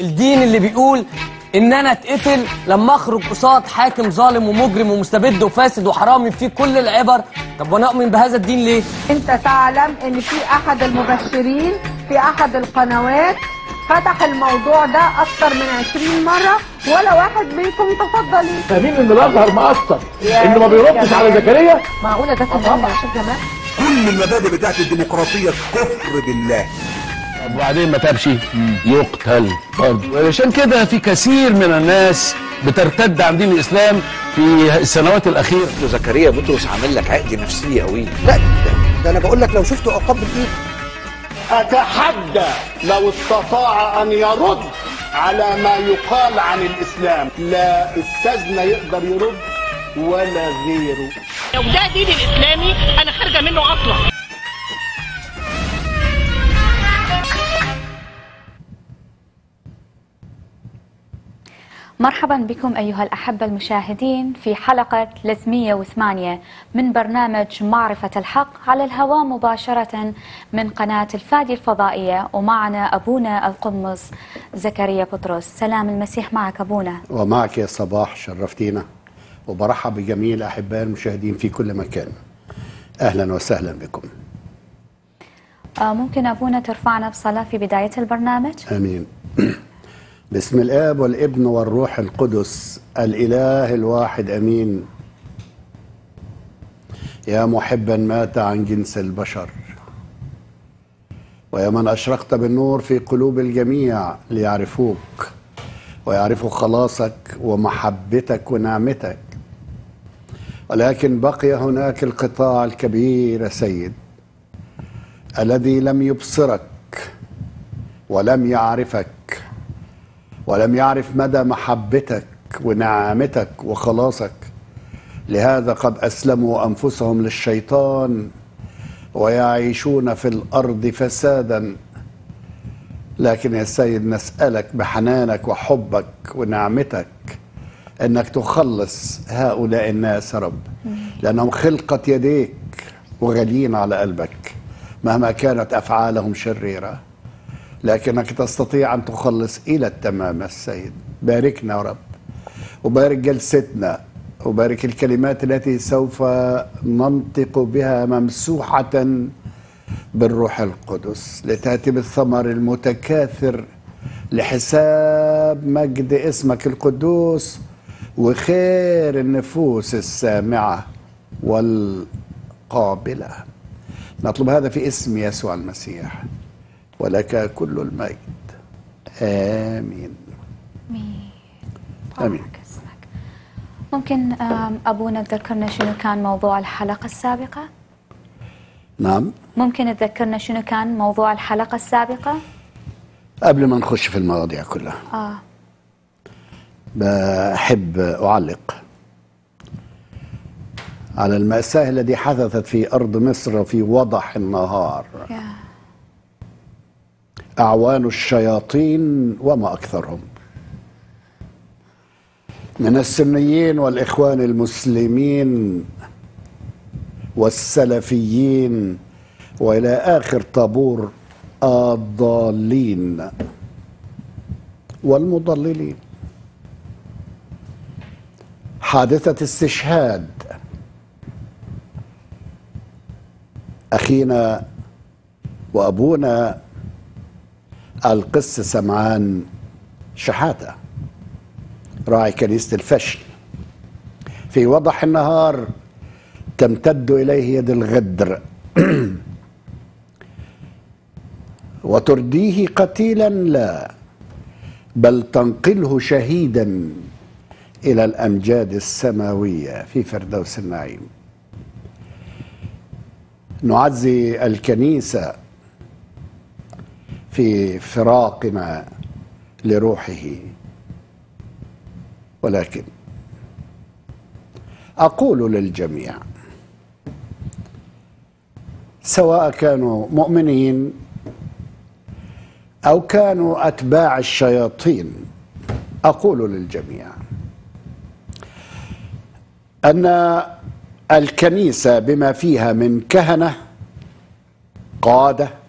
الدين اللي بيقول إن أنا أتقتل لما أخرج قصاد حاكم ظالم ومجرم ومستبد وفاسد وحرامي فيه كل العبر. طب وأنا أؤمن بهذا الدين ليه؟ أنت تعلم إن في أحد المبشرين في أحد القنوات فتح الموضوع ده أكتر من 20 مرة ولا واحد منكم تفضل فاهمين إن الأزهر مقصر إنه ما بيردش على زكريا؟ معقولة ده كلام يا شيخ جمال كل المبادئ بتاعت الديمقراطية كفر بالله. وبعدين ما تابش يقتل. برضه. علشان كده في كثير من الناس بترتد عن دين الإسلام في السنوات الأخيرة. زكريا بطرس عامل لك عقد نفسية قوي لا ده, ده أنا بقول لك لو شفته عقاب بالايد أتحدى لو استطاع أن يرد على ما يقال عن الإسلام. لا استاذنا يقدر يرد ولا غيره. لو ده دين الإسلامي أنا خارجة منه أصلا. مرحبا بكم أيها الأحبة المشاهدين في حلقة 308 من برنامج معرفة الحق على الهواء مباشرة من قناة الفادي الفضائية ومعنا أبونا القمص زكريا بطرس. سلام المسيح معك أبونا. ومعك يا صباح شرفتينا. وبرحب بجميع الأحباء المشاهدين في كل مكان. أهلا وسهلا بكم. آه ممكن أبونا ترفعنا بصلاة في بداية البرنامج؟ آمين. باسم الآب والابن والروح القدس الإله الواحد أمين. يا محبا مات عن جنس البشر ويا من أشرقت بالنور في قلوب الجميع ليعرفوك ويعرفوا خلاصك ومحبتك ونعمتك. ولكن بقي هناك القطاع الكبير يا سيد الذي لم يبصرك ولم يعرفك. ولم يعرف مدى محبتك ونعمتك وخلاصك. لهذا قد أسلموا أنفسهم للشيطان ويعيشون في الأرض فسادا. لكن يا سيد نسألك بحنانك وحبك ونعمتك أنك تخلص هؤلاء الناس رب لأنهم خلقة يديك وغاليين على قلبك مهما كانت أفعالهم شريرة. لكنك تستطيع أن تخلص إلى التمام السيد. باركنا يا رب. وبارك جلستنا. وبارك الكلمات التي سوف ننطق بها ممسوحة بالروح القدس. لتأتي بالثمر المتكاثر لحساب مجد اسمك القدوس وخير النفوس السامعة والقابلة. نطلب هذا في اسم يسوع المسيح. ولك كل المجد. آمين. آمين. بارك اسمك. ممكن أبونا تذكرنا شنو كان موضوع الحلقة السابقة؟ نعم. ممكن تذكرنا شنو كان موضوع الحلقة السابقة؟ قبل ما نخش في المواضيع كلها. آه. بحب أعلق على المأساة التي حدثت في أرض مصر في وضح النهار. يا. أعوان الشياطين وما أكثرهم. من السنيين والإخوان المسلمين والسلفيين وإلى آخر طابور الضالين والمضللين. حادثة استشهاد أخينا وأبونا القس سمعان شحاتة. راعي كنيسة الفشل. في وضح النهار تمتد إليه يد الغدر. وترديه قتيلا لا بل تنقله شهيدا إلى الأمجاد السماوية في فردوس النعيم. نعزي الكنيسة في فراقنا لروحه. ولكن أقول للجميع سواء كانوا مؤمنين أو كانوا أتباع الشياطين أقول للجميع أن الكنيسة بما فيها من كهنة قادة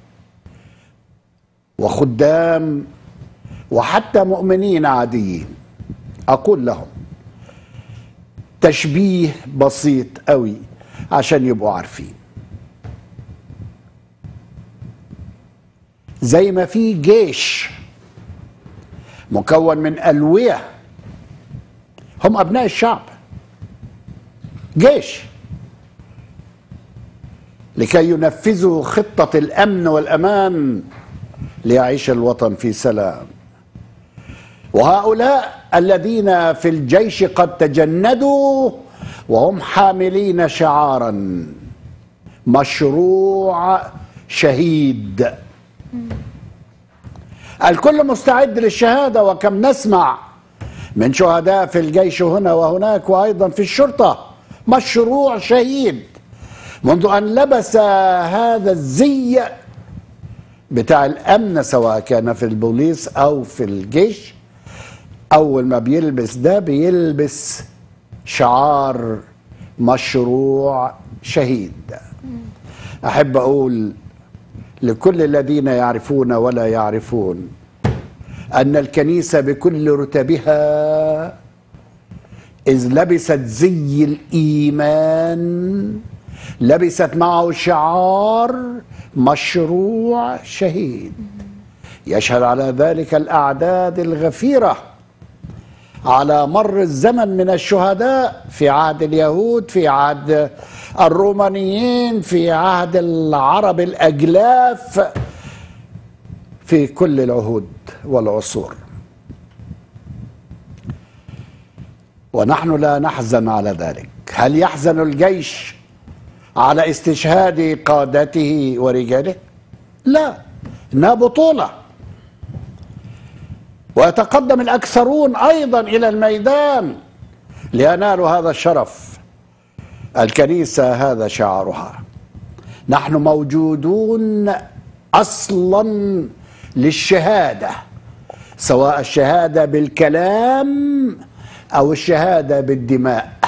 وخدام وحتى مؤمنين عاديين. أقول لهم تشبيه بسيط قوي عشان يبقوا عارفين. زي ما في جيش مكون من ألوية هم أبناء الشعب. جيش لكي ينفذوا خطة الأمن والأمان ليعيش الوطن في سلام. وهؤلاء الذين في الجيش قد تجندوا وهم حاملين شعارا. مشروع شهيد. الكل مستعد للشهادة وكم نسمع من شهداء في الجيش هنا وهناك وأيضا في الشرطة. مشروع شهيد. منذ أن لبس هذا الزي بتاع الأمن سواء كان في البوليس أو في الجيش. أول ما بيلبس ده بيلبس شعار مشروع شهيد. أحب أقول لكل الذين يعرفون ولا يعرفون أن الكنيسة بكل رتبها إذ لبست زي الإيمان لبست معه شعار مشروع شهيد. يشهد على ذلك الأعداد الغفيرة على مر الزمن من الشهداء في عهد اليهود في عهد الرومانيين في عهد العرب الأجلاف في كل العهود والعصور. ونحن لا نحزن على ذلك. هل يحزن الجيش؟ على استشهاد قادته ورجاله؟ لا انها بطولة. ويتقدم الأكثرون أيضا إلى الميدان لينالوا هذا الشرف. الكنيسة هذا شعارها. نحن موجودون أصلا للشهادة سواء الشهادة بالكلام أو الشهادة بالدماء.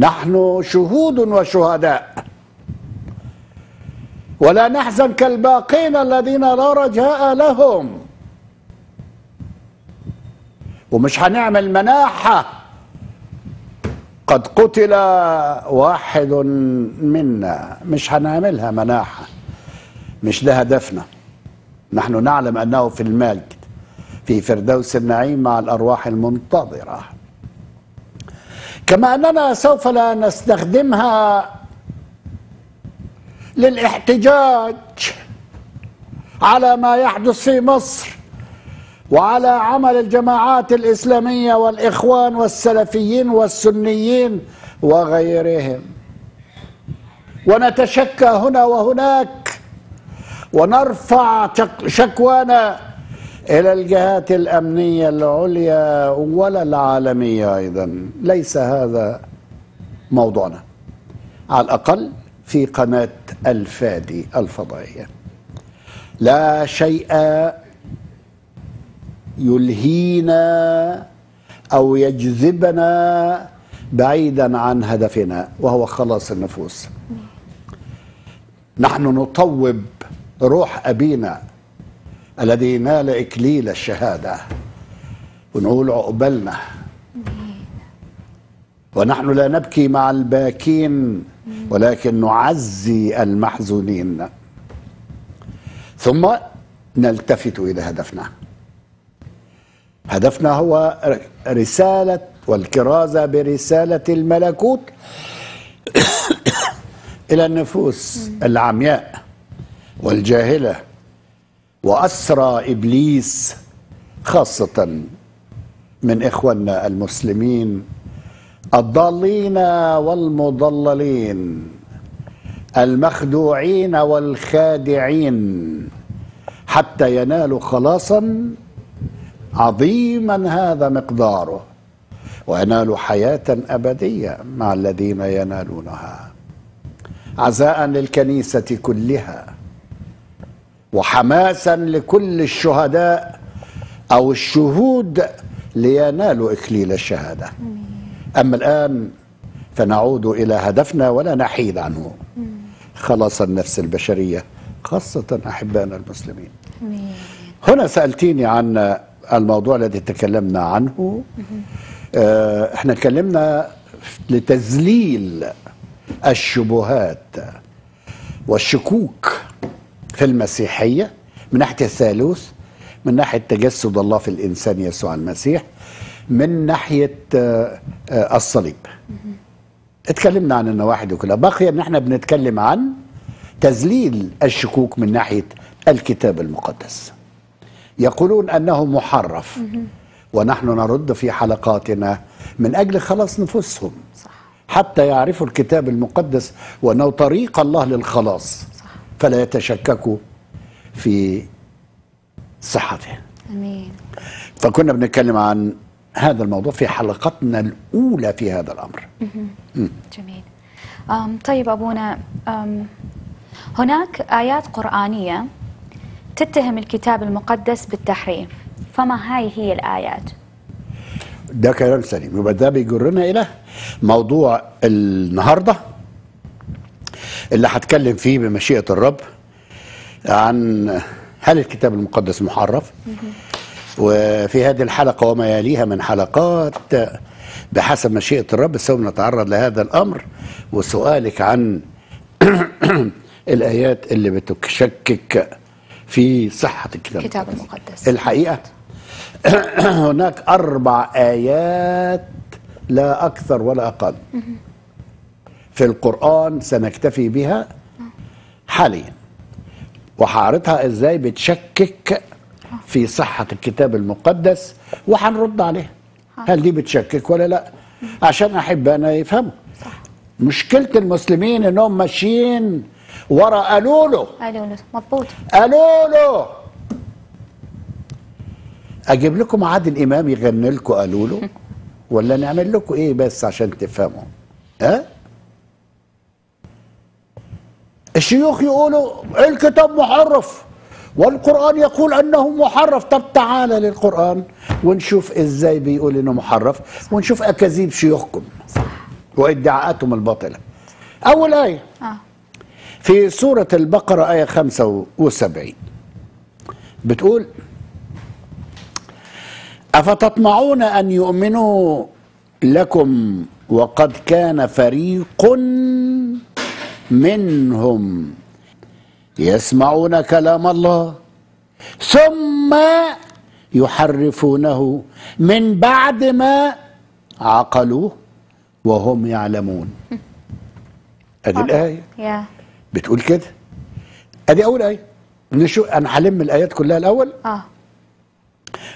نحن شهود وشهداء. ولا نحزن كالباقين الذين لا رجاء لهم. ومش هنعمل مناحة. قد قتل واحد منا. مش هنعملها مناحة. مش ده هدفنا. نحن نعلم أنه في المجد في فردوس النعيم مع الأرواح المنتظرة. كما أننا سوف لا نستخدمها للاحتجاج على ما يحدث في مصر وعلى عمل الجماعات الإسلامية والإخوان والسلفيين والسنيين وغيرهم. ونتشكى هنا وهناك ونرفع شكوانا إلى الجهات الأمنية العليا ولا العالمية أيضا. ليس هذا موضوعنا. على الأقل في قناة الفادي الفضائية. لا شيء يلهينا أو يجذبنا بعيدا عن هدفنا وهو خلاص النفوس. نحن نطوب روح أبينا الذي نال إكليل الشهادة ونقول عقبالنا ونحن لا نبكي مع الباكين ولكن نعزي المحزونين. ثم نلتفت إلى هدفنا. هدفنا هو رسالة والكرازة برسالة الملكوت إلى النفوس العمياء والجاهلة. وأسرى إبليس خاصة من إخواننا المسلمين الضالين والمضللين المخدوعين والخادعين حتى ينالوا خلاصا عظيما هذا مقداره وينالوا حياة أبدية مع الذين ينالونها. عزاء للكنيسة كلها. وحماسا لكل الشهداء أو الشهود لينالوا إكليل الشهادة. أما الآن فنعود إلى هدفنا ولا نحيد عنه. خلاص النفس البشرية خاصة أحبائنا المسلمين. هنا سألتيني عن الموضوع الذي تكلمنا عنه. آه، إحنا تكلمنا لتذليل الشبهات والشكوك. في المسيحية من ناحية الثالوث من ناحية تجسد الله في الإنسان يسوع المسيح من ناحية آه، الصليب. اتكلمنا عن النواحي دي كلها بقي إن إحنا بنتكلم عن تذليل الشكوك من ناحية الكتاب المقدس. يقولون أنه محرف. ونحن نرد في حلقاتنا من أجل خلاص نفوسهم حتى يعرفوا الكتاب المقدس وانه طريق الله للخلاص. فلا يتشككوا في صحته. آمين. فكنا بنتكلم عن هذا الموضوع في حلقتنا الأولى في هذا الأمر. جميل. أم طيب أبونا أم هناك آيات قرآنية تتهم الكتاب المقدس بالتحريف. فما هاي هي الآيات؟ ده كلام سليم. يبقى ده بيجرنا إلى موضوع النهارده. اللي هتكلم فيه بمشيئة الرب عن هل الكتاب المقدس محرف؟ وفي هذه الحلقة وما يليها من حلقات بحسب مشيئة الرب سوف نتعرض لهذا الأمر وسؤالك عن الآيات اللي بتشكك في صحة الكتاب الكتاب المقدس. الحقيقة هناك أربع آيات لا أكثر ولا أقل. في القرآن سنكتفي بها حاليا. وهعرضها إزاي؟ بتشكك في صحة الكتاب المقدس وهنرد عليها. هل دي بتشكك ولا لا؟ عشان أحبائنا يفهموا. مشكلة المسلمين إنهم ماشيين ورا قالوا له قالوا له مضبوط قالوا له أجيب لكم عادل إمام يغني لكم قالوا له ولا نعمل لكم إيه بس عشان تفهموا؟ ها؟ الشيوخ يقولوا الكتاب محرف والقرآن يقول أنه محرف. طب تعالى للقرآن ونشوف إزاي بيقول إنه محرف ونشوف أكاذيب شيوخكم وإدعاءاتهم الباطلة. أول آية. آه. في سورة البقرة آية 75 بتقول أفتطمعون أن يؤمنوا لكم وقد كان فريق منهم يسمعون كلام الله ثم يحرفونه من بعد ما عقلوه وهم يعلمون. أدي الآية؟ بتقول كده؟ أدي أول آية. نشوف أنا هلم الآيات كلها الأول. آه.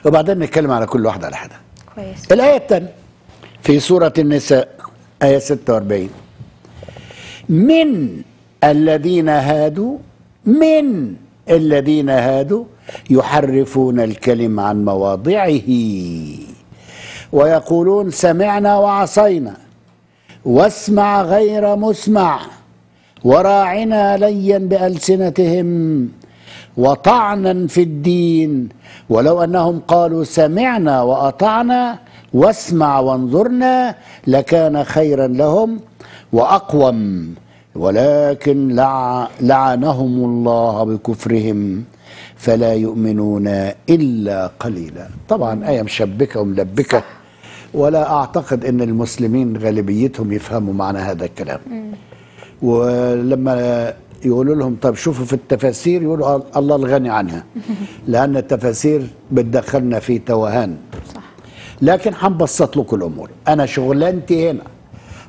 وبعدين نتكلم على كل واحدة على حدة. كويس. الآية الثانية في سورة النساء آية 46 من الذين هادوا من الذين هادوا يحرفون الكلم عن مواضعه ويقولون سمعنا وعصينا واسمع غير مسمع وراعنا ليا بألسنتهم وطعنا في الدين ولو أنهم قالوا سمعنا وأطعنا واسمع وانظرنا لكان خيرا لهم وأقوم ولكن لع لعنهم الله بكفرهم فلا يؤمنون إلا قليلا. طبعا إيه مشبكه وملبكه ولا أعتقد إن المسلمين غالبيتهم يفهموا معنى هذا الكلام. ولما يقولوا لهم طب شوفوا في التفاسير يقولوا الله الغني عنها. لأن التفاسير بتدخلنا في توهان. صح. لكن هنبسط لكم الأمور. أنا شغلانتي هنا.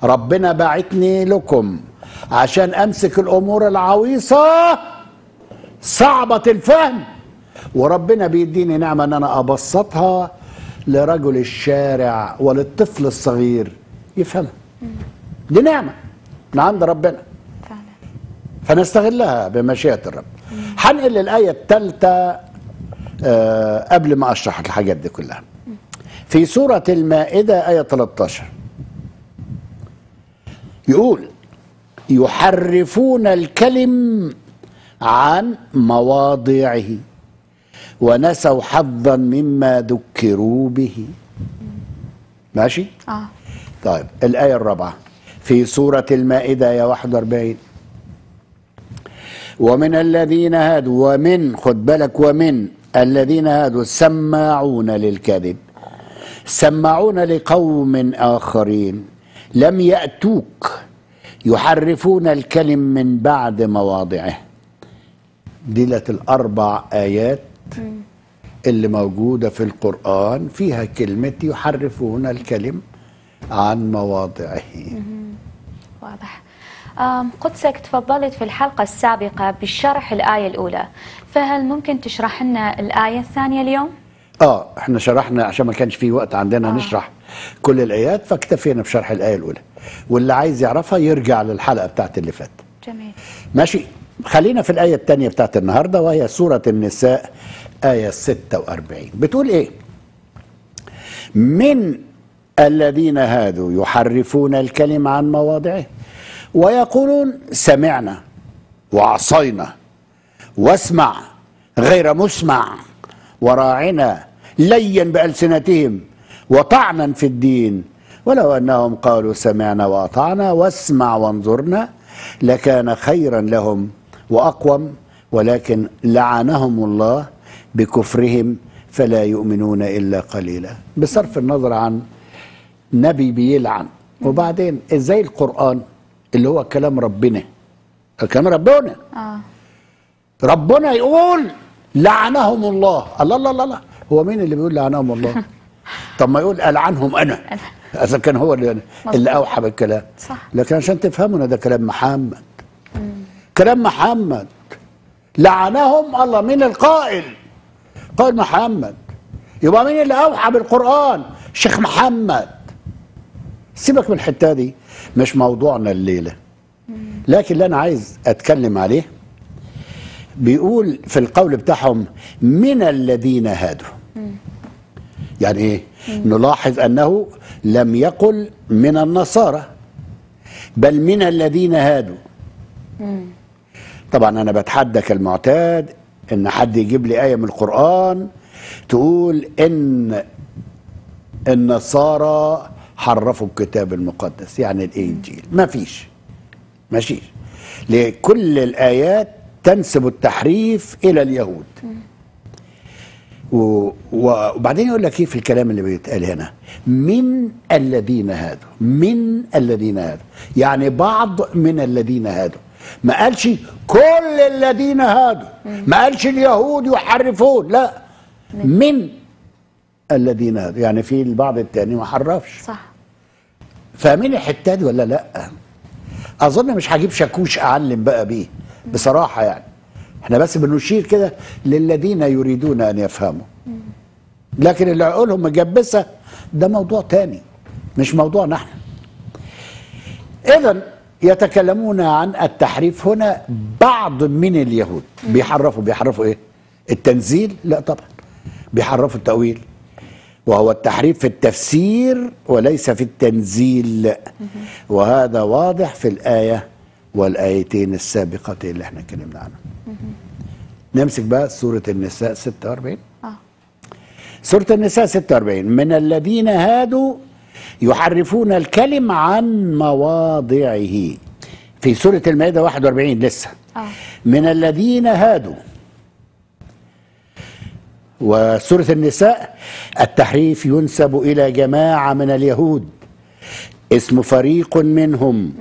ربنا باعتني لكم عشان أمسك الأمور العويصة. صعبة الفهم. وربنا بيديني نعمة إن أنا أبسطها لرجل الشارع وللطفل الصغير. يفهمها. دي نعمة من عند ربنا. فعلا. فنستغلها بمشيئة الرب. هنقل للآية الثالثة آه، قبل ما أشرح الحاجات دي كلها. في سورة المائدة آية 13 يقول يحرفون الكلم عن مواضعه ونسوا حظا مما ذكروا به. ماشي؟ آه. طيب الآية الرابعة في سورة المائدة يا 41 ومن الذين هادوا ومن خد بالك ومن الذين هادوا سماعون للكذب سماعون لقوم آخرين. لم يأتوك يحرفون الكلم من بعد مواضعه. ديلت الأربع آيات اللي موجودة في القرآن فيها كلمة يحرفون الكلم عن مواضعه. واضح. قدسك تفضلت في الحلقة السابقة بشرح الآية الأولى فهل ممكن تشرح لنا الآية الثانية اليوم؟ آه إحنا شرحنا عشان ما كانش في وقت عندنا آه. نشرح كل الآيات فاكتفينا بشرح الآية الأولى. واللي عايز يعرفها يرجع للحلقة بتاعت اللي فات جميل. ماشي. خلينا في الآية الثانية بتاعت النهارده وهي سورة النساء آية 46 بتقول إيه؟ من الذين هادوا يحرفون الكلم عن مواضعه ويقولون سمعنا وعصينا واسمع غير مسمع. وراعنا ليا بألسنتهم وطعنا في الدين. ولو أنهم قالوا سمعنا وأطعنا واسمع وانظرنا لكان خيرا لهم وأقوم ولكن لعنهم الله بكفرهم فلا يؤمنون إلا قليلا. بصرف النظر عن نبي بيلعن. وبعدين إزاي القرآن اللي هو كلام ربنا؟ كلام ربنا. آه. ربنا يقول لعنهم الله. الله الله الله. هو مين اللي بيقول لعنهم الله؟ طب ما يقول ألعنهم أنا. إذا كان هو اللي, اللي أوحى بالكلام. صح. لكن عشان تفهموا ده كلام محمد. كلام محمد. لعنهم الله مين القائل. قائل محمد. يبقى مين اللي أوحى بالقرآن؟ شيخ محمد. سيبك من الحتة دي. مش موضوعنا الليلة. لكن اللي أنا عايز أتكلم عليه بيقول في القول بتاعهم من الذين هادوا. يعني إيه؟ نلاحظ أنه لم يقل من النصارى بل من الذين هادوا. طبعا أنا بتحدى كالمعتاد إن حد يجيب لي آية من القرآن تقول إن النصارى حرفوا الكتاب المقدس يعني الإنجيل. ما فيش. ماشي. لكل الآيات تنسب التحريف إلى اليهود. و- وبعدين يقول لك إيه في الكلام اللي بيتقال هنا. من الذين هادوا من الذين هادوا. يعني بعض من الذين هادوا. ما قالش كل الذين هادوا. ما قالش اليهود يحرفون لا. من الذين هادوا. يعني في البعض التاني ما حرفش. صح. فاهمين الحته دي ولا لا؟ أظن مش هجيب شاكوش أعلم بقى بيه. بصراحة يعني. إحنا بس بنشير كده للذين يريدون أن يفهموا. لكن اللي عقولهم مجبسة ده موضوع تاني مش موضوعنا إحنا اذا يتكلمون عن التحريف هنا بعض من اليهود. بيحرفوا بيحرفوا إيه؟ التنزيل؟ لا طبعا. بيحرفوا التأويل. وهو التحريف في التفسير وليس في التنزيل. وهذا واضح في الآية والآيتين السابقتين اللي إحنا اتكلمنا عنها نمسك بقى سورة النساء 46 آه. سورة النساء 46 من الذين هادوا يحرفون الكلم عن مواضعه. في سورة المائدة 41 لسه. آه. من الذين هادوا. وسورة النساء التحريف ينسب إلى جماعة من اليهود. اسم فريق منهم.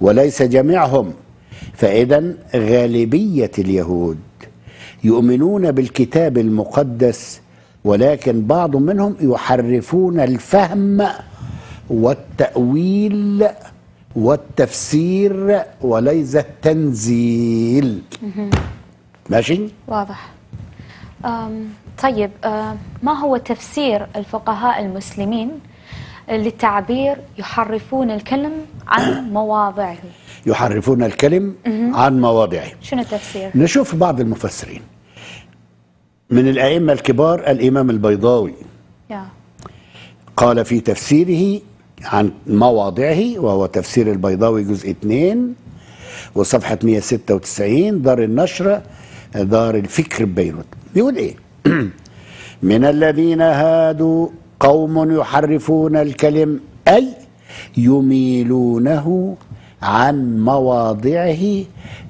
وليس جميعهم. فإذا غالبية اليهود يؤمنون بالكتاب المقدس ولكن بعض منهم يحرفون الفهم والتأويل والتفسير وليس التنزيل. ماشي؟ واضح. طيب أم ما هو تفسير الفقهاء المسلمين للتعبير يحرفون الكلم عن مواضعه. يحرفون الكلم عن مواضعه. شنو التفسير؟ نشوف بعض المفسرين. من الأئمة الكبار الإمام البيضاوي. يا. قال في تفسيره عن مواضعه وهو تفسير البيضاوي جزء 2 وصفحة 196 دار النشر دار الفكر ببيروت. بيقول إيه؟ من الذين هادوا قوم يحرفون الكلم أي يميلونه عن مواضعه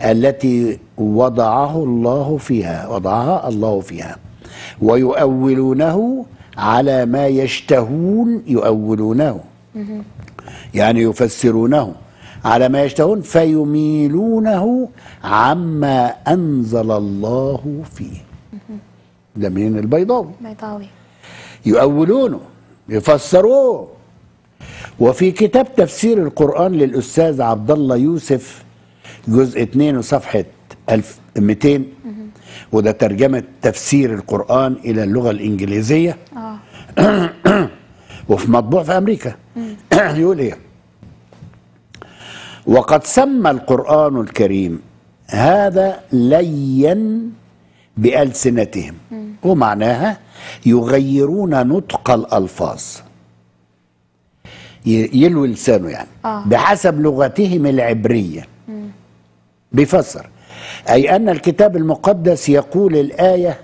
التي وضعه الله فيها وضعها الله فيها. ويؤولونه على ما يشتهون يؤولونه. يعني يفسرونه على ما يشتهون فيميلونه عما أنزل الله فيه. ده من البيضاوي. بيضاوي. يؤولونه يفسروه. وفي كتاب تفسير القرآن للأستاذ عبد الله يوسف جزء 2 وصفحة 1200 وده ترجمة تفسير القرآن إلى اللغة الإنجليزية. وفي مطبوع في أمريكا. يقول إيه؟ وقد سمى القرآن الكريم هذا ليا بألسنتهم. ومعناها يغيرون نطق الألفاظ. يلوي لسانه يعني. آه. بحسب لغتهم العبرية. بيفسر أي أن الكتاب المقدس يقول الآية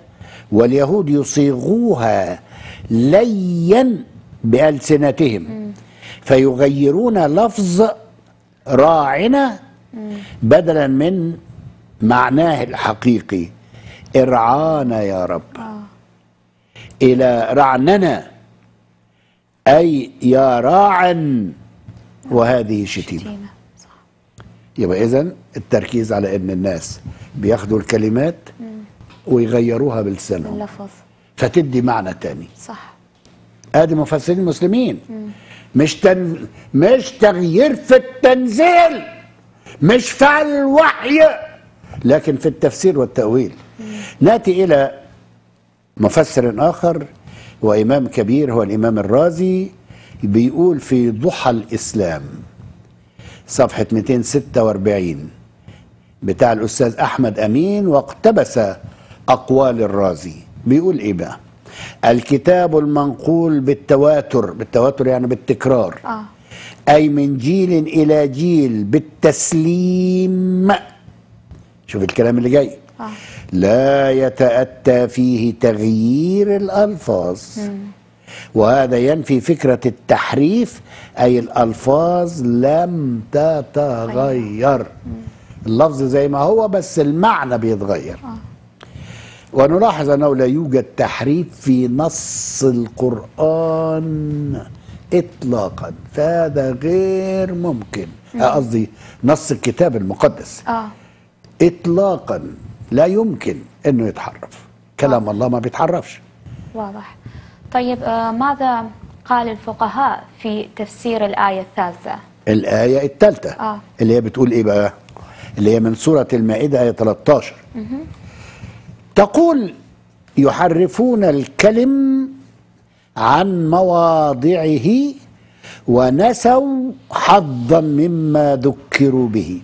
واليهود يصيغوها ليا بألسنتهم. فيغيرون لفظ راعنا بدلا من معناه الحقيقي. إرعانا يا رب. إلى رعننا. أي يا راعا وهذه شتيمة. يبقى إذن التركيز على أن الناس بياخدوا الكلمات ويغيروها بلسانهم. اللفظ فتدي معنى تاني. صح. أدي مفسرين مسلمين. مش تن... مش تغيير في التنزيل. مش في الوحي. لكن في التفسير والتأويل. نأتي إلى مفسر آخر وإمام كبير هو الإمام الرازي بيقول في ضحى الإسلام صفحة 246 بتاع الأستاذ أحمد أمين واقتبس أقوال الرازي. بيقول إيه بقى؟ الكتاب المنقول بالتواتر بالتواتر يعني بالتكرار. آه. أي من جيل إلى جيل بالتسليم. شوف الكلام اللي جاي. آه. لا يتأتى فيه تغيير الألفاظ. وهذا ينفي فكرة التحريف أي الألفاظ لم تتغير. اللفظ زي ما هو بس المعنى بيتغير. ونلاحظ أنه لا يوجد تحريف في نص القرآن إطلاقا. فهذا غير ممكن. آه، قصدي نص الكتاب المقدس. آه. اطلاقا. لا يمكن إنه يتحرف. كلام الله ما بيتحرفش. واضح. طيب آه ماذا قال الفقهاء في تفسير الآية الثالثة؟ الآية الثالثة. آه. اللي هي بتقول إيه بقى؟ اللي هي من سورة المائدة آية 13 تقول يحرفون الكلم عن مواضعه ونسوا حظا مما ذكروا به.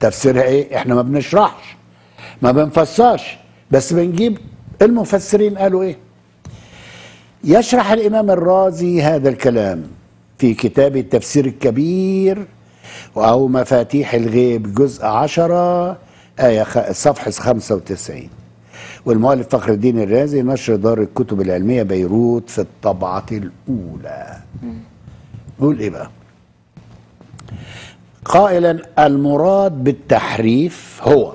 تفسيرها إيه؟ إحنا ما بنشرحش. ما بنفسرش بس بنجيب المفسرين قالوا إيه؟ يشرح الإمام الرازي هذا الكلام في كتاب التفسير الكبير أو مفاتيح الغيب جزء عشرة آية صفحة 95 والمؤلف فخر الدين الرازي نشر دار الكتب العلمية بيروت في الطبعة الأولى. يقول إيه بقى؟ قائلا المراد بالتحريف هو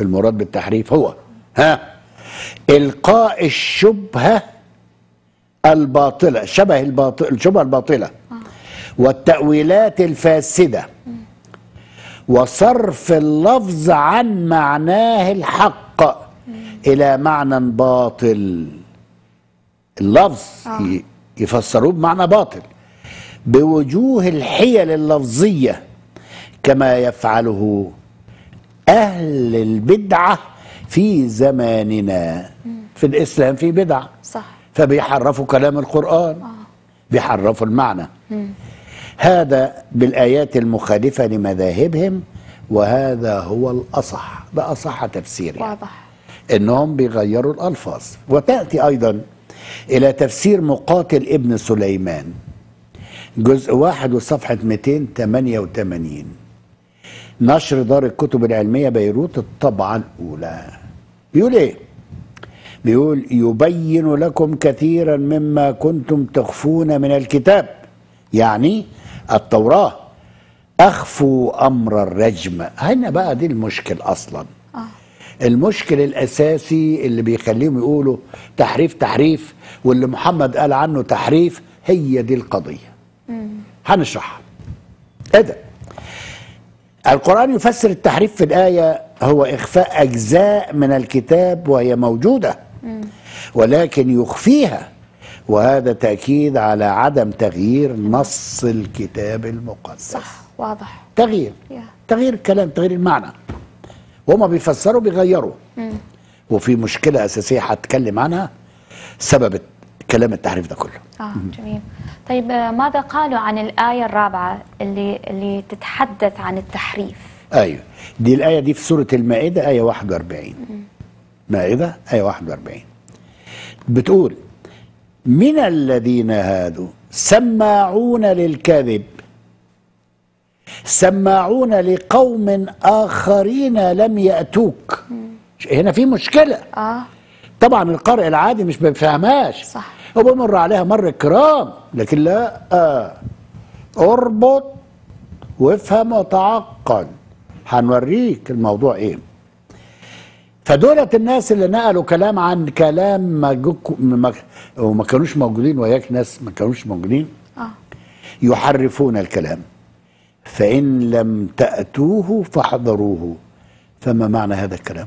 المراد بالتحريف هو ها؟ إلقاء الشبهة الباطلة شبه الباطل الشبهة الباطلة والتأويلات الفاسدة وصرف اللفظ عن معناه الحق إلى معنى باطل. اللفظ ي- يفسروه بمعنى باطل. بوجوه الحيل اللفظية كما يفعله أهل البدعة في زماننا. في الإسلام في بدعة. صح. فبيحرفوا كلام القرآن. بيحرفوا المعنى. هذا بالآيات المخالفة لمذاهبهم وهذا هو الأصح. ده أصح تفسير يعني. واضح. إنهم بيغيروا الألفاظ. وتأتي أيضا إلى تفسير مقاتل ابن سليمان. جزء واحد وصفحة 288 نشر دار الكتب العلمية بيروت الطبعة الأولى. بيقول إيه؟ بيقول يبين لكم كثيرا مما كنتم تخفون من الكتاب. يعني التوراة. اخفوا أمر الرجم. هنا بقى دي المشكل أصلا. المشكل الأساسي اللي بيخليهم يقولوا تحريف تحريف واللي محمد قال عنه تحريف هي دي القضية. هنشرحها. إيه ده؟ القرآن يفسر التحريف في الآية هو إخفاء أجزاء من الكتاب وهي موجودة. ولكن يخفيها وهذا تأكيد على عدم تغيير نص الكتاب المقدس. صح واضح. تغيير. يا. تغيير الكلام تغيير المعنى. وهما بيفسروا بيغيروا. وفي مشكلة أساسية هتكلم عنها سبب كلام التحريف ده كله. آه جميل. طيب آه، ماذا قالوا عن الآية الرابعة اللي اللي تتحدث عن التحريف؟ أيوه. دي الآية دي في سورة المائدة آية 41 مائدة آية 41 بتقول من الذين هادوا سماعون للكذب سماعون لقوم آخرين لم يأتوك. هنا في مشكلة. آه. طبعا القارئ العادي مش بيفهمهاش. صح. هو بيمر عليها مر الكرام لكن لا آه. أربط وافهم وتعقل. هنوريك الموضوع إيه. فدولة الناس اللي نقلوا كلام عن كلام ما وما كانوش موجودين وياك ناس ما كانوش موجودين آه. يحرفون الكلام. فإن لم تأتوه فاحذروه. فما معنى هذا الكلام؟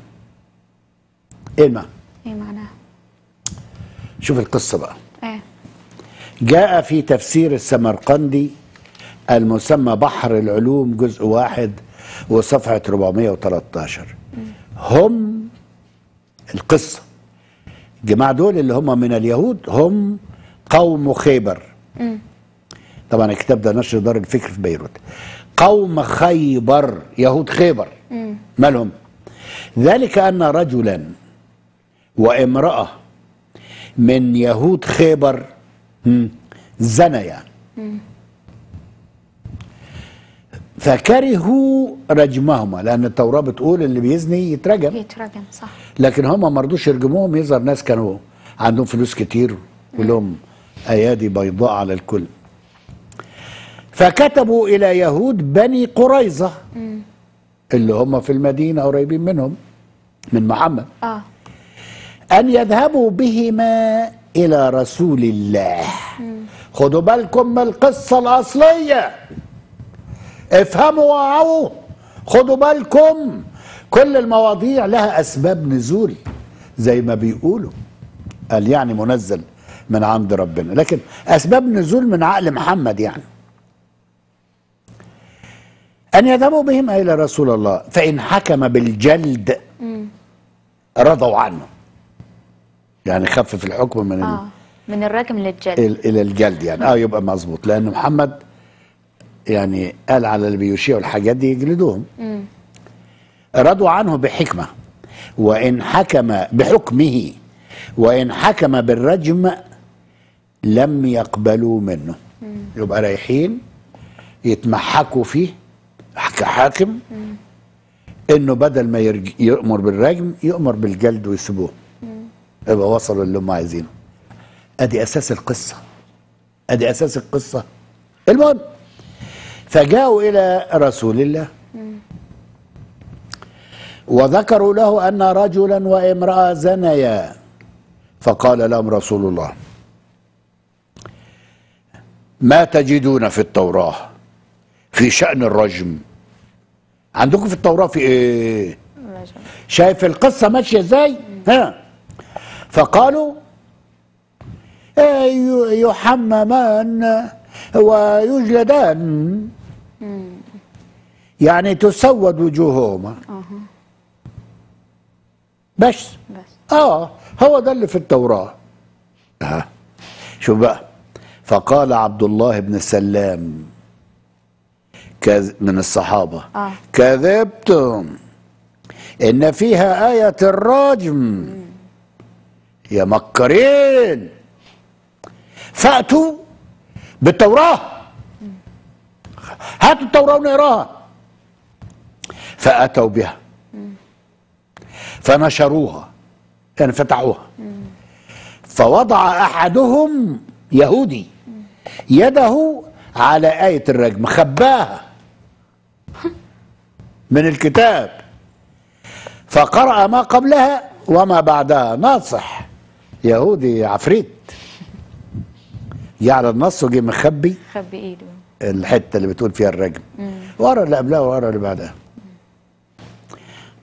إيه المعنى؟ إيه معناه؟ شوف القصة بقى. إيه. جاء في تفسير السمرقندي المسمى بحر العلوم جزء واحد وصفحة 413 هم القصة. الجماعة دول اللي هم من اليهود هم قوم خيبر. طبعا الكتاب ده نشر دار الفكر في بيروت. قوم خيبر يهود خيبر. مالهم؟ ذلك أن رجلا وامرأة من يهود خيبر مم، زنيا فكرهوا رجمهما لأن التوراة بتقول اللي بيزني يترجم. يترجم صح. لكن هم ما رضوش يرجموهم يظهر ناس كانوا عندهم فلوس كتير ولهم أيادي بيضاء على الكل. فكتبوا إلى يهود بني قريظة اللي هم في المدينة قريبين منهم من محمد. آه. أن يذهبوا بهما إلى رسول الله. خدوا بالكم من القصة الأصلية. افهموا وعوا خدوا بالكم. كل المواضيع لها أسباب نزول زي ما بيقولوا. قال يعني منزل من عند ربنا. لكن أسباب نزول من عقل محمد يعني. أن يذهبوا بهما إلى رسول الله فإن حكم بالجلد رضوا عنه. يعني خفف الحكم من. آه من الرقم للجلد ال- إلى الجلد يعني. آه يبقى مظبوط. لأن محمد يعني قال على اللي بيشيعوا الحاجات دي يجلدوهم. رضوا عنه بحكمة. وإن حكم بحكمه وإن حكم بالرجم لم يقبلوا منه. يبقى رايحين يتمحكوا فيه كحاكم إنه بدل ما يرج... يأمر بالرجم يأمر بالجلد ويسيبوه. يبقى وصلوا اللي هم عايزينه. أدي أساس القصة. أدي أساس القصة. المهم فجاءوا إلى رسول الله. وذكروا له أن رجلا وامرأة زنيا. فقال لهم رسول الله ما تجدون في التوراة في شأن الرجم؟ عندكم في التوراة في إيه؟ شايف القصة ماشية إزاي؟ ها؟ فقالوا آه، ي- يحممان ويجلدان. يعني تسود وجوههما. بس. بس. آه هو ده اللي في التوراة. ها شوف بقى. فقال عبد الله بن سلام كذ- من الصحابة آه. كذبتم إن فيها آية الرجم يا مكرين فأتوا بالتوراة. هاتوا التوراة ونقراها. فأتوا بها. فنشروها. يعني فتحوها. فوضع أحدهم يهودي يده على آية الرجم. خباها من الكتاب. فقرأ ما قبلها وما بعدها. ناصح. يهودي عفريت. جعل النص وجي مخبي خبي إيده. الحتة اللي بتقول فيها الرجم. ورا اللي قبلها ورا اللي بعدها.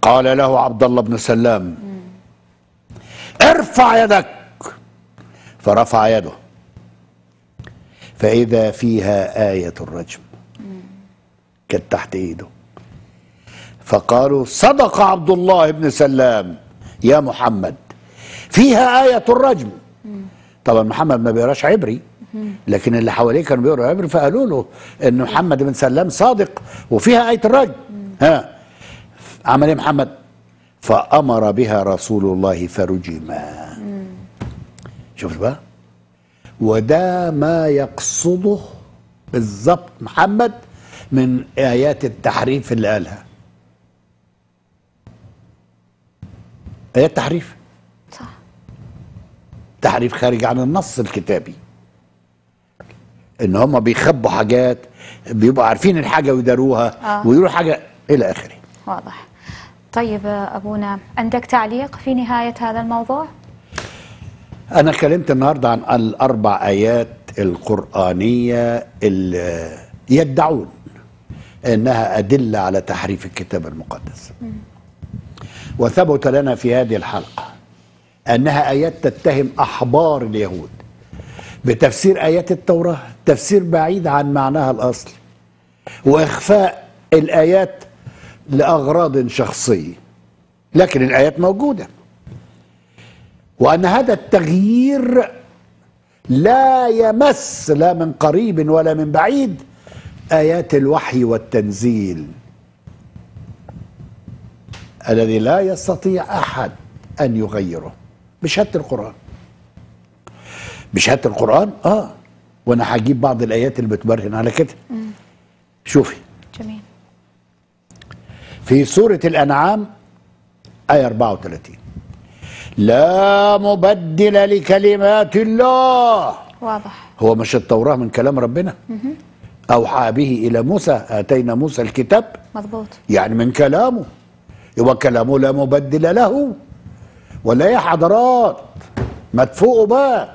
قال له عبد الله بن سلام ارفع يدك. فرفع يده. فإذا فيها آية الرجم كانت تحت إيده. فقالوا صدق عبد الله بن سلام يا محمد. فيها آية الرجم. طبعا محمد ما بيقراش عبري لكن اللي حواليه كانوا بيقروا عبري فقالوا له إن محمد بن سلام صادق وفيها آية الرجم. ها. عمل إيه محمد؟ فأمر بها رسول الله فرجما. شفت بقى؟ وده ما يقصده بالظبط محمد من آيات التحريف اللي قالها. آيات تحريف. تحريف خارج عن النص الكتابي. إن هم بيخبوا حاجات بيبقوا عارفين الحاجة ويداروها آه. ويقولوا حاجة إلى آخره. واضح. طيب أبونا عندك تعليق في نهاية هذا الموضوع؟ أنا اتكلمت النهارده عن الأربع آيات القرآنية اللي يدعون إنها أدلة على تحريف الكتاب المقدس. وثبت لنا في هذه الحلقة أنها آيات تتهم أحبار اليهود. بتفسير آيات التوراة تفسير بعيد عن معناها الاصلي وإخفاء الآيات لأغراض شخصية. لكن الآيات موجودة. وأن هذا التغيير لا يمس لا من قريب ولا من بعيد آيات الوحي والتنزيل. الذي لا يستطيع أحد أن يغيره. بشهادة القرآن. بشهادة القرآن؟ آه. وأنا هجيب بعض الآيات اللي بتبرهن على كده. شوفي. جميل. في سورة الأنعام آية 34 لا مبدل لكلمات الله. واضح. هو مش التوراة من كلام ربنا؟ أوحى به إلى موسى آتينا موسى الكتاب. مضبوط. يعني من كلامه. يبقى كلامه لا مبدل له. ولا يا حضرات ما تفوقوا بقى.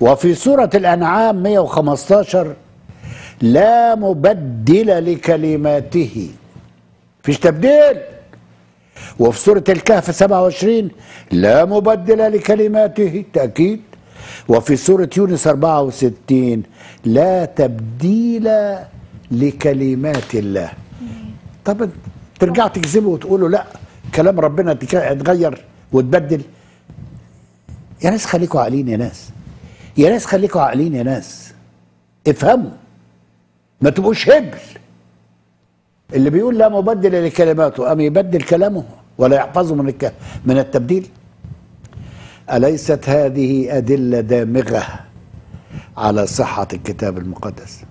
وفي سورة الأنعام 115 لا مبدل لكلماته. فيش تبديل. وفي سورة الكهف 27 لا مبدل لكلماته تأكيد. وفي سورة يونس 64 لا تبديل لكلمات الله. طب ترجع تكذبه وتقولوا لا. كلام ربنا اتغير وتبدل. يا ناس خليكوا عاقلين يا ناس. يا ناس خليكوا عاقلين يا ناس. افهموا. ما تبقوش هبل. اللي بيقول لا مبدل لكلماته أم يبدل كلامه ولا يحفظه من الك... من التبديل. أليست هذه أدلة دامغة على صحة الكتاب المقدس؟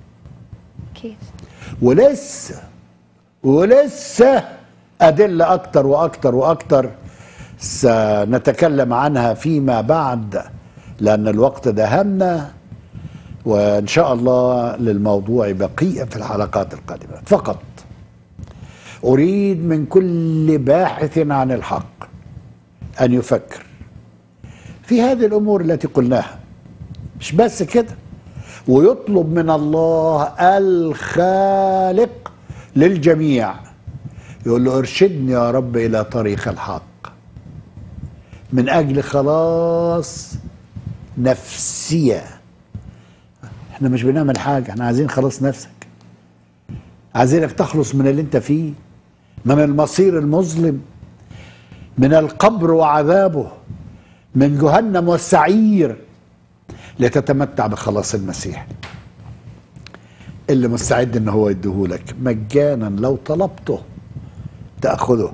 أكيد ولسه ولسه أدلة أكتر وأكتر وأكتر سنتكلم عنها فيما بعد لأن الوقت دهمنا وإن شاء الله للموضوع بقية في الحلقات القادمة. فقط أريد من كل باحث عن الحق أن يفكر في هذه الأمور التي قلناها. مش بس كده ويطلب من الله الخالق للجميع يقول له ارشدني يا رب إلى طريق الحق. من أجل خلاص نفسية. إحنا مش بنعمل حاجة إحنا عايزين خلاص نفسك. عايزينك تخلص من اللي أنت فيه من المصير المظلم من القبر وعذابه من جهنم والسعير. لتتمتع بخلاص المسيح. اللي مستعد إن هو يديهولك مجانا لو طلبته. تأخذه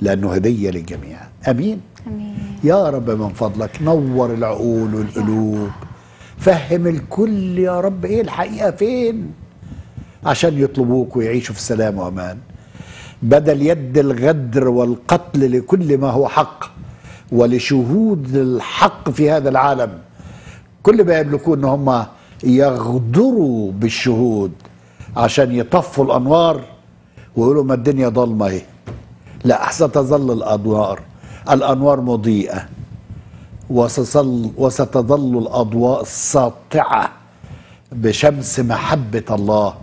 لأنه هدية للجميع. أمين؟ أمين. يا رب من فضلك نور العقول والقلوب. فهم الكل يا رب إيه الحقيقة؟ فين؟ عشان يطلبوك ويعيشوا في سلام وأمان. بدل يد الغدر والقتل لكل ما هو حق ولشهود الحق في هذا العالم كل ما يملكون إن هم يغدروا بالشهود عشان يطفوا الأنوار ويقولوا ما الدنيا ضلمه اهي. لا أحسن تظل الانوار الأنوار مضيئة. وستظل وستظل الأضواء الساطعه بشمس محبة الله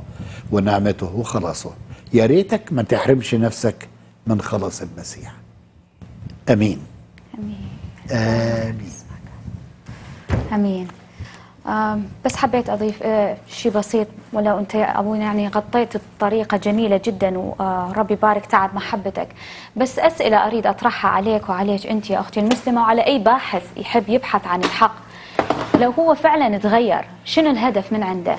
ونعمته. وخلاصه يا ريتك ما تحرمش نفسك من خلاص المسيح. آمين. آمين. آمين. آم، بس حبيت أضيف آه، شيء بسيط. ولو أنت يا ابونا يعني غطيت بطريقة جميلة جدا وربي يبارك تعب محبتك. بس أسئلة أريد أطرحها عليك وعليك أنت يا أختي المسلمة وعلى أي باحث يحب يبحث عن الحق. لو هو فعلا تغير شنو الهدف من عنده؟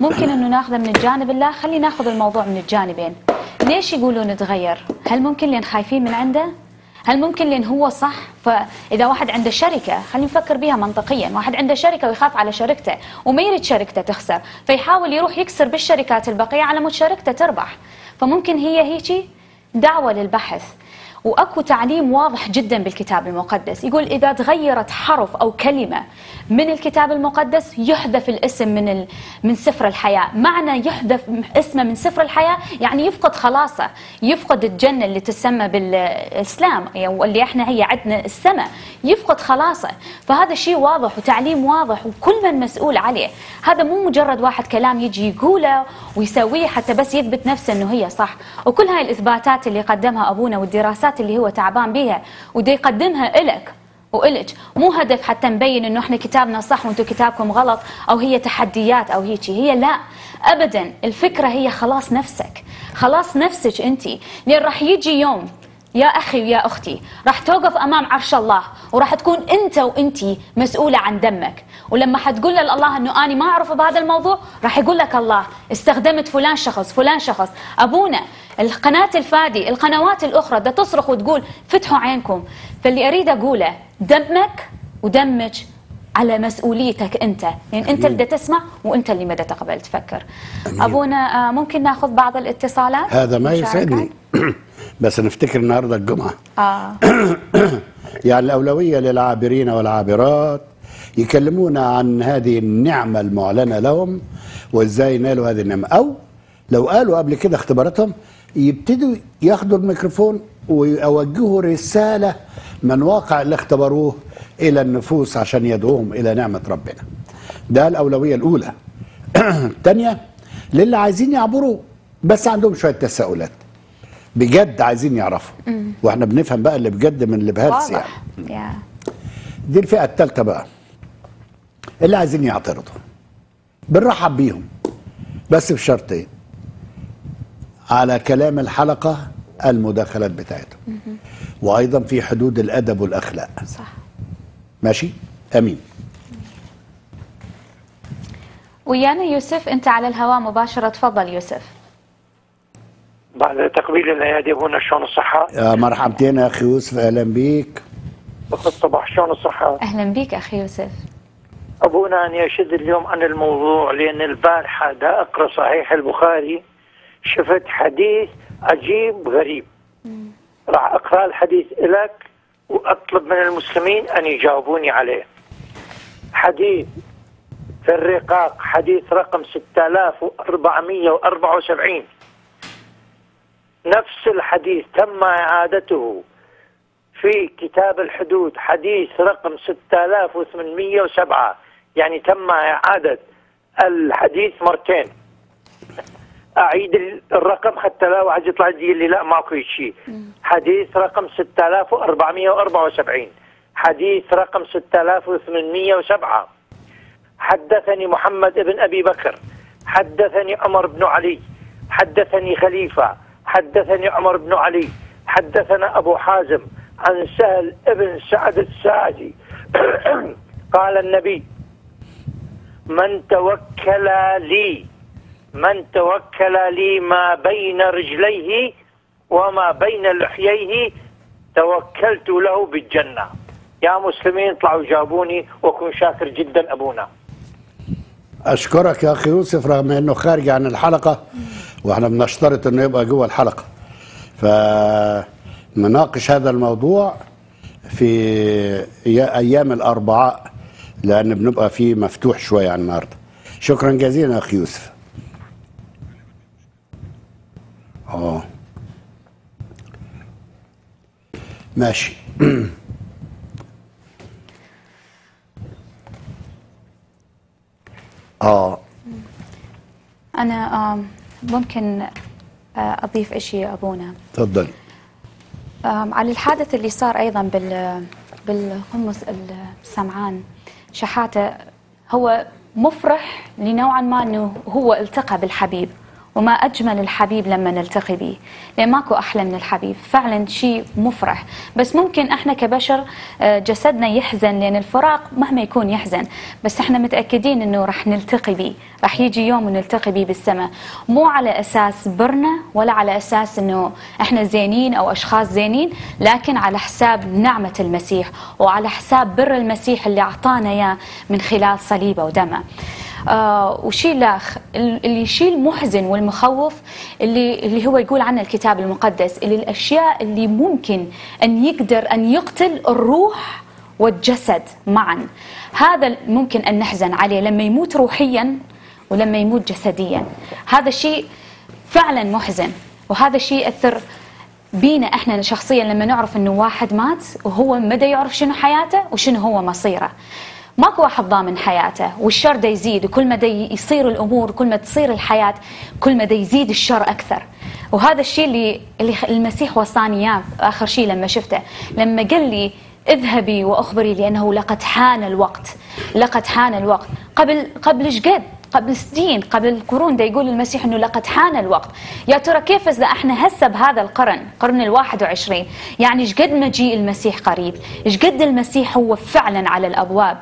ممكن إنه ناخذه من الجانب الله. خلي ناخذ الموضوع من الجانبين. ليش يقولون تغير؟ هل ممكن لأن خايفين من عنده؟ هل ممكن لأن هو صح؟ فإذا واحد عنده شركة خلينا نفكر بها منطقيا. واحد عنده شركة ويخاف على شركته وما يريد شركته تخسر فيحاول يروح يكسر بالشركات البقية على مود شركته تربح. فممكن هي هيجي دعوة للبحث. وأكو تعليم واضح جدا بالكتاب المقدس. يقول إذا تغيرت حرف أو كلمة من الكتاب المقدس يحذف الاسم من ال... من سفر الحياة. معنى يحذف اسمه من سفر الحياة يعني يفقد خلاصه يفقد الجنة اللي تسمى بالإسلام واللي إحنا هي عندنا السماء. يفقد خلاصه. فهذا شيء واضح وتعليم واضح وكل من مسؤول عليه. هذا مو مجرد واحد كلام يجي يقوله ويسويه حتى بس يثبت نفسه إنه هي صح. وكل هاي الإثباتات اللي قدمها أبونا والدراسات اللي هو تعبان بيها ودي يقدمها إلك وإلك. مو هدف حتى نبين إنه إحنا كتابنا صح وأنتم كتابكم غلط أو هي تحديات أو هيك. هي لا. ابدا الفكرة هي خلاص نفسك. خلاص نفسك أنت. لأن راح يجي يوم يا أخي ويا أختي راح توقف أمام عرش الله وراح تكون أنت وانتي مسؤولة عن دمك. ولما حتقول لله إنه اني ما أعرف بهذا الموضوع راح يقول لك الله استخدمت فلان شخص فلان شخص. أبونا القناة الفادي القنوات الأخرى ده تصرخ وتقول فتحوا عينكم. فاللي أريد أقوله دمك ودمك على مسؤوليتك أنت. لأن أنت اللي تسمع وأنت اللي مدى تقبل تفكر. أبونا آه، ممكن ناخذ بعض الاتصالات؟ هذا ما؟ يسعدني. بس نفتكر النهارده الجمعة. آه. يعني الأولوية للعابرين والعابرات. يكلمونا عن هذه النعمة المعلنة لهم وإزاي نالوا هذه النعمة. أو لو قالوا قبل كده اختباراتهم يبتدوا ياخدوا الميكروفون ويوجهوا رسالة من واقع اللي اختبروه إلى النفوس عشان يدعوهم إلى نعمة ربنا. ده الأولوية الأولى. الثانية للي عايزين يعبروا بس عندهم شوية تساؤلات. بجد عايزين يعرفوا. وإحنا بنفهم بقى اللي بجد من اللي بهلس يعني. دي الفئة الثالثة بقى. اللي عايزين يعترضوا. بنرحب بيهم. بس بشرطين. على كلام الحلقة المداخلات بتاعتهم. وأيضا في حدود الأدب والأخلاق. صح. ماشي؟ أمين. ويانا يوسف أنت على الهواء مباشرة. تفضل يوسف. بعد تقبيل الايادي هنا شلون الصحة؟ يا مرحبتين يا أخي يوسف. أهلا بيك. اخو الصباح شلون الصحة؟ أهلا بك أخي يوسف. ابونا اني اشد اليوم عن الموضوع لأن البارحة دا أقرأ صحيح البخاري شفت حديث عجيب غريب. راح أقرأ الحديث لك وأطلب من المسلمين أن يجاوبوني عليه. حديث في الرقاق حديث رقم 6474 نفس الحديث تم إعادته في كتاب الحدود حديث رقم 6807 يعني تم إعادة الحديث مرتين. أعيد الرقم حتى لا واحد يطلع يقول لي لا ماكو شيء. حديث رقم 6474 حديث رقم 6807 حدثني محمد بن أبي بكر. حدثني عمر بن علي. حدثني خليفة. حدثني عمر بن علي. حدثنا أبو حازم عن سهل ابن سعد الساعدي. قال النبي من توكل لي من توكل لي ما بين رجليه وما بين لحييه توكلت له بالجنة. يا مسلمين طلعوا جابوني وأكون شاكر جدا أبونا. أشكرك يا أخي يوسف رغم أنه خارج عن الحلقة وإحنا بنشترط أنه يبقى جوه الحلقة. فنناقش هذا الموضوع في يا- أيام الأربعاء. لأن بنبقى فيه مفتوح شوية عن النهاردة شكرا جزيلا أخي يوسف. آه. ماشي. آه. أنا آم، ممكن آه، أضيف إشي يا أبونا. تفضلي آم، على الحادث اللي صار أيضا بال بالقمص السمعان شحاتة هو مفرح لنوعا ما أنه هو التقى بالحبيب. وما أجمل الحبيب لما نلتقي به لأن ماكو أحلى من الحبيب. فعلا شيء مفرح. بس ممكن إحنا كبشر آه، جسدنا يحزن لأن الفراق مهما يكون يحزن. بس إحنا متأكدين أنه رح نلتقي به رح يجي يوم ونلتقي به بالسماء. مو على أساس برنا ولا على أساس أنه إحنا زينين أو أشخاص زينين لكن على حساب نعمة المسيح. وعلى حساب بر المسيح اللي أعطانا إياه من خلال صليبة ودمه. وشيء الاخ اللي شيء المحزن والمخوف اللي اللي هو يقول عنه الكتاب المقدس اللي الأشياء اللي ممكن أن يقدر أن يقتل الروح والجسد معا. هذا ممكن أن نحزن عليه لما يموت روحيا ولما يموت جسديا. هذا الشيء فعلا محزن وهذا الشيء يأثر بينا إحنا شخصيا لما نعرف إنه واحد مات وهو مدى يعرف شنو حياته وشنو هو مصيره. ماكو واحد ضامن حياته والشر دا يزيد وكل ما دا يصير الأمور كل ما تصير الحياة كل ما دا يزيد الشر أكثر. وهذا الشيء اللي اللي المسيح وصاني إياه آخر شيء لما شفته. لما قال لي اذهبي وأخبري لأنه لقد حان الوقت لقد حان الوقت. قبل قبل إيش قد؟ قبل سنين قبل قرون دا يقول المسيح إنه لقد حان الوقت. يا ترى كيف إذا إحنا هسه بهذا القرن قرن الواحد وعشرين يعني إيش قد مجيء المسيح قريب؟ إيش قد المسيح هو فعلا على الأبواب؟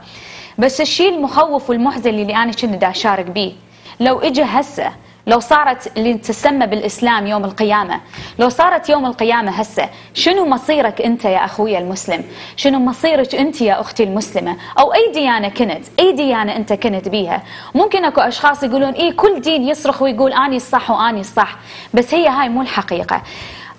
بس الشيء المخوف والمحزن اللي أنا كنت أشارك به لو اجى هسه لو صارت اللي تسمى بالإسلام يوم القيامة لو صارت يوم القيامة هسه شنو مصيرك أنت يا أخوي المسلم؟ شنو مصيرك أنت يا أختي المسلمة؟ أو أي ديانة كنت أي ديانة أنت كنت بيها. ممكن أكو أشخاص يقولون إيه كل دين يصرخ ويقول أني الصح وأني الصح بس هي هاي مو الحقيقة.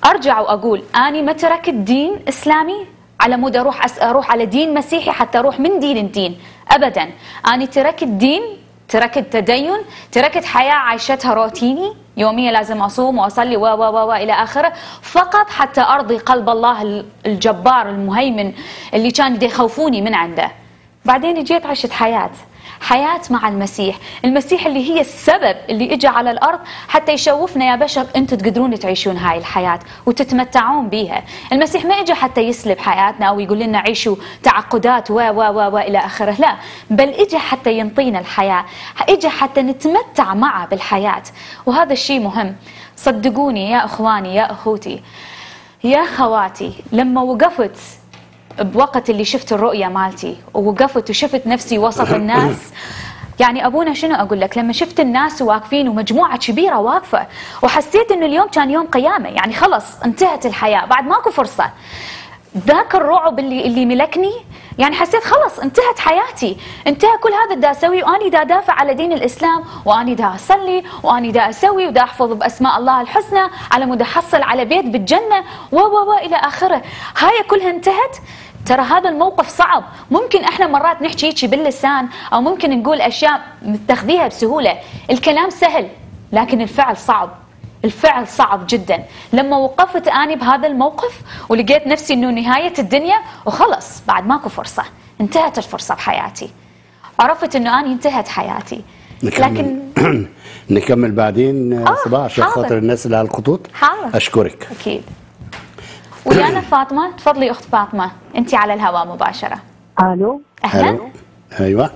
أرجع وأقول أني ما تركت دين إسلامي؟ على مود أروح أس... أروح على دين مسيحي حتى أروح من دين لدين ابدا. أنا تركت دين تركت تدين تركت حياة عايشتها روتيني. يوميا لازم أصوم وأصلي و و و إلى آخره. فقط حتى أرضي قلب الله ال- الجبار المهيمن اللي كان يخوفوني من عنده. بعدين جيت عشت حياة. حياة مع المسيح. المسيح اللي هي السبب اللي اجى على الأرض حتى يشوفنا يا بشر أنتم تقدرون تعيشون هاي الحياة وتتمتعون بيها. المسيح ما اجى حتى يسلب حياتنا أو يقول لنا عيشوا تعقدات و و و و إلى آخره لا. بل اجى حتى ينطينا الحياة اجى حتى نتمتع معه بالحياة. وهذا الشيء مهم. صدقوني يا أخواني يا أخوتي يا خواتي لما وقفت بوقت اللي شفت الرؤية مالتي ووقفت وشفت نفسي وسط الناس. يعني أبونا شنو أقول لك؟ لما شفت الناس واقفين ومجموعة كبيرة واقفة وحسيت إنه اليوم كان يوم قيامة. يعني خلص انتهت الحياة. بعد ماكو فرصة. ذاك الرعب اللي اللي ملكني يعني حسيت خلص انتهت حياتي. انتهى كل هذا دا أسوي وأني دا دافع على دين الإسلام وأني دا أصلي وأني دا أسوي ودا أحفظ بأسماء الله الحسنى على مود أحصل على بيت بالجنة و و و إلى آخره. هاي كلها انتهت. ترى هذا الموقف صعب. ممكن إحنا مرات نحكي هيك باللسان أو ممكن نقول اشياء متخذيها بسهولة. الكلام سهل لكن الفعل صعب. الفعل صعب جدا. لما وقفت أني بهذا الموقف ولقيت نفسي إنه نهاية الدنيا وخلص بعد ماكو فرصة. انتهت الفرصة بحياتي. عرفت إنه أني انتهت حياتي. لكن نكمل نكمل بعدين آه، صباح عشان. خاطر الناس اللي على الخطوط. حاضر. أشكرك. أكيد. ويانا فاطمة تفضلي أخت فاطمة انت على الهواء مباشرة. ألو؟ أهلا؟ ألو. أيوه.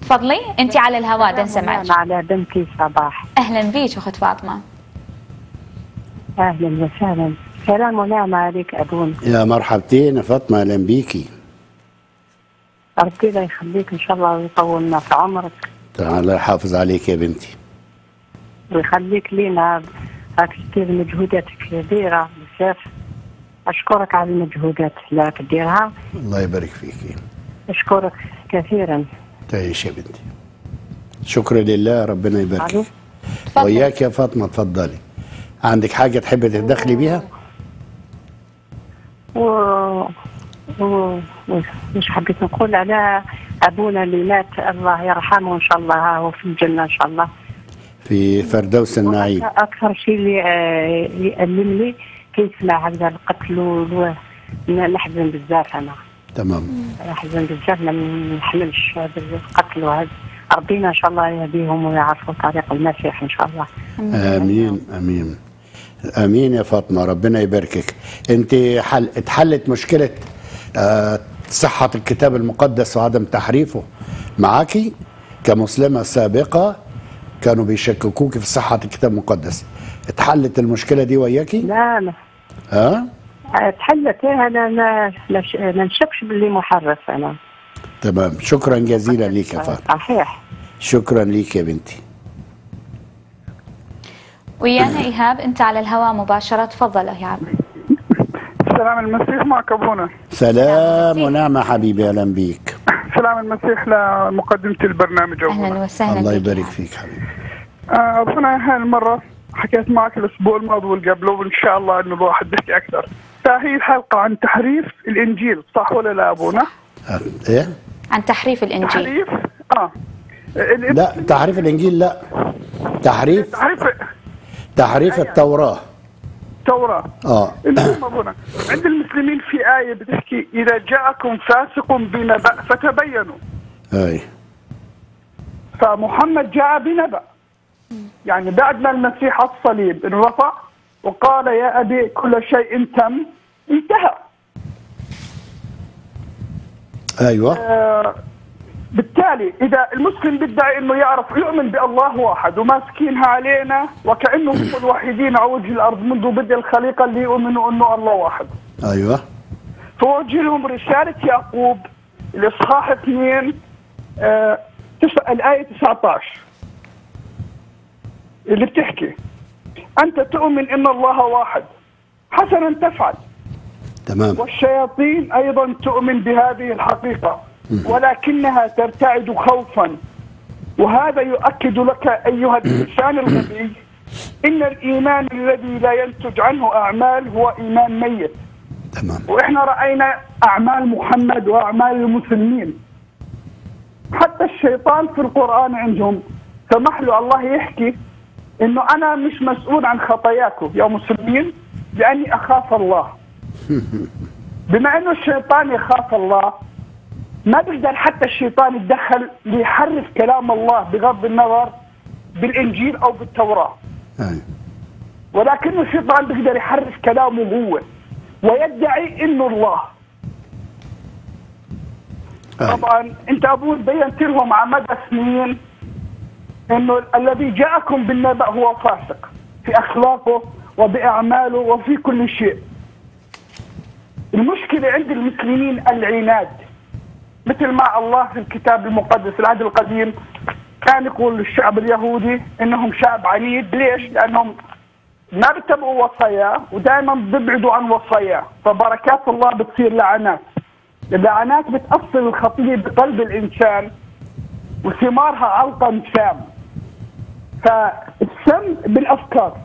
تفضلي انت على الهواء دا نسمعك على بنتي صباح. أهلا بيك أخت فاطمة. أهلا وسهلا. سلام ونعمة عليك أبونا. يا مرحبتين يا فاطمة أهلا بيكي ربي لا يخليك إن شاء الله ويطول لنا في عمرك. الله يحافظ عليك يا بنتي. ويخليك لينا هاك كثير مجهوداتك كبيرة بزاف أشكرك على المجهودات اللي تديرها الله يبارك فيكي أشكرك كثيرا. تعيش يا بنتي. شكرا لله ربنا يبارك وياك يا فاطمة اتفضلي عندك حاجة تحب تتدخلي بيها؟ و... و... مش حبيت نقول على أبونا اللي مات الله يرحمه إن شاء الله هو في الجنة إن شاء الله. في فردوس النعيم. أكثر شيء اللي آه، اللي يألمني كي يسمع هذا القتل نحزن بزاف أنا. تمام. نحزن بزاف ما نحملش هذا القتل وهذا ربنا إن شاء الله يهديهم ويعرفوا طريق المسيح إن شاء الله. آمين آمين. آمين يا فاطمة ربنا يباركك. أنت حل اتحلت مشكلة آه، صحة الكتاب المقدس وعدم تحريفه. معاكي كمسلمة سابقة كانوا بيشككوك في صحة الكتاب المقدس. اتحلت المشكلة دي وياكي؟ لا لا. ها؟ آه، تحلت إيه، أنا ما لا ش- ما نشكش باللي محرف أنا. تمام. شكرا جزيلا ليك يا فاطمة. صحيح شكرا ليك يا بنتي. ويانا إيهاب أنت على الهواء مباشرة. تفضل إيهاب. سلام المسيح معك أبونا. سلام ونعمه حبيبي أهلا بيك. سلام المسيح لمقدمة البرنامج ابونا أهلا وسهلا الله. يبارك فيك حبيبي. آه، أبونا هاي المرة حكيت معك الأسبوع الماضي واللي قبله وإن شاء الله إنه الواحد بيحكي أكثر. فهي الحلقة عن تحريف الإنجيل صح ولا لا أبونا؟ آه، إيه؟ عن تحريف الإنجيل. تحريف؟ آه. لا تحريف الإنجيل لا. تحريف؟ تحريف تحريف التوراة. التوراة آه. المهم أبونا عند المسلمين في آية بتحكي إذا جاءكم فاسق بنبأ فتبينوا. أي. فمحمد جاء بنبأ. يعني بعد ما المسيح على الصليب انرفع وقال يا أبي كل شيء تم انتهى. أيوه. آه بالتالي إذا المسلم بيدعي أنه يعرف يؤمن بالله واحد وماسكينها علينا وكأنهم هم الوحيدين على وجه الأرض منذ بدء الخليقة اللي يؤمنوا أنه الله واحد. أيوه. فوجه لهم رسالة يعقوب الإصحاح 2 آه الآية 19 اللي بتحكي. أنت تؤمن أن الله واحد. حسنا تفعل. تمام. والشياطين أيضا تؤمن بهذه الحقيقة. ولكنها ترتعد خوفا. وهذا يؤكد لك أيها الإنسان الغبي إن الإيمان الذي لا ينتج عنه أعمال هو إيمان ميت. تمام. وإحنا رأينا أعمال محمد وأعمال المسلمين. حتى الشيطان في القرآن عندهم. سمح له الله يحكي إنه أنا مش مسؤول عن خطاياكم يا مسلمين لأني أخاف الله. بما إنه الشيطان يخاف الله ما بيقدر حتى الشيطان يتدخل ليحرف كلام الله بغض النظر بالإنجيل أو بالتوراة. أي. ولكنه الشيطان بيقدر يحرف كلامه هو ويدعي إنه الله. طبعا أنت أبوي بينت لهم على مدى سنين إنه الذي جاءكم بالنبأ هو فاسق في أخلاقه وبأعماله وفي كل شيء. المشكلة عند المسلمين العناد مثل ما الله في الكتاب المقدس العهد القديم كان يقول للشعب اليهودي إنهم شعب عنيد. ليش؟ لأنهم ما بيتبعوا وصاياه ودائما بيبعدوا عن وصاياه فبركات الله بتصير لعنات. اللعنات بتأصل الخطية بقلب الإنسان وثمارها علقم سام فالسم بالأفكار.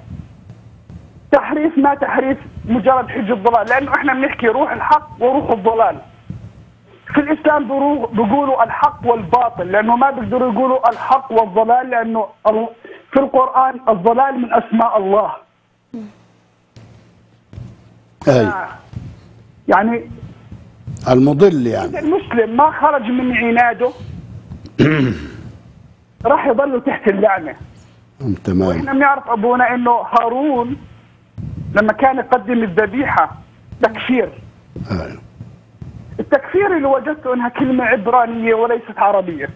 تحريف ما تحريف مجرد حج الضلال لأنه إحنا بنحكي روح الحق وروح الضلال. في الإسلام بيرو- بيقولوا الحق والباطل لأنه ما بيقدروا يقولوا الحق والضلال لأنه ال- في القرآن الضلال من أسماء الله. أي. يعني المضل يعني. المسلم ما خرج من عناده راح يضل تحت اللعنة. تمام. وإحنا بنعرف أبونا إنه هارون لما كان يقدم الذبيحة تكفير. اي التكفير اللي وجدته إنها كلمة عبرانية وليست عربية.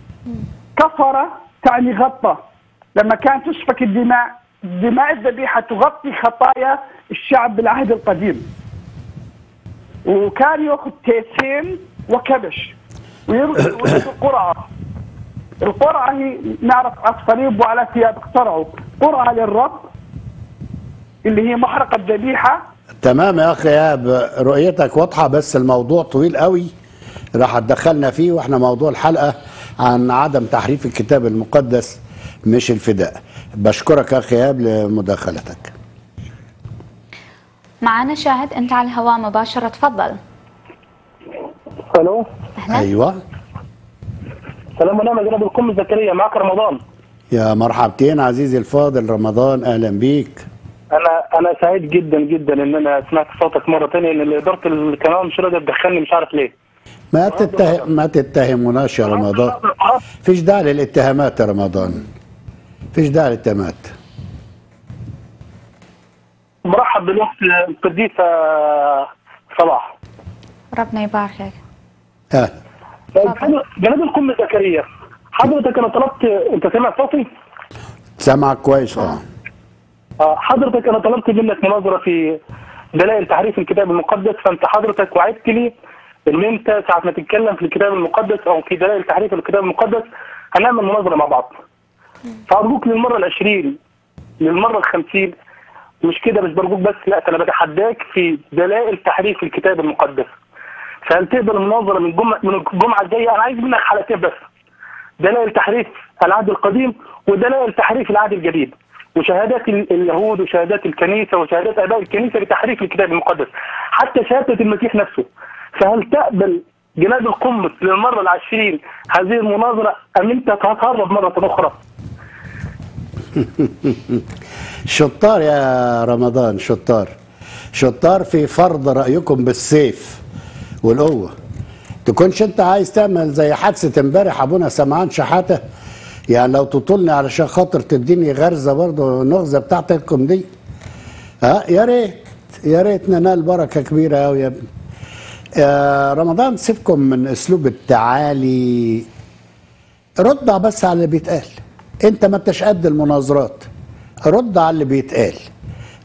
كفر تعني غطى. لما كانت تسفك الدماء دماء الذبيحة تغطي خطايا الشعب بالعهد القديم. وكان يأخذ تيسين وكبش ويرسل ويرسل قرعة القرعة هي نعرف على الصليب وعلى ثياب اقترعوا قرعة للرب اللي هي محرقة ذبيحة. تمام يا أخي ايهاب رؤيتك واضحة بس الموضوع طويل قوي. راح تدخلنا فيه وإحنا موضوع الحلقة عن عدم تحريف الكتاب المقدس مش الفداء. بشكرك يا أخي ايهاب لمداخلتك. معنا شاهد أنت على الهواء مباشرة تفضل. ألو؟ أهلا. أيوه. سلام ونعم جناب الكم زكريا معك رمضان. يا مرحبتين عزيزي الفاضل رمضان أهلا بيك. أنا أنا سعيد جدا جدا إن أنا سمعت صوتك مرة ثانية إن إدارة القناه مش راضيه تدخلني مش عارف ليه. ما تتهم ما تتهموناش يا رمضان. فيش داعي للاتهامات يا رمضان. فيش داعي للاتهامات. مرحب بالاخت القديسه صلاح. ربنا يباركك ها جناب القم زكريا حضرتك أنا طلبت أنت سامع صوتي؟ سامعك كويس آه آه، حضرتك أنا طلبت منك مناظرة في دلائل تحريف الكتاب المقدس فأنت حضرتك وعدت لي إن أنت ساعة ما تتكلم في الكتاب المقدس أو في دلائل تحريف الكتاب المقدس هنعمل مناظرة مع بعض. فأرجوك للمرة العشرين للمرة الخمسين مش كده مش برجوك بس لا أنا بتحداك في دلائل تحريف الكتاب المقدس. فهل تقبل المناظره من الجمعه من الجمعة الجاية أنا عايز منك حلقتين بس. دلائل تحريف العهد القديم ودلائل تحريف العهد الجديد. وشهادات ال- اليهود وشهادات الكنيسة وشهادات آباء الكنيسة بتحريف الكتاب المقدس حتى شهادة المسيح نفسه فهل تقبل جناب القمص للمرة العشرين هذه المناظرة أم أنت تتهرب مرة أخرى؟ شطار يا رمضان شطار شطار في فرض رأيكم بالسيف والقوة. تكونش انت عايز تعمل زي حادثة امبارح أبونا سمعان شحاتة. يعني لو تطولني علشان خاطر تديني غرزة برضه النغزة بتاعتكم دي. ها يا ريت يا ريت ننال بركة كبيرة قوي يا ابني. يا رمضان سيبكم من أسلوب التعالي. رد بس على اللي بيتقال. أنت ما انتش قد المناظرات. رد على اللي بيتقال.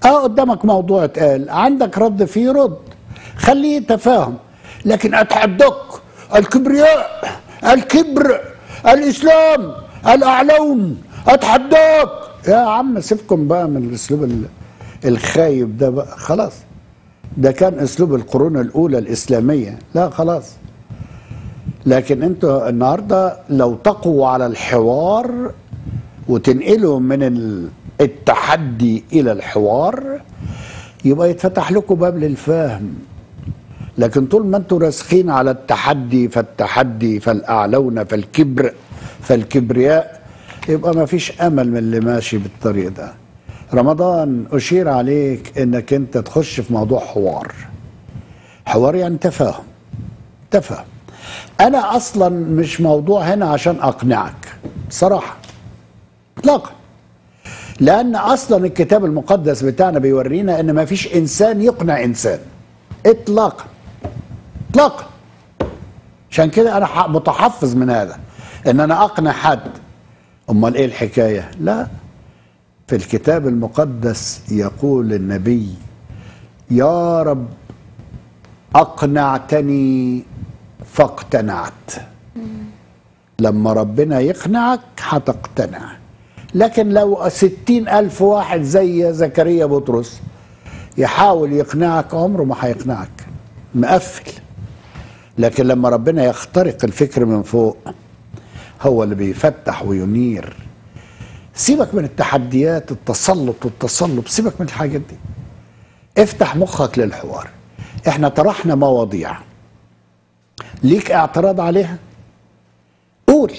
آه قدامك موضوع اتقال. عندك رد فيه رد. خليه تفاهم لكن اتحداك الكبرياء الكبر الإسلام الأعلون اتحداك يا عم سيبكم بقى من الأسلوب ال- الخايب ده بقى. خلاص. ده كان أسلوب القرون الأولى الإسلامية. لا خلاص. لكن أنتوا النهارده لو تقوا على الحوار وتنقلوا من ال- التحدي إلى الحوار يبقى يتفتح لكم باب للفهم. لكن طول ما أنتوا راسخين على التحدي فالتحدي فالأعلون فالكبر فالكبرياء يبقى ما فيش أمل من اللي ماشي بالطريق ده. رمضان أشير عليك إنك أنت تخش في موضوع حوار. حوار يعني تفاهم. تفاهم. أنا أصلا مش موضوع هنا عشان أقنعك. صراحة اطلاقا. لأن أصلا الكتاب المقدس بتاعنا بيورينا إن ما فيش إنسان يقنع إنسان. اطلاقا. اطلاقا. عشان كده أنا متحفظ من هذا. إن أنا أقنع حد. أمال إيه الحكاية؟ لا. في الكتاب المقدس يقول النبي يا رب أقنعتني فاقتنعت. لما ربنا يقنعك هتقتنع. لكن لو ستين ألف واحد زي زكريا بطرس يحاول يقنعك عمره ما هيقنعك. مقفل. لكن لما ربنا يخترق الفكر من فوق هو اللي بيفتح وينير. سيبك من التحديات التسلط والتصلب سيبك من الحاجات دي. افتح مخك للحوار. إحنا طرحنا مواضيع. ليك اعتراض عليها؟ قول.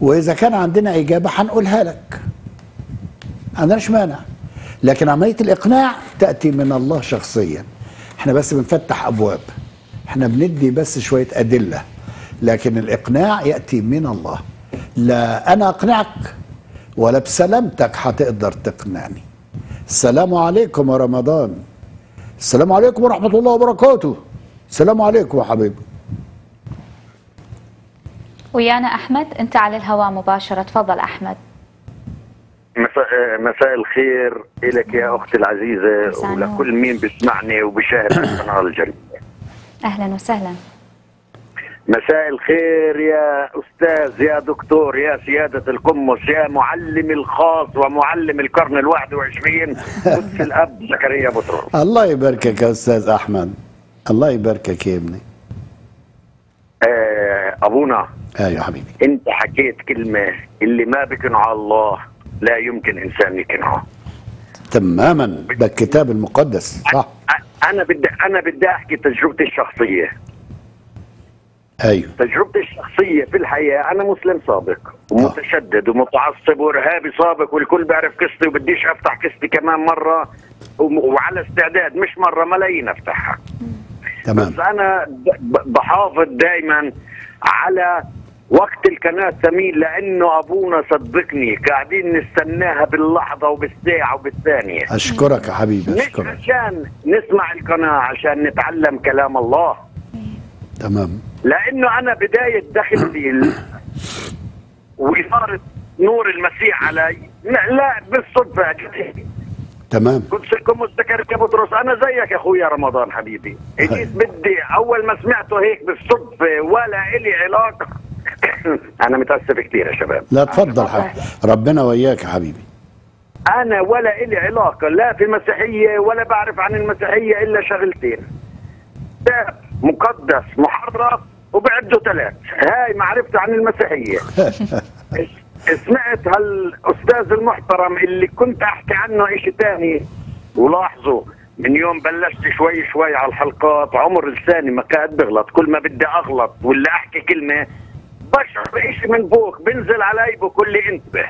واذا كان عندنا اجابة هنقولها لك. عندناش مانع. لكن عملية الإقناع تأتي من الله شخصيا. إحنا بس بنفتح أبواب. إحنا بندي بس شوية أدلة لكن الإقناع يأتي من الله. لا أنا أقنعك ولا بسلامتك هتقدر تقنعني. السلام عليكم يا رمضان السلام عليكم ورحمة الله وبركاته. السلام عليكم يا حبيبي ويانا أحمد أنت على الهواء مباشرة. تفضل أحمد. مساء مساء الخير لك يا أختي العزيزة مساء ولكل مين بيسمعني وبيشاهد القناة الجريمه أهلا وسهلا. مساء الخير يا أستاذ يا دكتور يا سيادة القمص يا معلم الخاص ومعلم القرن الواحد وعشرين. قدس الأب زكريا بطرس. الله يباركك يا أستاذ أحمد. الله يباركك يا ابني. آه أبونا. أيوه يا حبيبي. أنت حكيت كلمة اللي ما بكنه الله لا يمكن إنسان يكنه تماما. ده الكتاب المقدس صح. أنا بدي أنا بدي أحكي تجربتي الشخصية. أيوه. تجربتي الشخصية في الحياة أنا مسلم سابق ومتشدد ومتعصب وارهابي سابق والكل بيعرف قصتي وبديش أفتح قصتي كمان مرة وعلى استعداد مش مرة ملايين أفتحها. تمام. بس أنا بحافظ دائما على وقت القناة تميل لأنه أبونا صدقني قاعدين نستناها باللحظة وبالساعة وبالثانية. أشكرك يا حبيبي مش أشكرك. عشان نسمع القناة عشان نتعلم كلام الله. تمام. لأنه أنا بداية دخلتي وإثارة نور المسيح علي. لا, لا بالصدفة. جت تمام قدس القمص زكريا بطرس أنا زيك يا أخويا رمضان حبيبي. اجيت بدي أول ما سمعته هيك بالصدفة ولا إلي علاقة. أنا متأسف كثير يا شباب. لا تفضل حبيبي. ربنا وياك يا حبيبي. أنا ولا إلي علاقة لا في مسيحية ولا بعرف عن المسيحية إلا شغلتين. كتاب مقدس محرف وبعده ثلاث. هاي معرفتي عن المسيحية. سمعت هالأستاذ المحترم اللي كنت أحكي عنه شيء ثاني ولاحظوا من يوم بلشت شوي شوي على الحلقات عمر لساني ما كاد بغلط. كل ما بدي أغلط ولا أحكي كلمة بشعر بشيء من فوق بنزل علي بقول لي انتبه.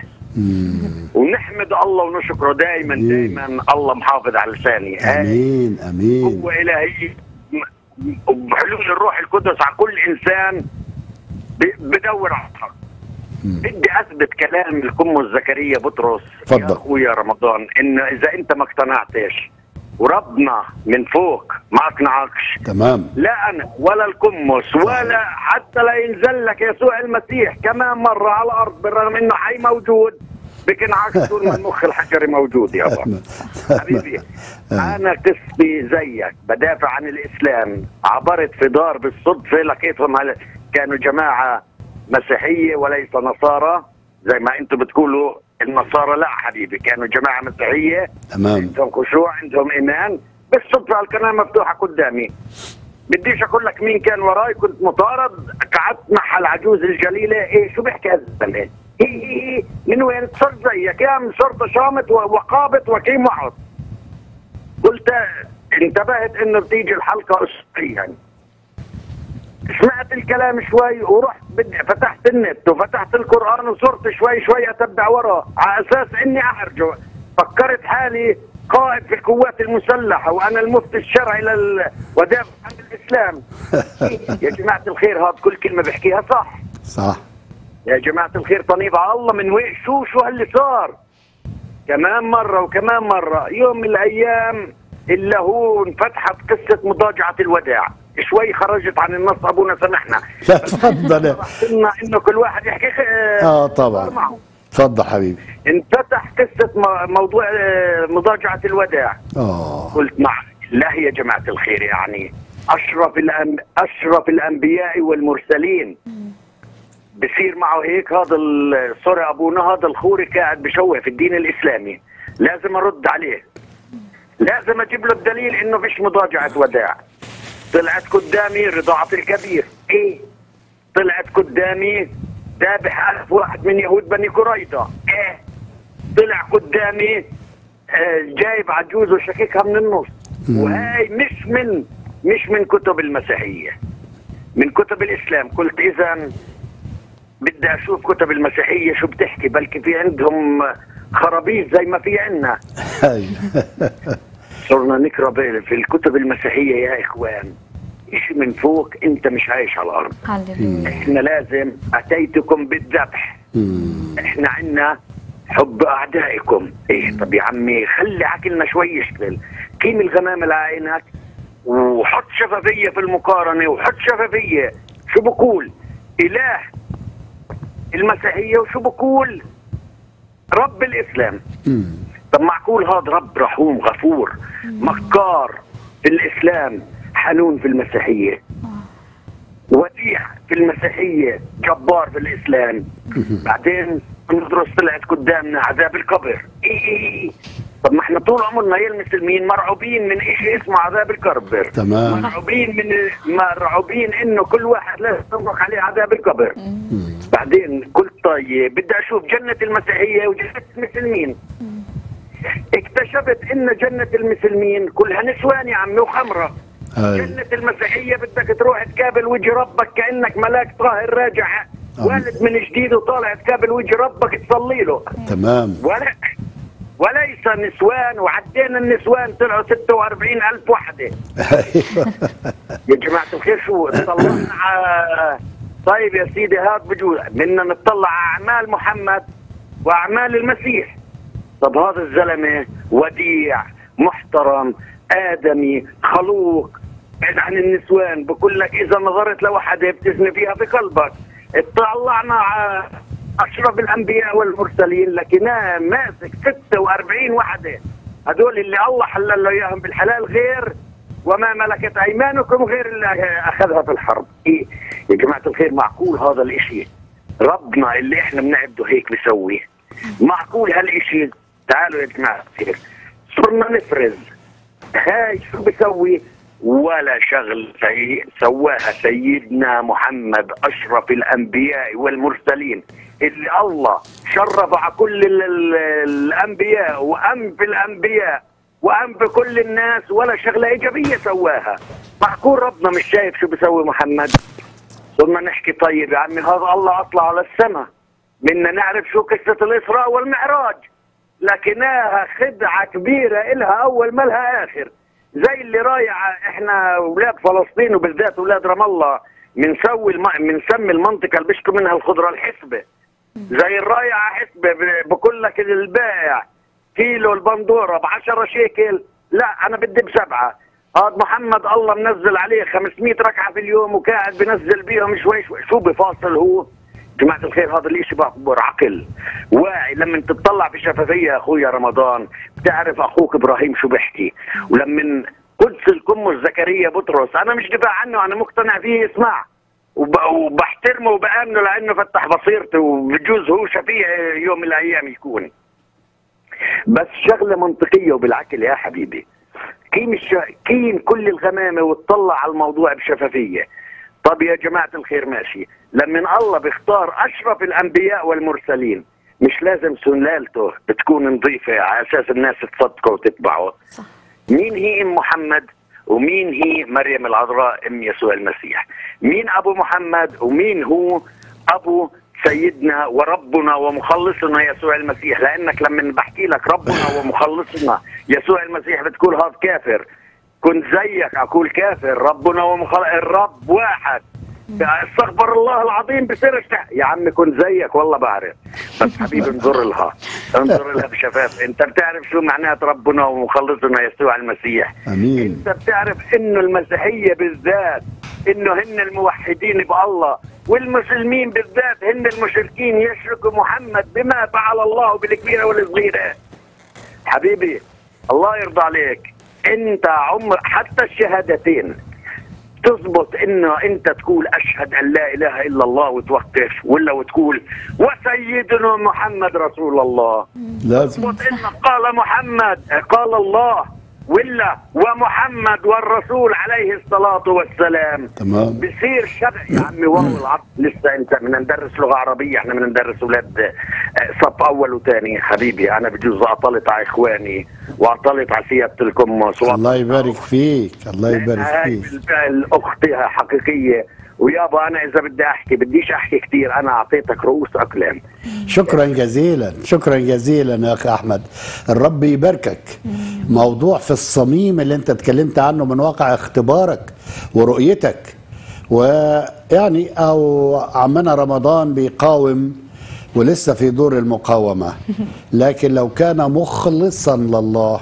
ونحمد الله ونشكره دائما دائما الله محافظ على لساني. هاي آمين آمين. قوة إلهية. وبحلول الروح القدس على كل إنسان. ب- بدور على الحق. بدي أثبت كلام القمص زكريا بطرس. اتفضل. يا أخويا رمضان إنه إذا أنت ما اقتنعتش وربنا من فوق ما أقنعكش. تمام. لا أنا ولا القمص ولا حتى لا ينزل لك يسوع المسيح. كمان مرة على الأرض بالرغم إنه حي موجود بكن عكس طول ما المخ الحجري موجود يابا حبيبي أنا قصتي زيك. بدافع عن الإسلام. عبرت في دار بالصدفة لقيتهم هل كانوا جماعة مسيحية وليس نصارى زي ما أنتم بتقولوا النصارى لا حبيبي. كانوا جماعة مسيحية تمام. عندهم خشوع عندهم إيمان بالصدفه القناه مفتوحه قدامي. بديش أقول لك مين كان وراي كنت مطارد قعدت مع العجوز الجليلة. إيه شو بيحكي هذا الزلمه؟ هي هي هي. من وين؟ صرت زيك. يا من صرت شامت و- وقابت وكيم وعد. قلت انتبهت إنه بتيجي الحلقة اسبوعيا. سمعت الكلام شوي ورحت بدي فتحت النت وفتحت القرآن وصرت شوي شوي أتبع وراه على أساس إني احرجه فكرت حالي قائد في القوات المسلحة وأنا المفتي الشرعي لل ودافع عن الإسلام. يا جماعة الخير هذا كل كلمة بحكيها صح؟ صح. يا جماعة الخير طنيب على الله من وين؟ شو شو هاللي صار؟ كمان مرة وكمان مرة. يوم من الأيام إلا هو انفتحت قصة مضاجعة الوداع. شوي خرجت عن النص أبونا سامحنا لا تفضل. قلنا إنه كل واحد يحكي آه طبعا. معه. تفضل حبيبي. انفتح قصة م- موضوع آه، مضاجعة الوداع. آه. قلت مع لا يا جماعة الخير يعني. أشرف الأن... أشرف الأنبياء والمرسلين. بصير معه هيك هذا ال- سوري أبونا هذا الخوري قاعد بشوه في الدين الإسلامي. لازم أرد عليه. لازم أجيب له الدليل إنه فيش مضاجعة وداع. طلعت قدامي رضاعة الكبير إيه؟ طلعت قدامي ذابح ألف واحد من يهود بني قريظة إيه؟ طلع قدامي آه، جايب عجوز وشككها من النص. وهاي مش من مش من كتب المسيحية. من كتب الإسلام. قلت إذا بدي أشوف كتب المسيحية شو بتحكي بلكي في عندهم خرابيط زي ما في عنا. صرنا نقرا في الكتب المسيحية يا إخوان. إشي من فوق أنت مش عايش على الأرض. هللويا. إحنا لازم أتيتكم بالذبح. إحنا عنا حب أعدائكم. إيه طب يا عمي خلي عقلنا شوي يشتغل. قيم الغمام لعينك وحط شفافية في المقارنة وحط شفافية. شو بقول؟ إله المسيحية وشو بقول؟ رب الإسلام. طب معقول هذا رب رحوم غفور مكار في الإسلام حنون في المسيحية. وديع في المسيحية جبار في الإسلام. بعدين ندرس طلعت قدامنا عذاب القبر. إيه إيه. طب ما إحنا طول عمرنا يا المسلمين مرعوبين من شيء اسمه عذاب القبر. تمام. مرعوبين من مرعوبين إنه كل واحد لازم يطبق عليه عذاب القبر. بعدين قلت طيب بدي أشوف جنة المسيحية وجنة المسلمين. اكتشفت إن جنة المسلمين كلها نسوان يا عمي وخمرة. أي. جنة المسيحية بدك تروح تقابل وجه ربك كأنك ملاك طاهر راجع. والد من جديد وطالع تقابل وجه ربك تصلي له. تمام. ولا وليس نسوان وعدينا النسوان طلعوا 46 ألف وحدة. أيوه. يا جماعة الخير شو طلعنا على طيب يا سيدي هات بجوز بدنا نطلع على أعمال محمد وأعمال المسيح. طب هذا الزلمة وديع محترم آدمي خلوق بعيد عن النسوان بقول لك إذا نظرت لوحدة بتزني فيها بقلبك اطلعنا على أشرف الأنبياء والمرسلين لكنها ماسك 46 وحدة. هدول اللي الله حلل له إياهم بالحلال غير وما ملكت أيمانكم غير اللي أخذها في الحرب. إيه؟ يا جماعة الخير معقول هذا الإشي؟ ربنا اللي إحنا بنعبده هيك بيسوي معقول هالإشي؟ تعالوا يا جماعة الخير. صرنا نفرز. هاي شو بيسوي؟ ولا شغل. سواها سيدنا محمد أشرف الأنبياء والمرسلين اللي الله شرف على كل ال... ال... الأنبياء وأم بالانبياء وأم بكل الناس ولا شغلة إيجابية سواها. معقول ربنا مش شايف شو بيسوي محمد؟ ثم نحكي طيب يا عمي هذا الله أطلع على السماء. بدنا نعرف شو قصة الإسراء والمعراج. لكنها خدعة كبيرة إلها أول ما لها آخر. زي اللي رايع إحنا أولاد فلسطين وبالذات أولاد رام الله بنسوي. بنسمي المنطقة اللي بيشكوا منها الخضرة الحسبة. زي الرايعه حسبة ب- بقول لك البائع. كيلو البندورة ب 10 شيكل. لا أنا بدي بسبعة. هذا محمد الله منزل عليه 500 ركعة في اليوم وقاعد بنزل بيهم شوي شوي. شو بفاصل هو؟ جماعة الخير هذا الإشي بعبر عقل. واعي لما تطلع في شفافية يا اخويا رمضان بتعرف أخوك إبراهيم شو بيحكي. ولما قدس القمص زكريا بطرس أنا مش دفاع عنه أنا مقتنع فيه اسمع. وب... وبحترمه وبأمنه لأنه فتح بصيرته وبجوز هو شفيع يوم من الأيام يكون. بس شغلة منطقية وبالعقل يا حبيبي. كين الش... كين كل الغمامة وتطلع على الموضوع بشفافية؟ طب يا جماعة الخير ماشي. لما الله بيختار أشرف الأنبياء والمرسلين. مش لازم سلالته بتكون نظيفة على أساس الناس تصدقه وتتبعه. مين هي أم محمد؟ ومين هي مريم العذراء؟ أم يسوع المسيح. مين أبو محمد؟ ومين هو أبو سيدنا وربنا ومخلصنا يسوع المسيح؟ لأنك لما بحكي لك ربنا ومخلصنا يسوع المسيح بتقول هذا كافر. كنت زيك أقول كافر ربنا ومخلص الرب واحد. استغفر الله العظيم اشتح يا عمي كنت زيك والله بعرف. بس حبيبي انظر لها. انظر لها بشفاف. انت بتعرف شو معنات ربنا ومخلصنا يسوع المسيح. آمين. انت بتعرف إنه المسيحية بالذات إنه هن الموحدين بالله والمسلمين بالذات هن المشركين يشركوا محمد بما فعل الله بالكبيرة والصغيرة. حبيبي الله يرضى عليك. انت عمر حتى الشهادتين تزبط انه انت تقول اشهد ان لا اله الا الله وتوقف ولا وتقول وسيدنا محمد رسول الله. لازم تزبط انه قال محمد قال الله. ولا ومحمد والرسول عليه الصلاة والسلام. تمام. بصير شبع يا عمي والله العظيم. لسه انت بدنا ندرس لغة عربية إحنا بدنا ندرس أولاد آه، صف أول وثاني. حبيبي أنا بجوز اعتلط على إخواني واعتلط على سيادة القمص الله يبارك فيك الله يبارك فيك. بالفعل أختي حقيقية. ويابا أنا إذا بدي أحكي بديش أحكي كثير أنا أعطيتك رؤوس أقلام. شكرا جزيلا شكرا جزيلا يا أخي أحمد. الرب يباركك. موضوع في الصميم اللي أنت اتكلمت عنه من واقع اختبارك ورؤيتك. ويعني أو عمنا رمضان بيقاوم ولسه في دور المقاومة. لكن لو كان مخلصا لله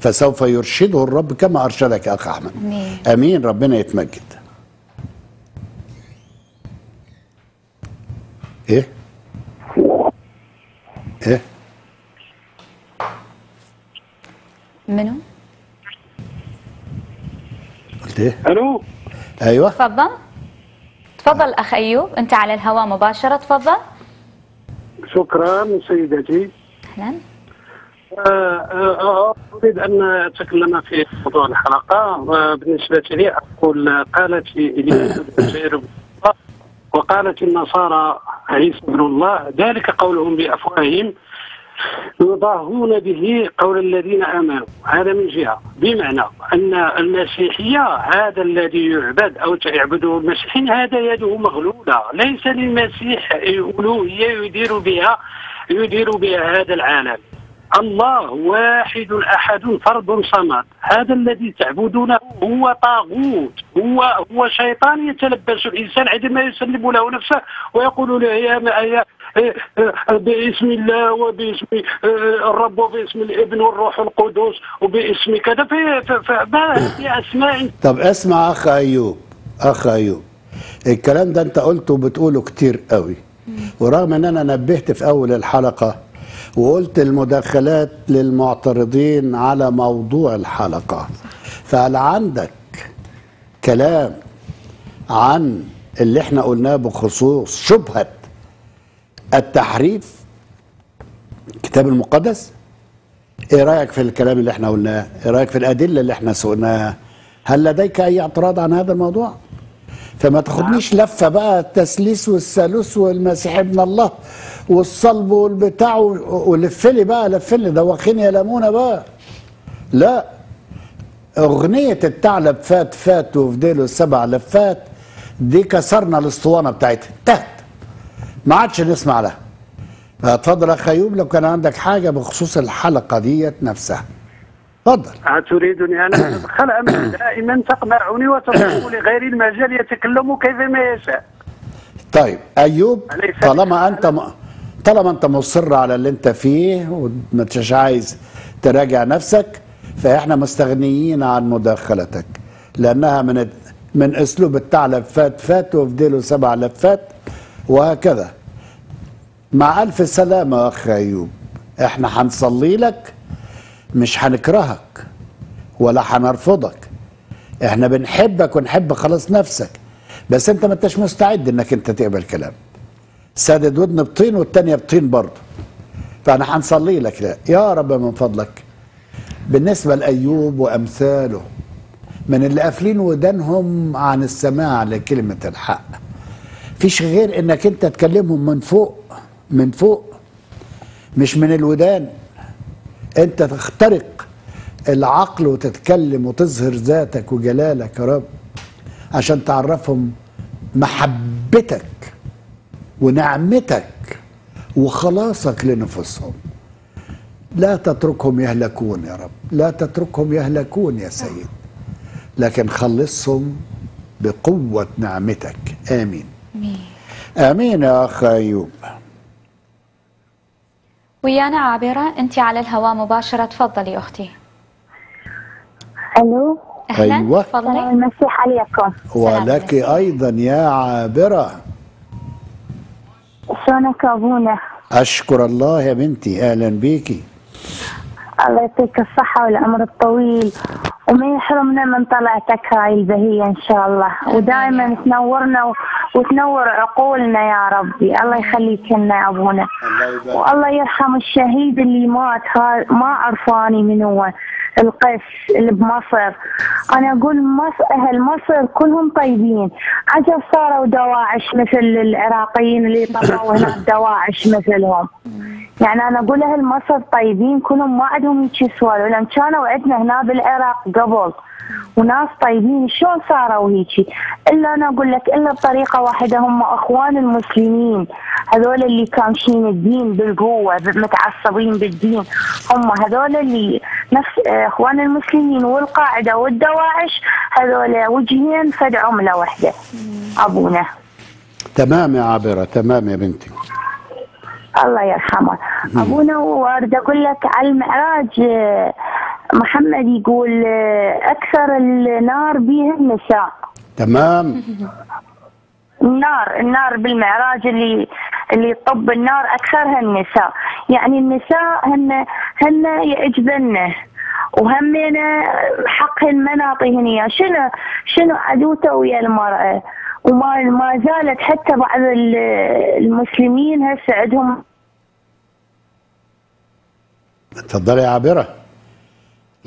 فسوف يرشده الرب كما أرشدك يا اخ أحمد. آمين. آمين. ربنا يتمجد. إيه؟ إيه؟ منو؟ قلت إيه؟ ألو؟ أيوه. تفضل. تفضل أخ أيوب أنت على الهواء مباشرة تفضل. شكرا سيدتي. أهلا. آه، آه، أريد أن أتكلم في موضوع الحلقة. آه، بالنسبة لي أقول قالت بن الله وقالت النصارى عيسى بن الله ذلك قولهم بأفواههم يضاهون به قول الذين آمنوا. هذا من جهة. بمعنى أن المسيحية هذا الذي يعبد أو يعبده المسيحيين هذا يده مغلولة. ليس للمسيح الوهيه يدير بها يدير بها هذا العالم. الله واحد أحد فرد صمد. هذا الذي تعبدونه هو طاغوت. هو هو شيطان يتلبس الإنسان عندما يسلم له نفسه ويقول له يا يا باسم الله وباسم الرب وباسم الابن والروح القدس وباسم كذا. في في- أسماء. طب اسمع أخ أيوب. أخ أيوب. الكلام ده أنت قلته بتقوله كتير قوي. ورغم إن أنا نبهت في أول الحلقة وقلت المداخلات للمعترضين على موضوع الحلقة. فهل عندك كلام عن اللي إحنا قلناه بخصوص شبهة التحريف؟ الكتاب المقدس؟ إيه رأيك في الكلام اللي إحنا قلناه؟ إيه رأيك في الأدلة اللي إحنا سقناها؟ هل لديك أي اعتراض عن هذا الموضوع؟ فما تاخدنيش لفة بقى التثليث والثالوث والمسيح ابن الله والصلب والبتاع و- ولفلي بقى لفلي دوخيني يا لمونه بقى. لا أغنية الثعلب فات فات وفي ديله سبع لفات دي كسرنا الأسطوانة بتاعتها. انتهت. ما عادش نسمع لها. اتفضل يا اخ أيوب لو كان عندك حاجة بخصوص الحلقة ديت نفسها. اتفضل أتريدني أن أتدخل أم دائما تقنعني وتترك لغير المجال يتكلم كيفما يشاء. طيب أيوب أليس طالما أنت م... طالما أنت مصر على اللي أنت فيه وما انتش عايز تراجع نفسك فإحنا مستغنيين عن مداخلتك. لأنها من من أسلوب الثعلب فات فات وفديله سبع لفات وهكذا. مع ألف سلامة يا اخ أيوب إحنا هنصلي لك مش هنكرهك ولا هنرفضك. إحنا بنحبك ونحب خلاص نفسك بس أنت ما أنتش مستعد إنك أنت تقبل كلام. سادد ودن بطين والتانية بطين برضه. فأنا هنصلي لك لا يا رب من فضلك. بالنسبة لأيوب وأمثاله من اللي قافلين ودانهم عن السماع لكلمة الحق. فيش غير إنك أنت تكلمهم من فوق من فوق مش من الودان. أنت تخترق العقل وتتكلم وتظهر ذاتك وجلالك يا رب عشان تعرفهم محبتك ونعمتك وخلاصك لنفوسهم. لا تتركهم يهلكون يا رب لا تتركهم يهلكون يا سيد لكن خلصهم بقوة نعمتك. آمين. مين. آمين يا أخ أيوب. ويانا عابرة أنت على الهواء مباشرة. تفضلي أختي. ألو؟ أهلا أيوة. تفضلي. المسيح عليكم. ولك أيضا يا عابرة. شلونك أبونا؟ أشكر الله يا بنتي أهلا بيكي. الله يعطيك الصحة والعمر الطويل. وما يحرمنا من طلعتك هاي البهية إن شاء الله. ودائما تنورنا وتنور عقولنا يا ربي. الله يخليك لنا يا أبونا. والله يرحم الشهيد اللي مات ما عرفاني من هو. القس اللي بمصر. أنا أقول مصر أهل مصر كلهم طيبين. عجب صاروا دواعش مثل العراقيين اللي طلعوا هنا دواعش مثلهم. يعني أنا أقول أهل مصر طيبين كلهم ما عندهم هيك سوالف. لأن كانوا عندنا هنا بالعراق قبل. وناس طيبين. شلون صاروا هيك؟ إلا أنا أقول لك إلا بطريقة واحدة. هم أخوان المسلمين. هذول اللي كامشين الدين بالقوة متعصبين بالدين. هم هذول اللي نفس أخوان المسلمين. والقاعدة والدواعش هذول وجهين فد عمله واحدة أبونا. تمام يا عابرة تمام يا بنتي. الله يرحمه. أبونا وارد أقول لك على المعراج محمد يقول أكثر النار بها النساء. تمام. النار النار بالمعراج اللي اللي طب النار أكثرها النساء. يعني النساء هن هن يعجبنه وهمنا حقهن ما نعطيهن شنو شنو عدوته ويا المرأة؟ وما ما زالت حتى بعض ال- المسلمين هسه عندهم اتفضلي يا عابرة.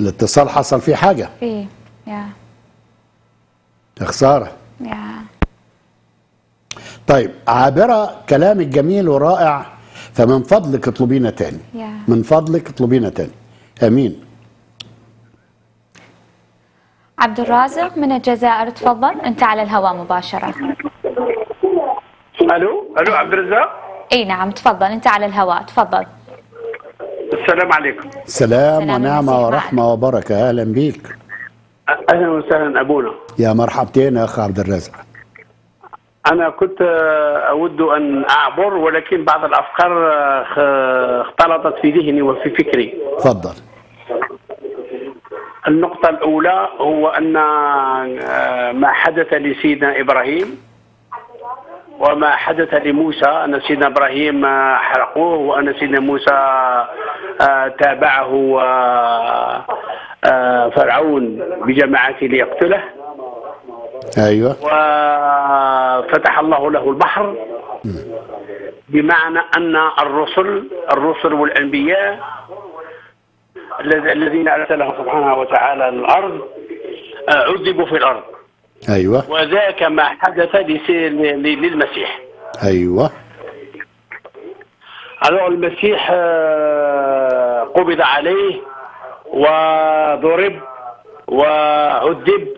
الاتصال حصل فيه حاجة. في يا. يا خسارة. يا. طيب عابرة كلامك جميل ورائع. فمن فضلك اطلبينا تاني. يا. من فضلك اطلبينا تاني. أمين. عبد الرازق من الجزائر تفضل. أنت على الهواء مباشرة. ألو؟ ألو عبد الرزاق؟ إي نعم تفضل. أنت على الهواء تفضل. السلام عليكم. سلام سلام ونعمة ورحمة وبركة. أهلا بيك. أهلا وسهلا أبونا. يا مرحبتين يا أخ عبد الرزاق أنا كنت أود أن أعبر ولكن بعض الأفكار خ- اختلطت في ذهني وفي فكري. تفضل. النقطة الأولى هو أن آه، ما حدث لسيدنا إبراهيم. وما حدث لموسى أن سيدنا إبراهيم آه، حرقوه وأن سيدنا موسى آه، تابعه آه، فرعون بجماعته ليقتله. أيوة. وفتح الله له البحر. بمعنى أن الرسل الرسل والأنبياء الذ- الذين أرسلهم سبحانه وتعالى للأرض آه، عذبوا في الأرض. أيوة. وذاك ما حدث للمسيح. أيوة. alors المسيح آه، قبض عليه وضرب وعذب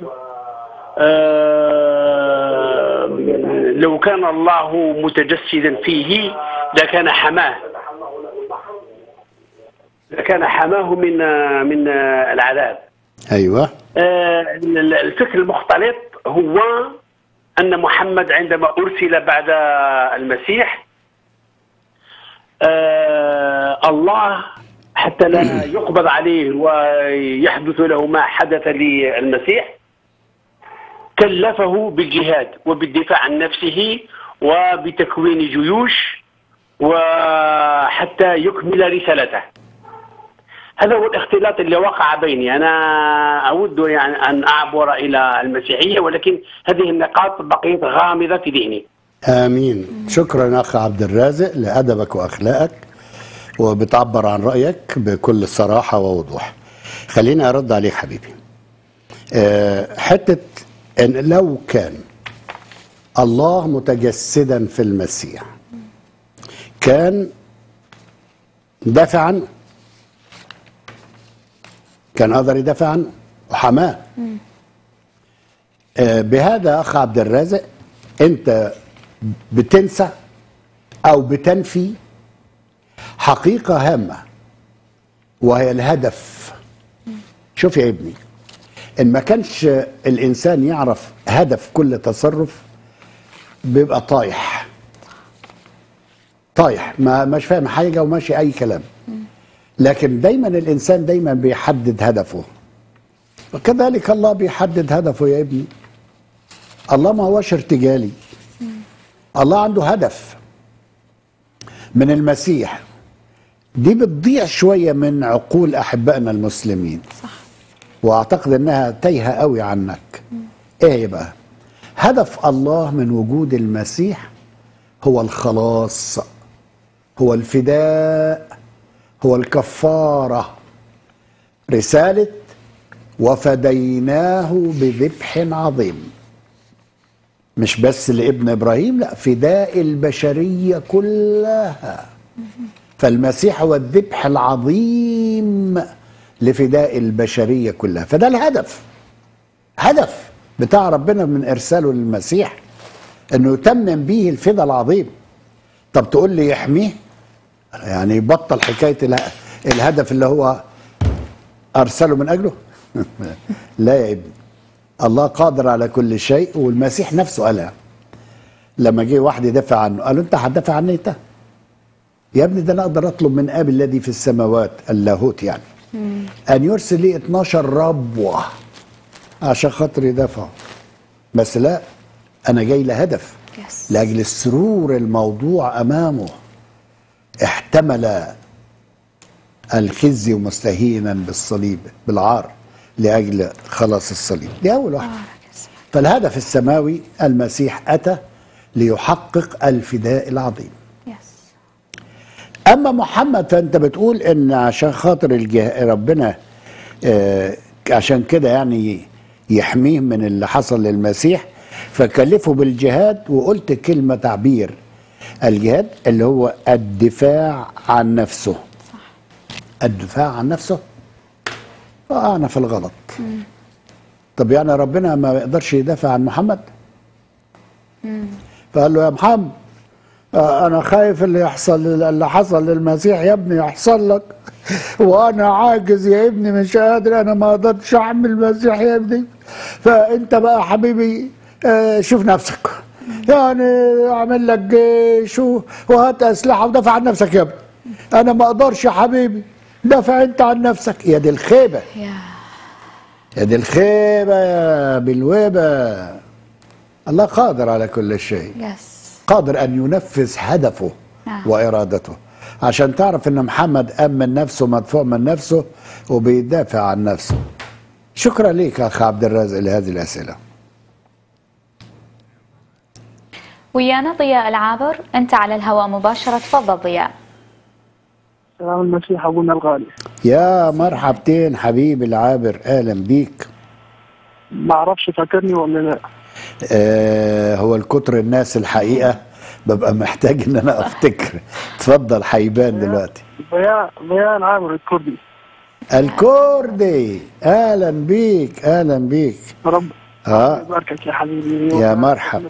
آه، لو كان الله متجسدا فيه لكان حماه. لكان حماه من آه، من العذاب. أيوة. آه، الفكر المختلط هو أن محمد عندما أرسل بعد المسيح آه، الله حتى لا يقبض عليه ويحدث له ما حدث للمسيح كلفه بالجهاد وبالدفاع عن نفسه وبتكوين جيوش وحتى يكمل رسالته. هذا هو الاختلاط اللي وقع بيني. أنا أود يعني أن أعبر إلى المسيحية ولكن هذه النقاط بقيت غامضة في ذهني. آمين. شكرا أخ عبد الرازق لأدبك وأخلاقك وبتعبر عن رأيك بكل صراحة ووضوح. خليني أرد عليك حبيبي. أه حتة إن لو كان الله متجسدا في المسيح كان دافع عنه كان قدر يدافع عنه وحماه آه، بهذا أخ عبد الرازق أنت بتنسى أو بتنفي حقيقة هامة وهي الهدف. شوف يا ابني إن ما كانش الإنسان يعرف هدف كل تصرف بيبقى طايح. طايح ما مش فاهم حاجة وماشي أي كلام. لكن دايما الإنسان دايما بيحدد هدفه. وكذلك الله بيحدد هدفه يا ابني. الله ما هوش ارتجالي. الله عنده هدف من المسيح. دي بتضيع شوية من عقول أحبائنا المسلمين. صح. وأعتقد إنها تايهة قوي عنك. إيه بقى؟ هدف الله من وجود المسيح هو الخلاص هو الفداء هو الكفاره رسالة وفديناه بذبح عظيم. مش بس لابن إبراهيم لا فداء البشرية كلها. فالمسيح هو الذبح العظيم لفداء البشرية كلها. فده الهدف. هدف بتاع ربنا من إرساله للمسيح إنه يتمم به الفداء العظيم. طب تقول لي يحميه؟ يعني يبطل حكاية اله- الهدف اللي هو أرسله من أجله؟ لا يا ابني. الله قادر على كل شيء والمسيح نفسه قالها. لما جه واحد يدافع عنه قال له أنت هتدافع عني أنت؟ يا ابني ده أنا أقدر أطلب من أبي الذي في السماوات اللاهوت يعني. أن يرسل لي 12 ربوة عشان خاطر يدافعوا. بس لا أنا جاي لهدف لأجل السرور الموضوع أمامه. احتمل الخزي مستهينا بالصليب بالعار لأجل خلاص الصليب. دي أول واحدة. فالهدف السماوي المسيح أتى ليحقق الفداء العظيم. أما محمد فأنت بتقول إن عشان خاطر الجه... ربنا آه عشان كده يعني يحميه من اللي حصل للمسيح فكلفه بالجهاد وقلت كلمة تعبير. الجهاد اللي هو الدفاع عن نفسه. الدفاع عن نفسه. وقعنا في الغلط. طب يعني ربنا ما يقدرش يدافع عن محمد؟ فقال له يا محمد آه، أنا خايف اللي يحصل اللي حصل للمسيح يا ابني يحصل لك. وأنا عاجز يا ابني مش قادر أنا ما قدرتش أعمل المسيح يا ابني. فأنت بقى حبيبي آه، شوف نفسك. يعني أعمل لك جيش وهات أسلحة ودافع عن نفسك يا ابني. أنا ما أقدرش يا حبيبي. دافع أنت عن نفسك. يا دي الخيبة. يا. دي الخيبة يا بالويبة. الله قادر على كل شيء. يس قادر أن ينفذ هدفه نعم. وإرادته. عشان تعرف إن محمد أمن نفسه مدفوع من نفسه وبيدافع عن نفسه. شكرا ليك يا أخ عبد الرازق لهذه الأسئلة. ويانا ضياء العابر أنت على الهواء مباشرة تفضل ضياء. سلام المسيح ابونا الغالي. يا مرحبتين حبيبي العابر أهلا بيك. ما أعرفش فاكرني ولا لا؟ آه هو الكتر الناس الحقيقة ببقى محتاج إن أنا أفتكر. اتفضل حيبان دلوقتي. ضياء ضياء العامر الكردي. الكردي أهلا بيك أهلا بيك. رب آه. يباركك يا حبيبي. يا مرحب.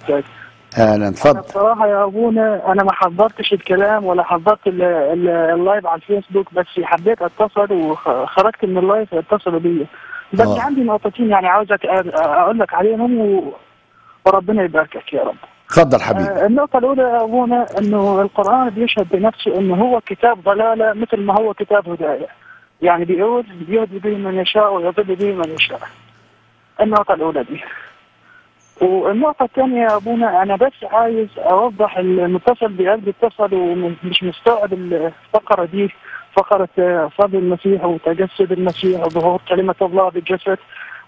أهلا اتفضل. بصراحة يا أبونا أنا ما حضرتش الكلام ولا حضرت ال- ال- اللايف على الفيسبوك بس حبيت أتصل وخرجت من اللايف أتصلوا بيا. بس آه. عندي نقطتين يعني عاوزك أ- أقول لك عليهم و... وربنا يباركك يا رب. اتفضل حبيبي. آه، النقطة الأولى يا أبونا أنه القرآن بيشهد بنفسه أنه هو كتاب ضلالة مثل ما هو كتاب هداية. يعني بيقول يهدي به من يشاء ويضل به من يشاء. النقطة الأولى دي. والنقطة الثانية يا أبونا أنا بس عايز أوضح المتصل بقلبي اتصل ومش مستوعب الفقرة دي فقرة آه، صلب المسيح وتجسد المسيح وظهور كلمة الله بالجسد.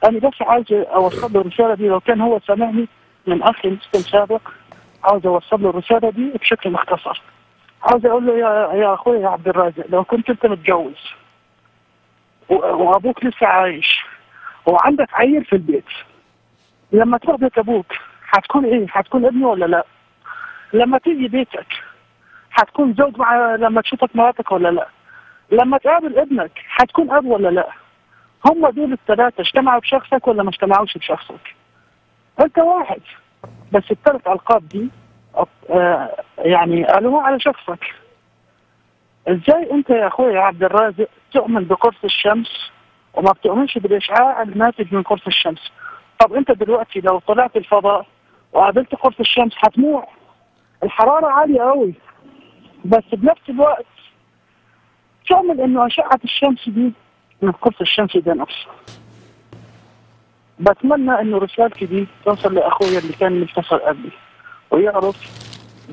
أنا بس عايز أوصل له الرسالة دي لو كان هو سامعني من أخي مسلم سابق عاوز أوصل له الرسالة دي بشكل مختصر. عاوز أقول له يا يا أخوي يا عبد الرازق لو كنت أنت متجوز وأبوك لسه عايش وعندك عيل في البيت لما تروح بيت أبوك هتكون إيه؟ هتكون ابن ولا لا؟ لما تيجي بيتك هتكون زوج مع لما تشوفك مراتك ولا لا؟ لما تقابل ابنك هتكون أب ولا لا؟ هم دول الثلاثة اجتمعوا بشخصك ولا ما اجتمعوش بشخصك؟ أنت واحد بس الثلاث ألقاب دي آه، يعني قالوها على شخصك إزاي أنت يا أخوي عبد الرازق تؤمن بقرص الشمس وما بتؤمنش بالإشعاع الناتج من قرص الشمس طب انت دلوقتي لو طلعت الفضاء وقابلت قرص الشمس هتموت. الحرارة عالية قوي بس بنفس الوقت تعمل إنه أشعة الشمس دي من قرص الشمس ده نفسه. بتمنى إنه رسالتي دي توصل لأخويا اللي كان متصل قبلي. ويعرف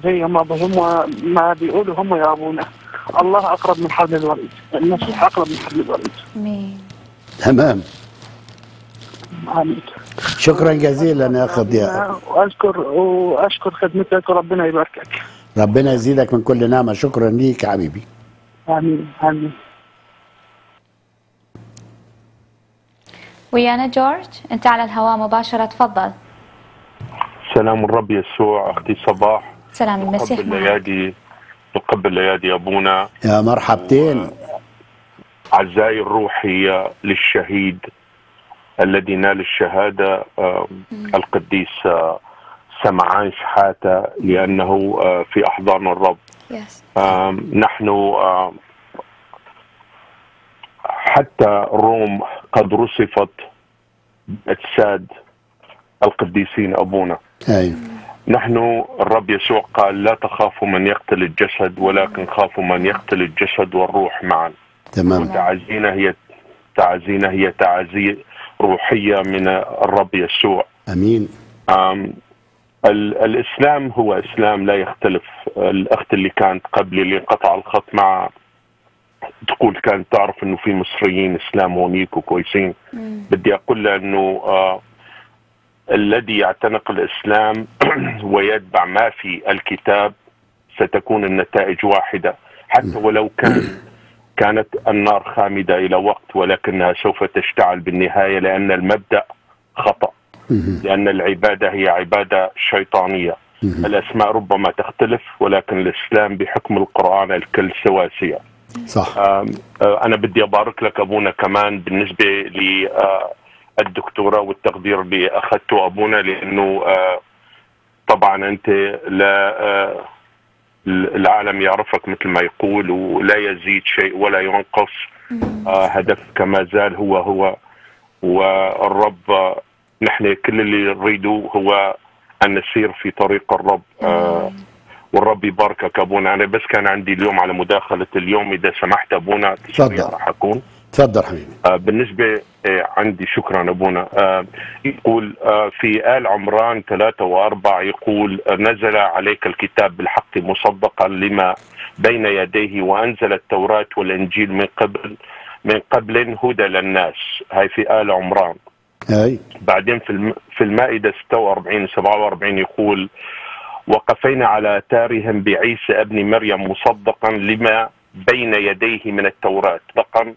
زي ما هم ما بيقولوا هم يا أبونا. الله أقرب من حبل الوريد. المسيح أقرب من حبل الوريد. آمين. تمام. آمين. شكرا جزيلا يا اخ ضياء واشكر وأشكر خدمتك وربنا يباركك. ربنا يزيدك من كل نعمة. شكرا ليك يا حبيبي. آمين آمين. ويانا جورج أنت على الهواء مباشرة تفضل. سلام الرب يسوع أختي صباح. سلام المسيح نقبل معك. الايادي نقبل الأيادي أبونا. يا مرحبتين. عزائي الروحية للشهيد الذي نال الشهادة آه، القديس آه، سمعان شحاتة لأنه آه، في أحضان الرب. نحن حتى روم قد رصفت اجساد القديسين أبونا. أيوه. نحن الرب يسوع قال لا تخافوا من يقتل الجسد ولكن خافوا من يقتل الجسد والروح معا. تمام. تعازينا هي تعازينا هي تعازي روحية من الرب يسوع. آمين. آم، ال- الإسلام هو إسلام لا يختلف. الأخت اللي كانت قبلي اللي انقطع الخط مع تقول كانت تعرف إنه في مصريين إسلام هونيك وكويسين. بدي أقول لها إنه آه الذي يعتنق الإسلام ويتبع ما في الكتاب ستكون النتائج واحدة. حتى ولو كان كانت النار خامدة إلى وقت ولكنها سوف تشتعل بالنهاية لأن المبدأ خطأ. لأن العبادة هي عبادة شيطانية. الأسماء ربما تختلف ولكن الإسلام بحكم القرآن الكل سواسية. صح. آه، أنا بدي أبارك لك أبونا كمان بالنسبة للدكتوراه والتقدير اللي أخذته أبونا لأنه آه، طبعا أنت لا آه، العالم يعرفك مثل ما يقول ولا يزيد شيء ولا ينقص. آه، هدفك ما زال هو هو. والرب نحن كل اللي نريده هو أن نسير في طريق الرب. آه، والرب يباركك أبونا. أنا بس كان عندي اليوم على مداخلة اليوم إذا سمحت أبونا تفضل. راح أكون. تفضل حبيبي. آه، بالنسبة آه، عندي شكرا أبونا. آه، يقول في آل عمران ثلاثة وأربعة يقول نزل عليك الكتاب بالحق مصدقا لما بين يديه وأنزل التوراة والإنجيل من قبل من قبل هدى للناس. هاي في آل عمران. أي. بعدين في الم... في المائدة 46 47 يقول وقفينا على آثارهم بعيسى ابن مريم مصدقا لما بين يديه من التوراة. مصدقا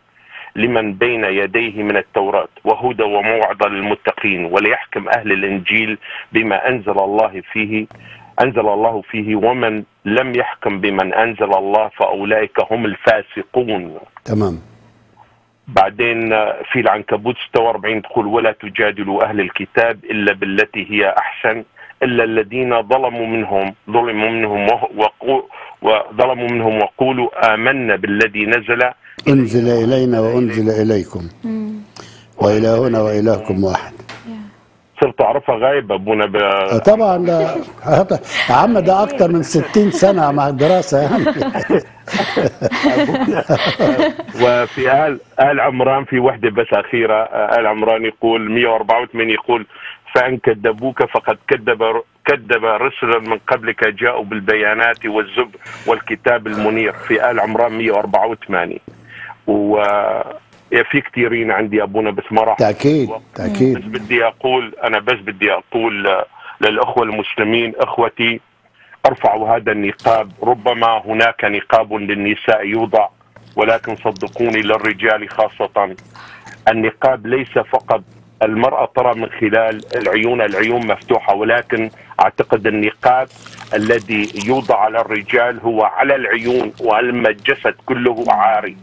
لمن بين يديه من التوراة وهدى وموعظة للمتقين وليحكم أهل الإنجيل بما أنزل الله فيه أنزل الله فيه ومن لم يحكم بمن أنزل الله فأولئك هم الفاسقون. تمام. بعدين في العنكبوت 46 تقول ولا تجادلوا أهل الكتاب إلا بالتي هي أحسن. إلا الذين ظلموا منهم ظلموا منهم وظلموا منهم وقولوا آمنا بالذي نزل. أنزل إلينا وأنزل إليكم. وإلهنا وإلهكم واحد. صرت أعرفها غايبة أبونا ب... آه، طبعا ده يا عم ده أكتر من 60 سنة مع الدراسة يعني. وفي آل آل عمران في وحدة بس أخيرة. آل عمران يقول 184 يقول فإن كذبوك فقد كذب كذب رسلا من قبلك جاءوا بالبيانات والزب والكتاب المنير في آل عمران 184 و في كثيرين عندي أبونا بس ما راح تأكيد بس تأكيد. بدي أقول أنا بس بدي أقول للأخوة المسلمين أخوتي ارفعوا هذا النقاب. ربما هناك نقاب للنساء يوضع ولكن صدقوني للرجال خاصة. النقاب ليس فقط المرأة ترى من خلال العيون العيون مفتوحة ولكن أعتقد النقاب الذي يوضع على الرجال هو على العيون وأما الجسد كله عاري.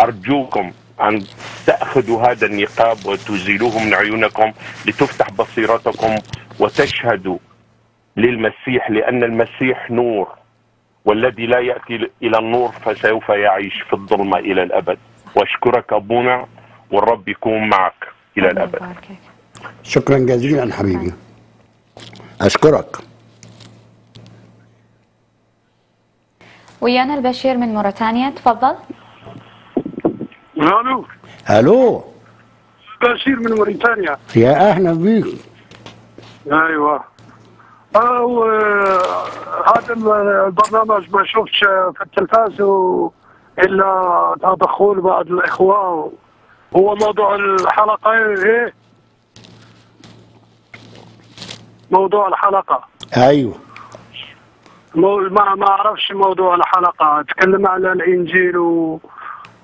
أرجوكم أن تأخذوا هذا النقاب وتزيلوه من عيونكم لتفتح بصيرتكم وتشهدوا للمسيح لأن المسيح نور والذي لا يأتي إلى النور فسوف يعيش في الظلمة إلى الأبد. وأشكرك أبونا والرب يكون معك. إلى الأبد. شكرا جزيلا حبيبي. أشكرك. ويانا البشير من موريتانيا تفضل. ألو. ألو. بشير من موريتانيا. يا أهلا بيك. أيوه. أو آه، هذا البرنامج ما شفتش في التلفاز و- إلا تدخل بعض الإخوة هو موضوع الحلقة. إيه؟ موضوع الحلقة. أيوه. ما ما أعرفش موضوع الحلقة. تكلم على الإنجيل و...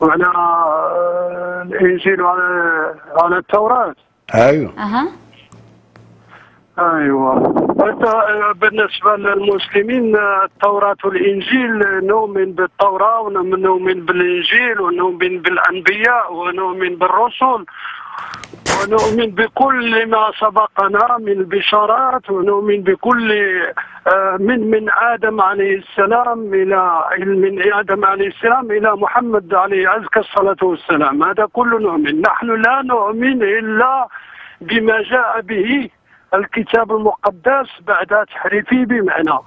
وعلى آه، الإنجيل وعلى على التوراة. أيوه. أها. أيوه. آه، بالنسبة للمسلمين آه، التوراة والإنجيل نؤمن بالتوراة ونؤمن بالإنجيل ونؤمن بالأنبياء ونؤمن بالرسل ونؤمن بكل ما سبقنا من البشارات ونؤمن بكل آه، من من آدم عليه السلام إلى من آدم عليه السلام إلى محمد عليه أزكى الصلاة والسلام. هذا كله نؤمن. نحن لا نؤمن إلا بما جاء به الكتاب المقدس بعد تحريفه بمعنى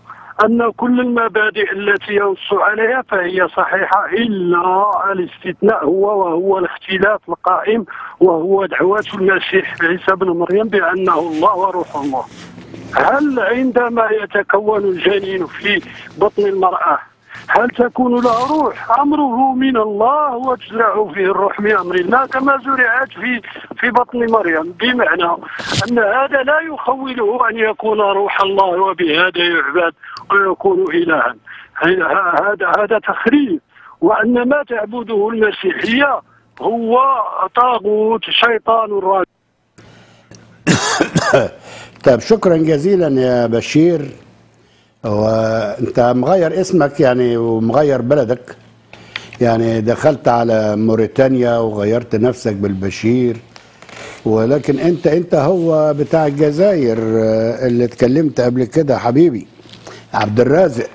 أن كل المبادئ التي ينص عليها فهي صحيحة إلا الاستثناء هو وهو الاختلاف القائم وهو دعوة المسيح عيسى بن مريم بأنه الله وروح الله. هل عندما يتكون الجنين في بطن المرأة هل تكون له روح أمره من الله وتزرع فيه الروح بأمر الله كما زرعت في في بطن مريم؟ بمعنى أن هذا لا يخوله أن يكون روح الله وبهذا يعبد ويكون إلها. هذا هذا تخريب. وأن ما تعبده المسيحية هو طاغوت شيطان راجل طيب شكرا جزيلا يا بشير. هو انت مغير اسمك يعني ومغير بلدك. يعني دخلت على موريتانيا وغيرت نفسك بالبشير. ولكن انت انت هو بتاع الجزائر آه، اللي اتكلمت قبل كده حبيبي عبد الرازق.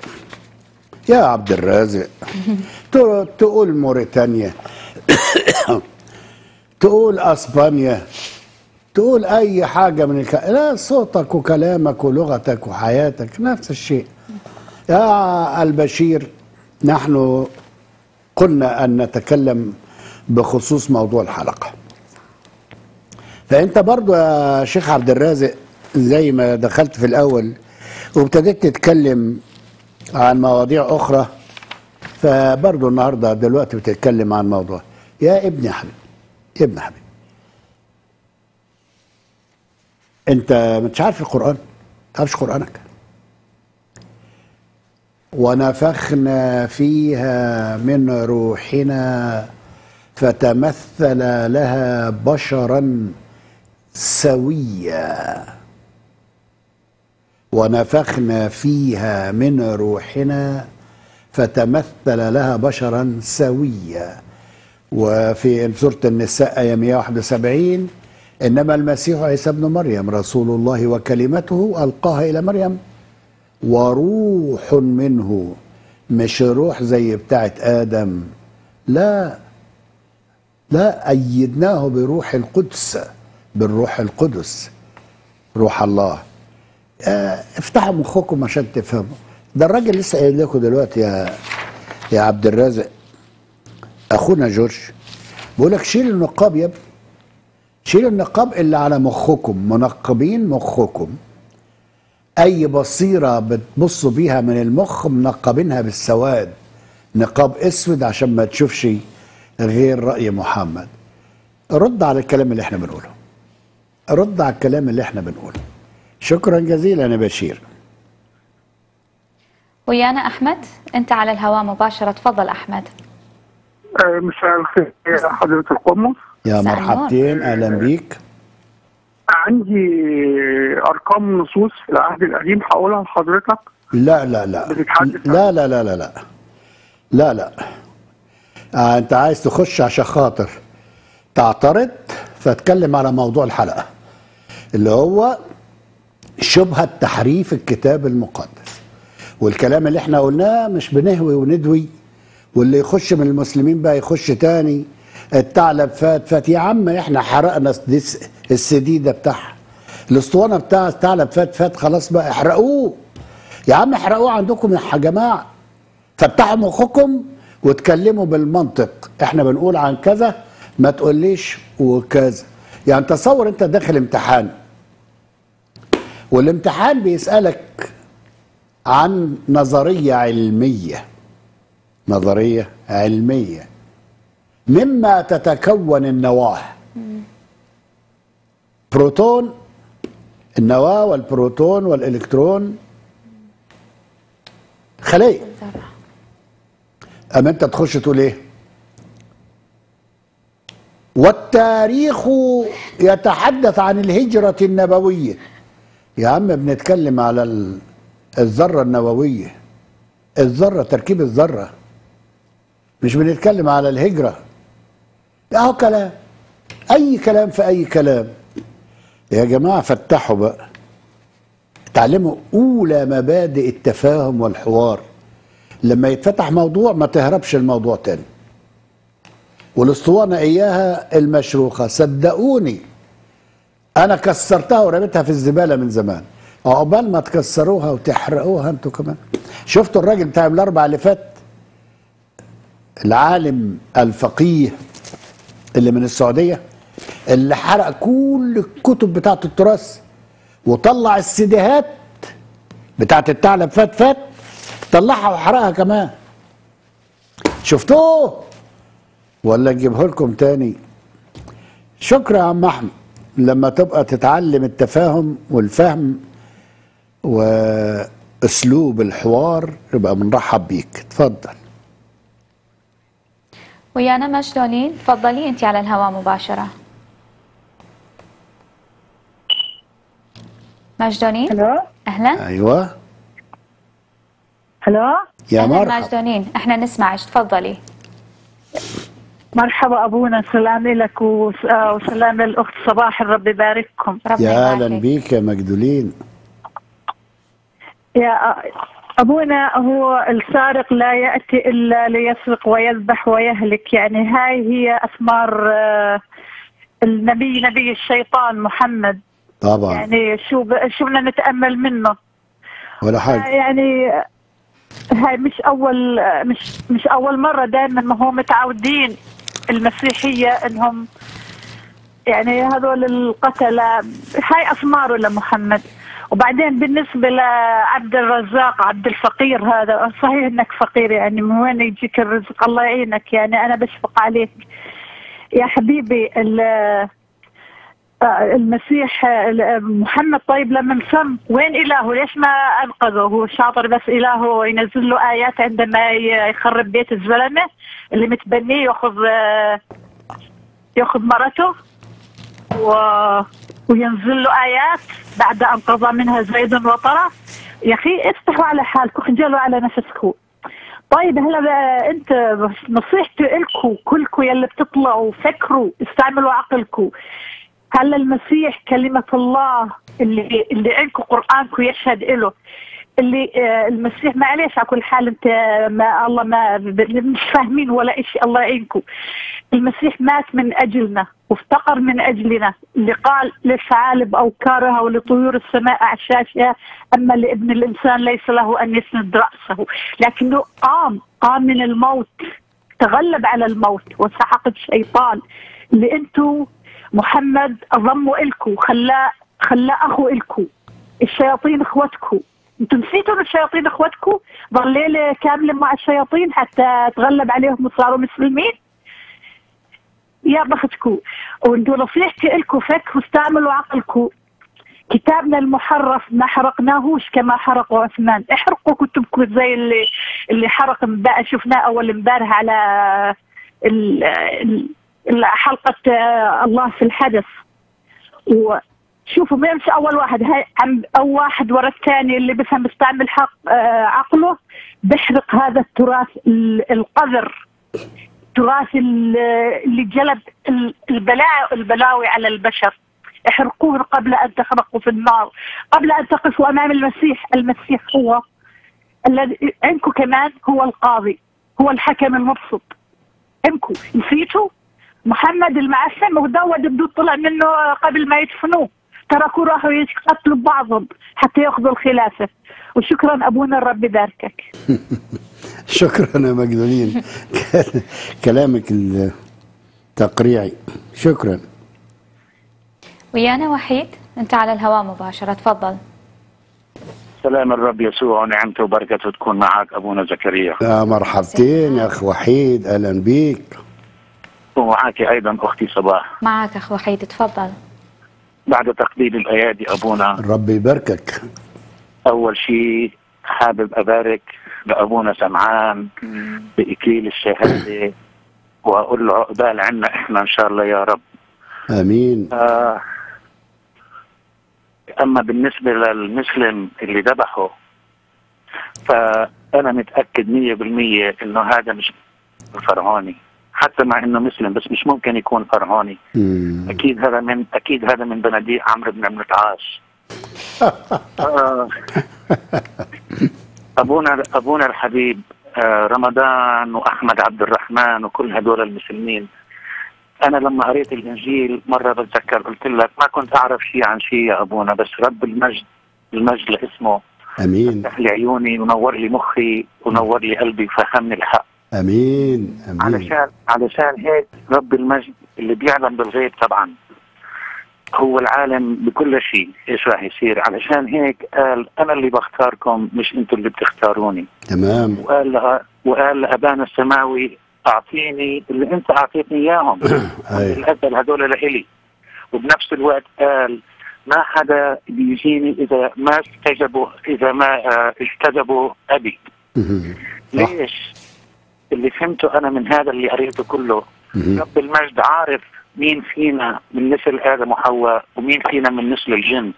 يا عبد الرازق. تقول موريتانيا. تقول اسبانيا. تقول أي حاجة من الك... لا صوتك وكلامك ولغتك وحياتك نفس الشيء. يا البشير نحن قلنا أن نتكلم بخصوص موضوع الحلقة. فأنت برضو يا شيخ عبد الرازق زي ما دخلت في الأول وابتديت تتكلم عن مواضيع أخرى فبرضو النهارده دلوقتي بتتكلم عن موضوع. يا ابني حبيبي ابن حبيبي انت مش عارف القرآن ما تعرفش قرآنك. ونفخنا فيها من روحنا فتمثل لها بشرا سويا. ونفخنا فيها من روحنا فتمثل لها بشرا سويا. وفي سورة النساء آية 171 إنما المسيح عيسى ابن مريم رسول الله وكلمته ألقاها إلى مريم. وروح منه مش روح زي بتاعت آدم. لا لا أيدناه بروح القدس بالروح القدس روح الله. آه، افتحوا مخكم عشان تفهموا. ده الراجل لسه قايل لكم دلوقتي يا يا عبد الرازق. أخونا جورج. بيقول لك شيل النقاب يا ابني. شيل النقاب اللي على مخكم منقبين مخكم. أي بصيرة بتبصوا بيها من المخ منقبينها بالسواد. نقاب أسود عشان ما تشوفش غير رأي محمد. رد على الكلام اللي إحنا بنقوله. رد على الكلام اللي إحنا بنقوله. شكرا جزيلا يا بشير. ويانا أحمد أنت على الهواء مباشرة. تفضل أحمد. آه، مساء الخير يا حضرة القمص. يا مرحبتين أهلا بيك. عندي أرقام نصوص في العهد القديم هقولها لحضرتك. لا لا لا. لا لا لا لا لا. لا لا. آه أنت عايز تخش عشان خاطر تعترض فاتكلم على موضوع الحلقة اللي هو شبهة تحريف الكتاب المقدس. والكلام اللي إحنا قلناه مش بنهوي وندوي واللي يخش من المسلمين بقى يخش تاني. الثعلب فات فات. يا عم إحنا حرقنا الس- السديده بتاعها. الأسطوانة بتاع الثعلب فات فات. خلاص بقى احرقوه. يا عم احرقوه عندكم يا جماعة. فتحوا مخكم واتكلموا بالمنطق. إحنا بنقول عن كذا ما تقوليش وكذا. يعني تصور أنت داخل امتحان والامتحان بيسألك عن نظرية علمية. نظرية علمية. مما تتكون النواة. بروتون النواة والبروتون والإلكترون. خلية أما أنت تخش تقول إيه؟ والتاريخ يتحدث عن الهجرة النبوية. يا عم بنتكلم على ال- الذرة النووية. الذرة تركيب الذرة. مش بنتكلم على الهجرة. أهو كلام. أي كلام في أي كلام. يا جماعة فتحوا بقى. اتعلموا أولى مبادئ التفاهم والحوار. لما يتفتح موضوع ما تهربش الموضوع تاني. والأسطوانة إياها المشروخة. صدقوني أنا كسرتها ورميتها في الزبالة من زمان. عقبال ما تكسروها وتحرقوها أنتوا كمان. شفتوا الراجل بتاع الأربع اللي فات؟ العالم الفقيه. اللي من السعودية اللي حرق كل الكتب بتاعت التراث وطلع السيديهات بتاعت الثعلب فات فات طلعها وحرقها كمان. شفتوه؟ ولا أجيبه لكم تاني. شكرا يا عم أحمد. لما تبقى تتعلم التفاهم والفهم وأسلوب الحوار يبقى بنرحب بيك. اتفضل. ويانا مجدولين تفضلي أنت على الهواء مباشرة. مجدولين ألو أهلا؟ أيوه. ألو يا مرحبا. ماجدونين إحنا نسمعك تفضلي؟ مرحبا أبونا سلام لك وس- آه، وسلام للأخت. صباح الرب يبارككم. يا أهلا بيك يا مجدولين. يا أبونا هو السارق لا يأتي إلا ليسرق ويذبح ويهلك. يعني هاي هي أثمار آه، النبي نبي الشيطان محمد. طبعا. يعني شو ب- شو بدنا نتأمل منه؟ ولا حاجة. يعني هاي مش أول مش مش أول مرة دائما ما هو متعودين المسيحية إنهم يعني هذول القتلة. هاي اثماره لمحمد. وبعدين بالنسبة لعبد الرزاق عبد الفقير هذا صحيح إنك فقير يعني من وين يجيك الرزق؟ الله يعينك يعني أنا بشفق عليك. يا حبيبي ال- المسيح محمد طيب لما انسم وين إلهه؟ ليش ما أنقذه؟ هو شاطر بس إلهه ينزل له آيات عندما يخرب بيت الزلمة اللي متبنيه يأخذ يأخذ مرته. و... وينزل له آيات بعد أن قضى منها زيد وطرى يا أخي افتحوا على حالكم خجلوا على نفسكم طيب هلا أنت نصيحتي لكم كلكم يلي بتطلعوا فكروا استعملوا عقلكم هلا المسيح كلمة الله اللي اللي عندكم قرآنكم يشهد له اللي آه، المسيح معلش على كل حال انت ما الله ما مش فاهمين ولا شيء الله يعينكم. المسيح مات من أجلنا وافتقر من أجلنا. اللي قال للثعالب اوكارها ولطيور السماء أعشاشها أما لابن الإنسان ليس له أن يسند رأسه. لكنه قام قام من الموت تغلب على الموت وسحق الشيطان اللي أنتم محمد ضموا الكم خلاه خلاه أخو الكم الشياطين اخوتكم أنتم نسيتوا الشياطين اخوتكم ظل ليله كامله مع الشياطين حتى تغلب عليهم وصاروا مسلمين؟ يا بختكم وأنتم نصيحتي لكم فكروا استعملوا عقلكم. كتابنا المحرف ما حرقناهوش كما حرقوا عثمان. احرقوا كتبكم زي اللي اللي حرق امبارح شفناه أول امبارح على ال- حلقة آه، الله في الحدث. وشوفوا ما مش أول واحد عم أو واحد ورا الثاني اللي بفهم بيستعمل حق آه، عقله بيحرق هذا التراث ال- القذر التراث ال- اللي جلب ال- البلاء البلاوي على البشر. احرقوه قبل أن تخرقوا في النار. قبل أن تقفوا أمام المسيح المسيح هو الذي عندكم كمان هو القاضي هو الحكم المبسط. عندكم نسيتوا؟ محمد المعسم وداود بدو طلع منه قبل ما يدفنوه. تركوا راحوا يقتلوا بعضهم حتى يأخذوا الخلافة. وشكرا أبونا الرب يباركك. شكرا يا مجدولين كلامك التقريعي. شكرا. ويانا وحيد أنت على الهواء مباشرة تفضل. سلام الرب يسوع ونعمته وبركته تكون معك أبونا زكريا. يا مرحبتين يا أخ وحيد أهلا بيك. ومعك أيضا أختي صباح. معك أخ وحيد تفضل. بعد تقديم الأيادي أبونا. ربي يباركك. أول شيء حابب أبارك لأبونا سمعان بإكليل الشهادة وأقول له عقبال عنا إحنا إن شاء الله يا رب. آمين. آه أما بالنسبة للمسلم اللي ذبحه فأنا متأكد مية بالمية إنه هذا مش فرعوني حتى مع إنه مسلم بس مش ممكن يكون فرعوني. أكيد هذا من أكيد هذا من بناديق عمرو بن عبد العاص. آه، ابونا أبونا الحبيب آه، رمضان وأحمد عبد الرحمن وكل هدول المسلمين. أنا لما قريت الإنجيل مرة بتذكر قلت لك ما كنت أعرف شيء عن شيء يا أبونا بس رب المجد المجد لاسمه. أمين. فتح لي عيوني ونور لي مخي ونور لي قلبي وفهمني الحق. آمين آمين. علشان علشان هيك رب المجد اللي بيعلم بالغيب طبعا هو العالم بكل شيء. إيش راح يصير؟ علشان هيك قال أنا اللي بختاركم مش أنتم اللي بتختاروني. تمام. وقال لها وقال لأبانا السماوي أعطيني اللي أنت أعطيتني إياهم. الاجل هذول لإلي. وبنفس الوقت قال ما حدا بيجيني إذا ما استجبوا إذا ما آه، استجبوا أبي. ليش؟ اللي فهمته أنا من هذا اللي قريته كله. رب المجد عارف مين فينا من نسل آدم وحواء ومين فينا من نسل الجن.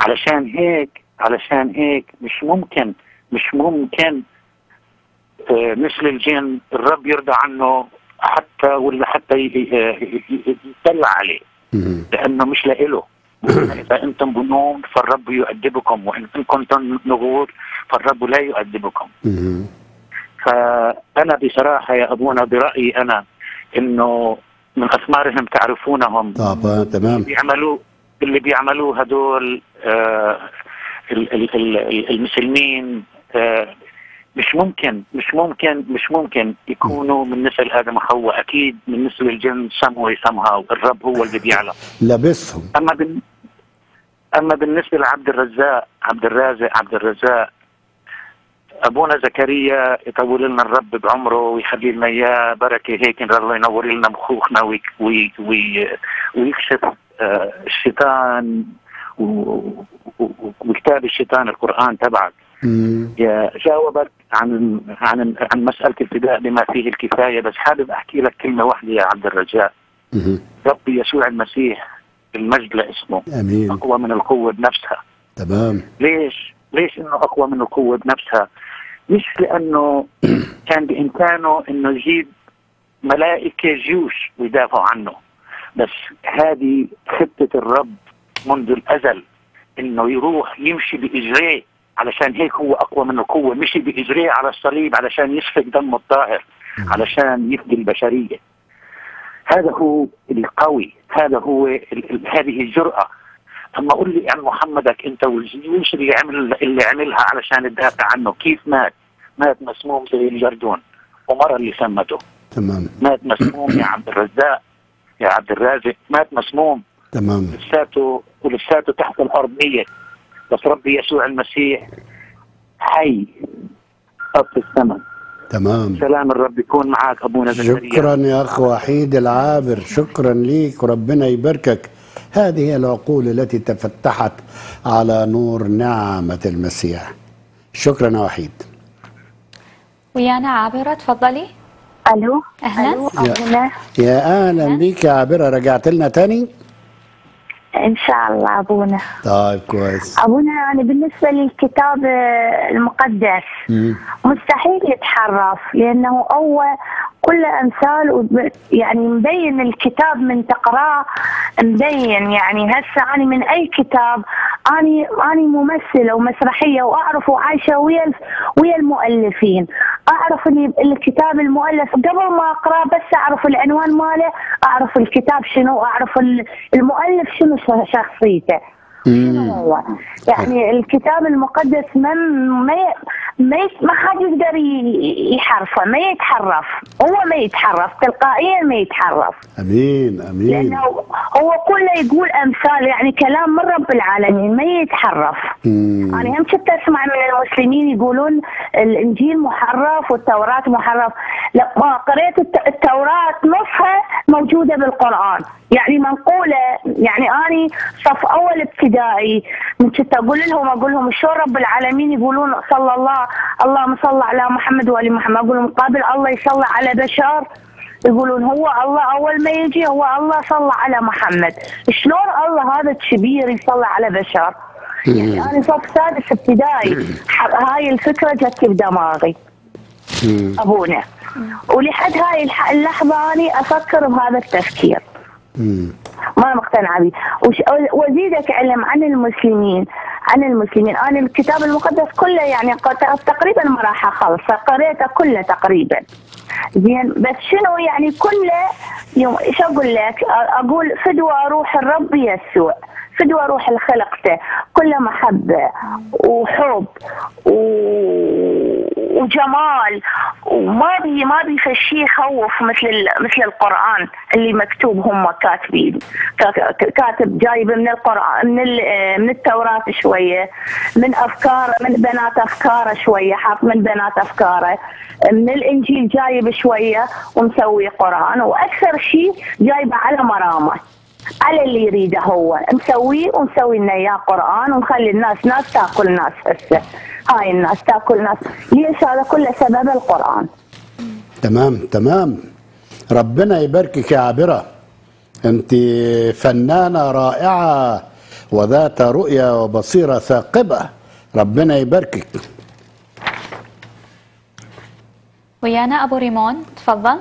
علشان هيك علشان هيك مش ممكن مش ممكن آه، مثل الجن الرب يرضى عنه حتى ولا حتى ي- ي- ي- يتدلع عليه. لأنه مش لإله. إذا أنتم بنون فالرب يؤدبكم وإن كنتم نغور فالرب لا يؤدبكم. فأنا بصراحة يا ابونا برأيي أنا إنه من أثمارهم تعرفونهم. طبعا تمام. بيعملوه اللي بيعملوه هدول آه ال- ال- ال- المسلمين آه مش ممكن مش ممكن مش ممكن يكونوا من نسل آدم وحواء أكيد من نسل الجن سموا سمها الرب هو اللي بيعلم. لبسهم أما بال... أما بالنسبة لعبد الرزاق عبد الرازق عبد الرزاق أبونا زكريا يطول لنا الرب بعمره ويخلي لنا إياه بركة هيك الله ينور لنا مخوخنا وي... وي... وي... ويكشف آه، الشيطان. وكتاب الشيطان القرآن تبعك. يا جاوبك عن عن عن مسألة الفداء بما فيه الكفاية بس حابب أحكي لك كلمة واحدة يا عبد الرجاء. ربي يسوع المسيح المجد لاسمه. آمين. أقوى من القوة بنفسها. تمام. ليش؟ ليش إنه أقوى من القوة بنفسها؟ مش لأنه كان بإمكانه إنه يجيب ملائكة جيوش ويدافعوا عنه. بس هذه خطة الرب منذ الأزل إنه يروح يمشي بإجريه علشان هيك هو أقوى من القوة. مشي بإجريه على الصليب علشان يسفك دمه الطاهر علشان يفدي البشرية. هذا هو القوي هذا هو هذه الجرأة. أما قل لي عن محمدك أنت والجيوش اللي عمل اللي عملها علشان تدافع عنه؟ كيف مات؟ مات مسموم زي الجردون. ومرة اللي سمته. تمام. مات مسموم يا عبد الرزاق يا عبد الرازق. مات مسموم. تمام. لساته ولساته تحت الأرض ميت بس ربي يسوع المسيح حي في السماء. تمام. سلام الرب يكون معك أبونا زكريا. شكرا يا أخ وحيد العابر. شكرا ليك وربنا يباركك. هذه هي العقول التي تفتحت على نور نعمة المسيح. شكرا يا وحيد. ويانا عابرة تفضلي. ألو؟ أهلا. ألو يا, أهلا. بيك يا عابرة رجعت لنا تاني؟ إن شاء الله أبونا. طيب كويس. أبونا يعني بالنسبة للكتاب المقدس مم. مستحيل يتحرف لأنه هو كل أمثال يعني مبين الكتاب من تقراه مبين يعني هسه أنا من أي كتاب اني اني ممثلة ومسرحية وأعرف وعايشة ويا ويا المؤلفين. أعرف الكتاب المؤلف قبل ما اقراه بس أعرف العنوان ماله أعرف الكتاب شنو أعرف ال- المؤلف شنو شخصيته. يعني الكتاب المقدس ما ما ما ما حد يقدر يحرفه ما يتحرف. هو ما يتحرف تلقائيا ما يتحرف. آمين آمين. لأنه هو كله يقول أمثال يعني كلام من رب العالمين ما يتحرف. مم. أنا هم كنت أسمع من المسلمين يقولون الإنجيل محرف والتوراة محرف. لا ما قريت الت- التوراة نصها موجودة بالقرآن. يعني منقولة يعني أني صف أول ابتدائي من كنت أقول لهم أقول لهم شو رب العالمين يقولون؟ صلى الله اللهم صل على محمد وآل محمد. أقول لهم قابل الله يصلي على بشار يقولون هو الله أول ما يجي هو الله صلى على محمد. شلون الله هذا الكبير يصلي على بشر؟ يعني أنا صف سادس ابتدائي. هاي الفكرة جت بدماغي. أبونا. ولحد هاي اللحظة اني أفكر بهذا التفكير. ما مقتنعة به وازيدك علم عن المسلمين. عن المسلمين أنا الكتاب المقدس كله يعني تقريبا ما راح اخلصه قريته كله تقريبا. زين بس شنو يعني كله يوم إيش أقول لك؟ أقول فدوى روح الرب يسوع. فدوى روح خلقته كله محبه وحب و... وجمال وما بي ما بي شيء يخوف مثل. مثل القرآن اللي مكتوب هم كاتبين كا- كاتب جايب من القران من. من التوراة شوية من افكار من بنات أفكاره شوية حاط من بنات أفكاره من الإنجيل جايب شوية ومسوي قرآن وأكثر شيء جايبه على مرامة على اللي يريده هو. مسويه ومسوي لنا إياه قرآن ومخلي الناس ناس تأكل ناس هسه هاي الناس تأكل ناس ليش هذا كله سبب القرآن؟ تمام تمام. ربنا يباركك يا عابرة. أنت فنانة رائعة وذات رؤية وبصيرة ثاقبة. ربنا يباركك. ويانا أبو ريمون تفضل.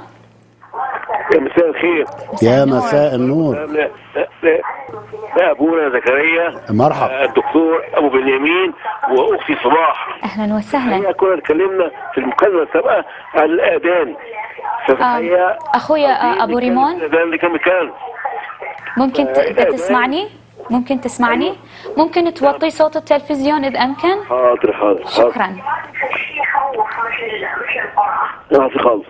مساء الخير. يا مساء النور. أبونا زكريا. مرحبا. الدكتور أبو بنيامين وأختي صباح. أهلا وسهلا. الحقيقة كنا اتكلمنا في المكالمة السابقة عن الآذان. الحقيقة أخويا آه، أبو ريمون؟ الآذان اللي كان مكان ممكن ت- آه، تسمعني؟ ممكن تسمعني؟ ممكن توطي صوت التلفزيون إذا أمكن؟ حاضر حاضر شكرا. حاضر خالص.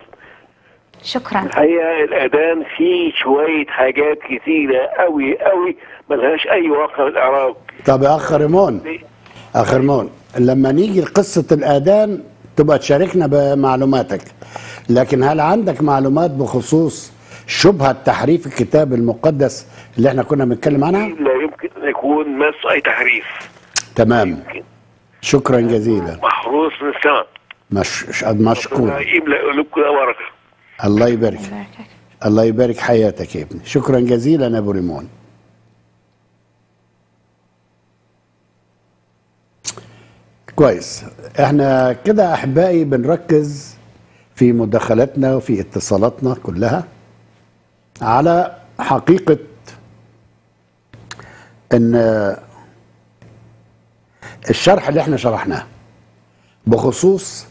شكرا. الحقيقة الأذان فيه شوية حاجات كتيرة قوي قوي ملهاش أي واقع الإعراب. طب يا أخ ريمون أخ ريمون لما نيجي لقصة الأذان تبقى تشاركنا بمعلوماتك. لكن هل عندك معلومات بخصوص شبهة تحريف الكتاب المقدس اللي إحنا كنا بنتكلم عنها؟ لا يمكن أن يكون مس اي تحريف. تمام. شكرا جزيلا. محروس من السماء مش مش- مشكور. يملأ قلوبكم بركة. الله يبارك. الله يبارك حياتك يا ابني. شكرا جزيلا أبو ريمون. كويس. إحنا كده أحبائي بنركز في مداخلاتنا وفي اتصالاتنا كلها على حقيقة إن الشرح اللي إحنا شرحناه بخصوص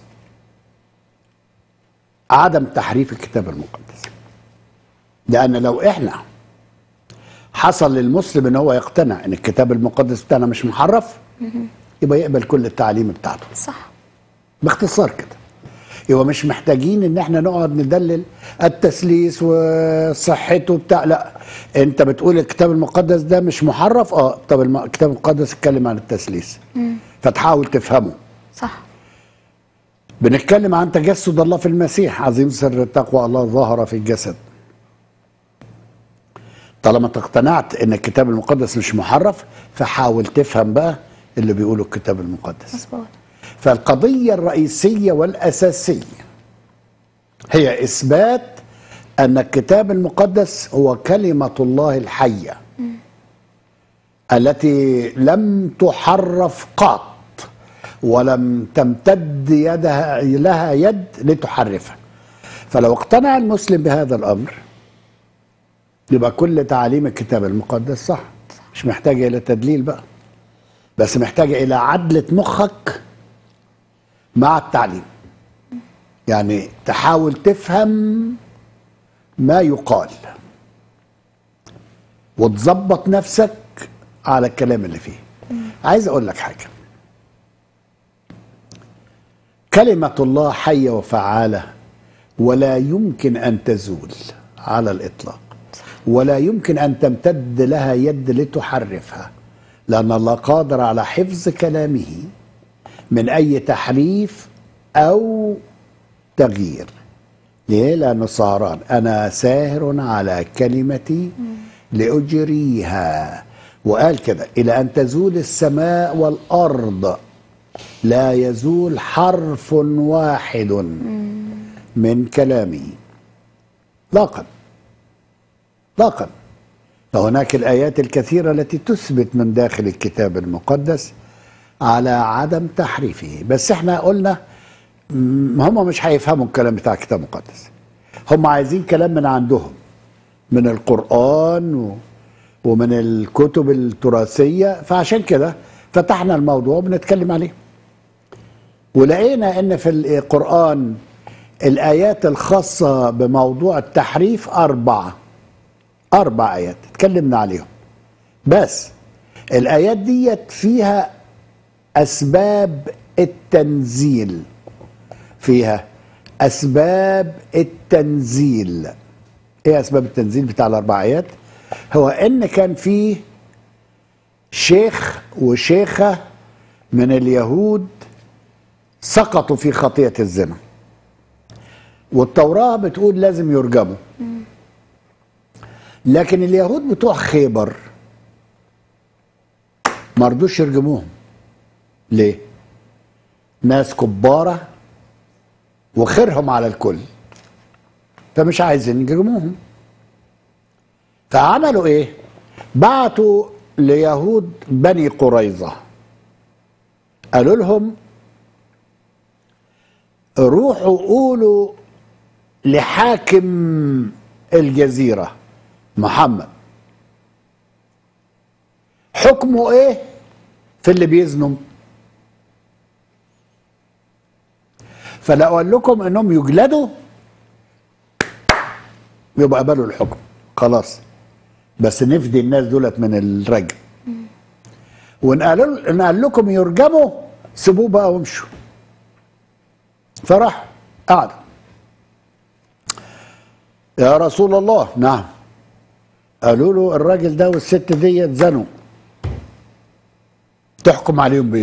عدم تحريف الكتاب المقدس. لأن لو إحنا حصل للمسلم إن هو يقتنع إن الكتاب المقدس بتاعنا مش محرف يبقى يقبل كل التعليم بتاعته. صح. باختصار كده. يبقى مش محتاجين إن إحنا نقعد ندلل التسليس وصحته بتاع لا. أنت بتقول الكتاب المقدس ده مش محرف؟ آه. طب الكتاب المقدس اتكلم عن التسليس. فتحاول تفهمه. صح. بنتكلم عن تجسد الله في المسيح. عظيم سر التقوى الله ظهر في الجسد. طالما اقتنعت إن الكتاب المقدس مش محرف فحاول تفهم بقى اللي بيقوله الكتاب المقدس. فالقضية الرئيسية والأساسية هي إثبات أن الكتاب المقدس هو كلمة الله الحية التي لم تحرف قط. ولم تمتد يدها لها يد لتحرفها. فلو اقتنع المسلم بهذا الأمر يبقى كل تعاليم الكتاب المقدس صح. مش محتاجة إلى تدليل بقى. بس محتاجة إلى عدلة مخك مع التعليم. يعني تحاول تفهم ما يقال. وتظبط نفسك على الكلام اللي فيه. عايز أقول لك حاجة. كلمة الله حية وفعالة ولا يمكن أن تزول على الإطلاق ولا يمكن أن تمتد لها يد لتحرفها لأن الله قادر على حفظ كلامه من أي تحريف أو تغيير. ليه؟ لأنه سهران أنا ساهر على كلمتي لأجريها وقال كده إلى أن تزول السماء والأرض. لا يزول حرف واحد من كلامي. اطلاقا اطلاقا فهناك الآيات الكثيرة التي تثبت من داخل الكتاب المقدس على عدم تحريفه. بس إحنا قلنا هم مش هيفهموا الكلام بتاع الكتاب المقدس. هم عايزين كلام من عندهم. من القرآن و ومن الكتب التراثية. فعشان كده فتحنا الموضوع وبنتكلم عليه. ولقينا إن في القرآن الآيات الخاصة بموضوع التحريف أربعة. أربع آيات اتكلمنا عليهم. بس الآيات ديت فيها أسباب التنزيل. فيها أسباب التنزيل. إيه أسباب التنزيل بتاع الأربع آيات؟ هو إن كان فيه شيخ وشيخة من اليهود سقطوا في خطية الزنا. والتوراة بتقول لازم يرجموا. لكن اليهود بتوع خيبر ما رضوش يرجموهم. ليه؟ ناس كبارة وخيرهم على الكل. فمش عايزين يرجموهم. فعملوا إيه؟ بعتوا ليهود بني قريظة. قالوا لهم روحوا قولوا لحاكم الجزيرة محمد. حكمه إيه؟ في اللي بيزنم. فلا أقول لكم إنهم يجلدوا يبقى قبلوا الحكم. خلاص. بس نفدي الناس دولت من الرجم وإن قالوا إن قال لكم يرجموا سيبوه بقى وامشوا. فراح قعدوا يا رسول الله. نعم. قالوا له الراجل ده والست دي اتزنوا. تحكم عليهم ب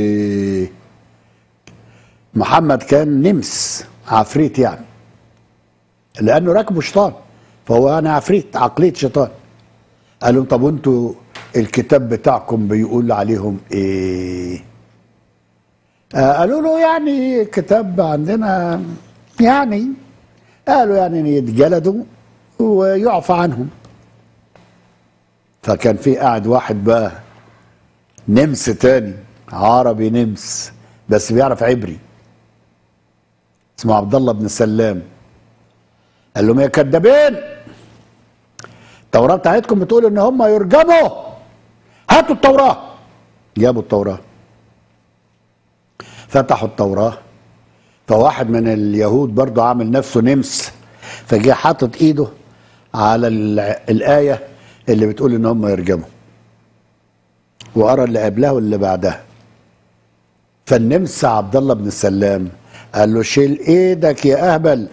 محمد كان نمس عفريت يعني. لأنه راكبه شيطان. فهو أنا عفريت عقلية شيطان. قال لهم طب وأنتوا الكتاب بتاعكم بيقول عليهم إيه؟ قالوا له يعني كتاب عندنا يعني قالوا يعني يتجلدوا ويعفى عنهم. فكان في قاعد واحد بقى نمس تاني عربي نمس بس بيعرف عبري. اسمه عبد الله بن سلام. قال لهم يا كدابين التوراة بتاعتكم بتقول إن هم يرجموا؟ هاتوا التوراة. جابوا التوراة. فتحوا التوراة. فواحد من اليهود برضه عامل نفسه نمس فجه حاطط ايده على ال- الآية اللي بتقول إن هم يرجموا. وقرأ اللي قبلها واللي بعدها. فالنمس عبد الله بن سلام قال له شيل إيدك يا أهبل.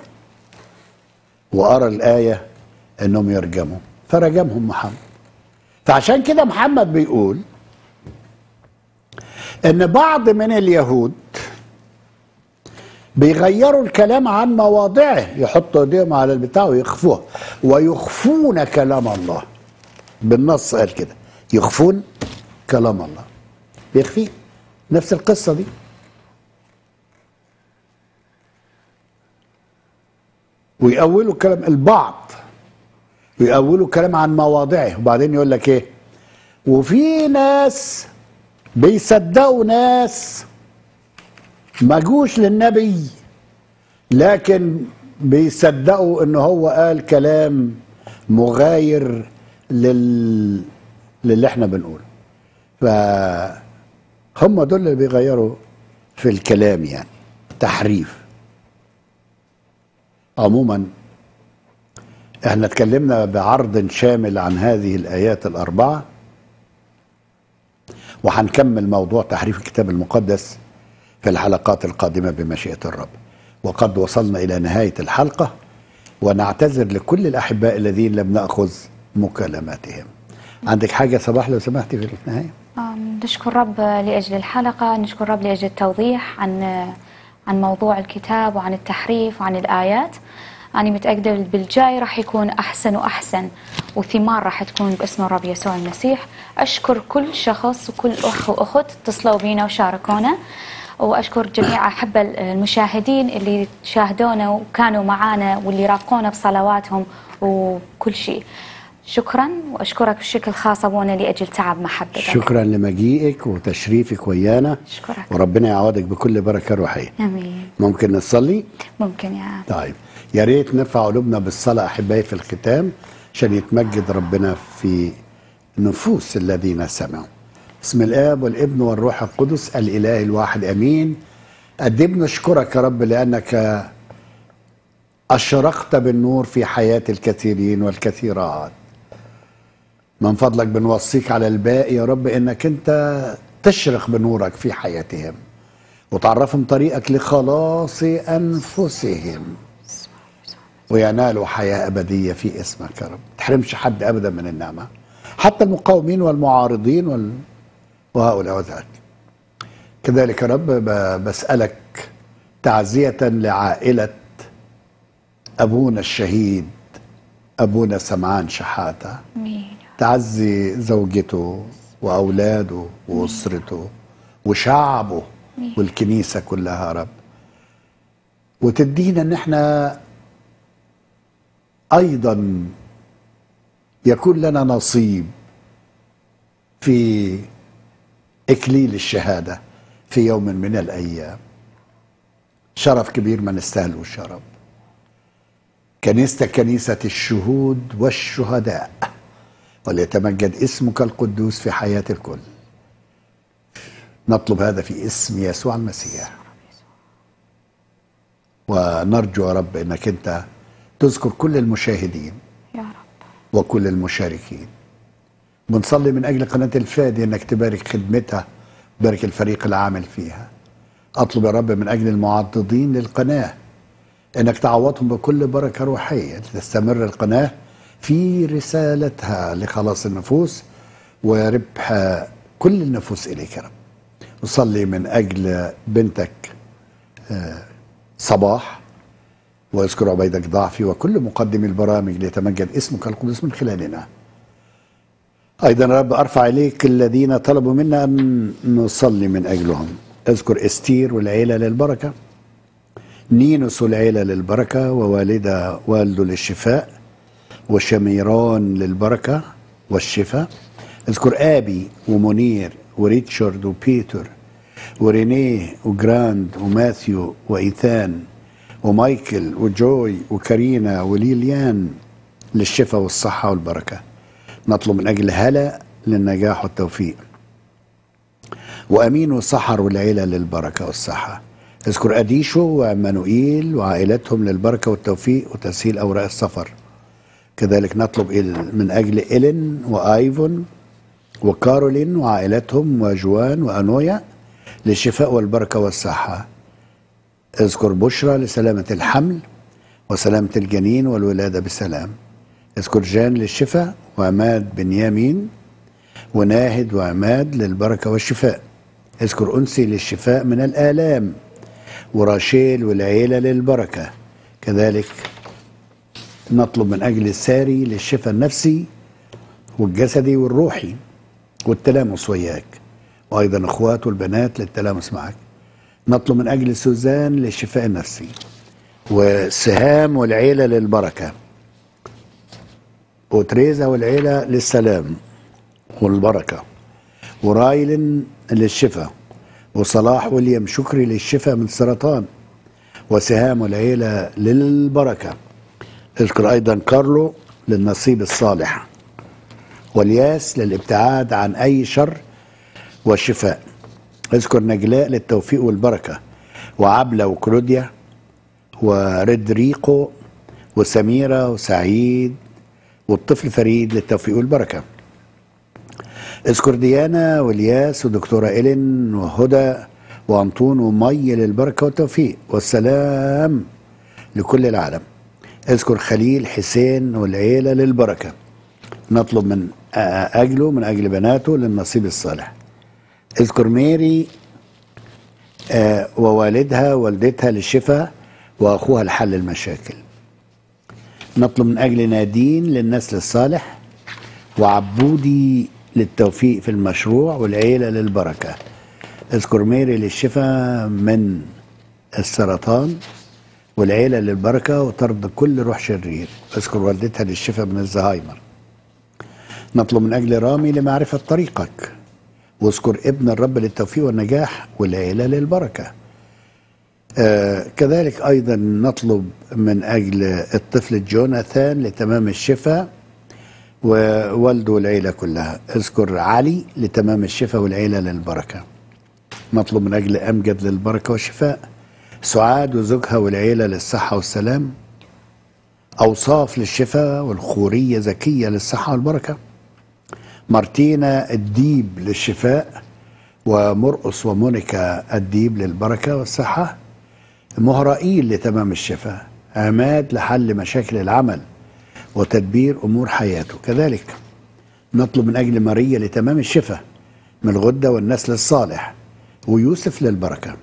وقرأ الآية إنهم يرجموا. فرجمهم محمد. فعشان كده محمد بيقول إن بعض من اليهود بيغيروا الكلام عن مواضعه يحطوا ايديهم على البتاع ويخفوها ويخفون كلام الله. بالنص قال كده. يخفون كلام الله. بيخفيه نفس القصة دي. ويأولوا كلام البعض. ويأولوا كلام عن مواضعه. وبعدين يقول لك إيه؟ وفي ناس بيصدقوا ناس ما جوش للنبي لكن بيصدقوا إن هو قال كلام مغاير لل... للي إحنا بنقوله. فهم دول اللي بيغيروا في الكلام يعني تحريف. عموما إحنا اتكلمنا بعرض شامل عن هذه الآيات الأربعة وهنكمل موضوع تحريف الكتاب المقدس في الحلقات القادمة بمشيئة الرب. وقد وصلنا إلى نهاية الحلقة ونعتذر لكل الأحباء الذين لم نأخذ مكالماتهم. عندك حاجة صباح لو سمحتي في النهاية؟ آم، نشكر رب لأجل الحلقة نشكر رب لأجل التوضيح عن عن موضوع الكتاب وعن التحريف وعن الآيات. أنا متأكدة بالجاي راح يكون أحسن وأحسن وثمار راح تكون باسم الرب يسوع المسيح. أشكر كل شخص وكل أخ وأخت اتصلوا بينا وشاركونا. وأشكر جميع أحبة المشاهدين اللي شاهدونا وكانوا معانا واللي رافقونا بصلواتهم وكل شيء. شكرا وأشكرك بشكل خاص أبونا لأجل تعب محبتك. شكرا لمجيئك وتشريفك ويانا. أشكرك وربنا يعوضك بكل بركة روحية. آمين. ممكن نصلي؟ ممكن يا طيب. يا ريت نرفع قلوبنا بالصلاة أحبائي في الختام عشان يتمجد ربنا في نفوس الذين سمعوا. بسم الآب والابن والروح القدس الإله الواحد أمين. قد إيه بنشكرك يا رب لأنك أشرقت بالنور في حياة الكثيرين والكثيرات. من فضلك بنوصيك على الباقي يا رب إنك أنت تشرق بنورك في حياتهم وتعرفهم طريقك لخلاص أنفسهم وينالوا حياة أبدية في اسمك يا رب. تحرمش حد أبدا من النعمة. حتى المقاومين والمعارضين وال... وهؤلاء وذلك كذلك يا رب بسألك تعزية لعائلة أبونا الشهيد أبونا سمعان شحاتة. تعزي زوجته وأولاده وأسرته وشعبه. والكنيسة كلها رب. وتدينا إن إحنا أيضا يكون لنا نصيب في إكليل الشهادة في يوم من الأيام. شرف كبير ما نستاهلوش يا رب كنيستك كنيسة الشهود والشهداء وليتمجد اسمك القدوس في حياة الكل. نطلب هذا في اسم يسوع المسيح. ونرجو يا رب إنك أنت تذكر كل المشاهدين يا رب. وكل المشاركين. بنصلي من أجل قناة الفادي إنك تبارك خدمتها تبارك الفريق العامل فيها. أطلب يا رب من أجل المعضدين للقناة إنك تعوضهم بكل بركة روحية تستمر القناة في رسالتها لخلاص النفوس وربح كل النفوس إليك يا رب. نصلي من أجل بنتك آه، صباح واذكر عبيدك ضعفي وكل مقدمي البرامج ليتمجد اسمك القدوس من خلالنا. أيضا يا رب أرفع إليك الذين طلبوا منا أن نصلي من أجلهم. أذكر إستير والعيلة للبركة نينوس والعيلة للبركة ووالدة والده للشفاء وشميران للبركة والشفاء. أذكر آبي ومنير وريتشارد وبيتر ورينيه وجراند وماثيو وإيثان ومايكل وجوي وكارينا وليليان للشفاء والصحة والبركة. نطلب من أجل هلا للنجاح والتوفيق. وأمين وسحر والعيلة للبركة والصحة. اذكر أديشو وعمانوئيل وعائلتهم للبركة والتوفيق وتسهيل أوراق السفر. كذلك نطلب من أجل إلين وإيفون وكارولين وعائلتهم وجوان وأنويا للشفاء والبركة والصحة. اذكر بشرى لسلامة الحمل وسلامة الجنين والولادة بسلام. اذكر جان للشفاء وعماد بنيامين وناهد وعماد للبركة والشفاء. اذكر أنسي للشفاء من الآلام وراشيل والعيلة للبركة. كذلك نطلب من أجل ساري للشفاء النفسي والجسدي والروحي والتلامس وياك. وأيضا أخوات والبنات للتلامس معك. نطلب من أجل سوزان للشفاء النفسي. وسهام والعيلة للبركة. وتريزا والعيلة للسلام والبركة ورايلن للشفاء وصلاح ويليام شكري للشفاء من السرطان وسهام والعيلة للبركة. اذكر أيضا كارلو للنصيب الصالح والياس للابتعاد عن أي شر والشفاء. اذكر نجلاء للتوفيق والبركة وعبلة وكلوديا وريدريقو وسميرة وسعيد والطفل فريد للتوفيق والبركة. اذكر ديانا والياس ودكتورة إيلين وهدى وأنطون ومي للبركة والتوفيق. والسلام لكل العالم. اذكر خليل حسين والعيلة للبركة. نطلب من أجله من أجل بناته للنصيب الصالح. اذكر ميري آه، ووالدها والدتها للشفاء وأخوها لحل المشاكل. نطلب من أجل نادين للنسل الصالح وعبودي للتوفيق في المشروع والعيلة للبركة. أذكر ميري للشفاء من السرطان والعيلة للبركة وطرد كل روح شرير. أذكر والدتها للشفاء من الزهايمر. نطلب من أجل رامي لمعرفة طريقك. واذكر ابن الرب للتوفيق والنجاح والعيلة للبركة. كذلك أيضا نطلب من أجل الطفل جوناثان لتمام الشفاء ووالده والعيلة كلها. اذكر علي لتمام الشفاء والعيلة للبركة. نطلب من أجل أمجد للبركة والشفاء سعاد وزوجها والعيلة للصحة والسلام أوصاف للشفاء والخورية زكية للصحة والبركة مارتينا الديب للشفاء ومرقص ومونيكا الديب للبركة والصحة مهرائيل لتمام الشفاء عماد لحل مشاكل العمل وتدبير أمور حياته. كذلك نطلب من أجل ماريا لتمام الشفاء من الغدة والنسل الصالح ويوسف للبركة.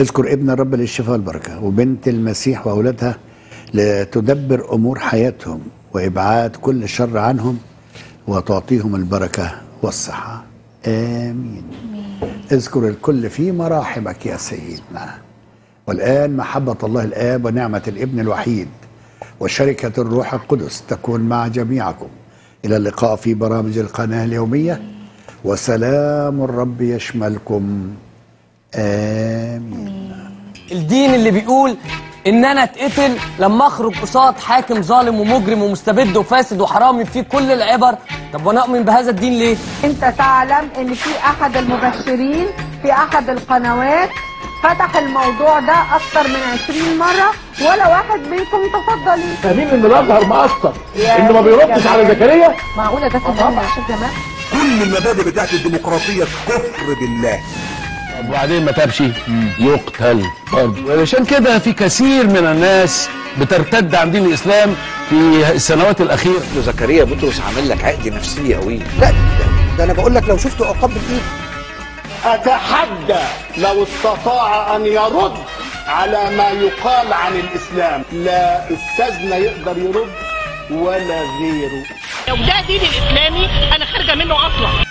اذكر ابن الرب للشفاء والبركة وبنت المسيح وأولادها لتدبر أمور حياتهم وإبعاد كل شر عنهم وتعطيهم البركة والصحة. آمين. اذكر الكل في مراحمك يا سيدنا. والآن محبة الله الآب ونعمة الابن الوحيد وشركة الروح القدس تكون مع جميعكم. إلى اللقاء في برامج القناة اليومية. وسلام الرب يشملكم. آمين. الدين اللي بيقول إن أنا أتقتل لما أخرج قصاد حاكم ظالم ومجرم ومستبد وفاسد وحرامي فيه كل العبر. طب وأنا اؤمن بهذا الدين ليه؟ أنت تعلم إن في أحد المبشرين في أحد القنوات فتح الموضوع ده أكتر من 20 مرة ولا واحد منكم تفضلي فاهمين إن الأزهر مقصر انه ما بيردش. على زكريا. معقولة ده جمال كل المبادئ بتاعت الديمقراطية كفر بالله. وبعدين ما تابش. يقتل. برضه وعلشان كده في كثير من الناس بترتد عن دين الإسلام في السنوات الأخيرة. زكريا بطرس عامل لك عقد نفسي قوي لا ده أنا بقول لك لو شفته عقاب بالايد أتحدى لو استطاع أن يرد على ما يقال عن الإسلام. لا أستاذنا يقدر يرد ولا غيره. لو ده دين الإسلامي أنا خارجة منه أصلا.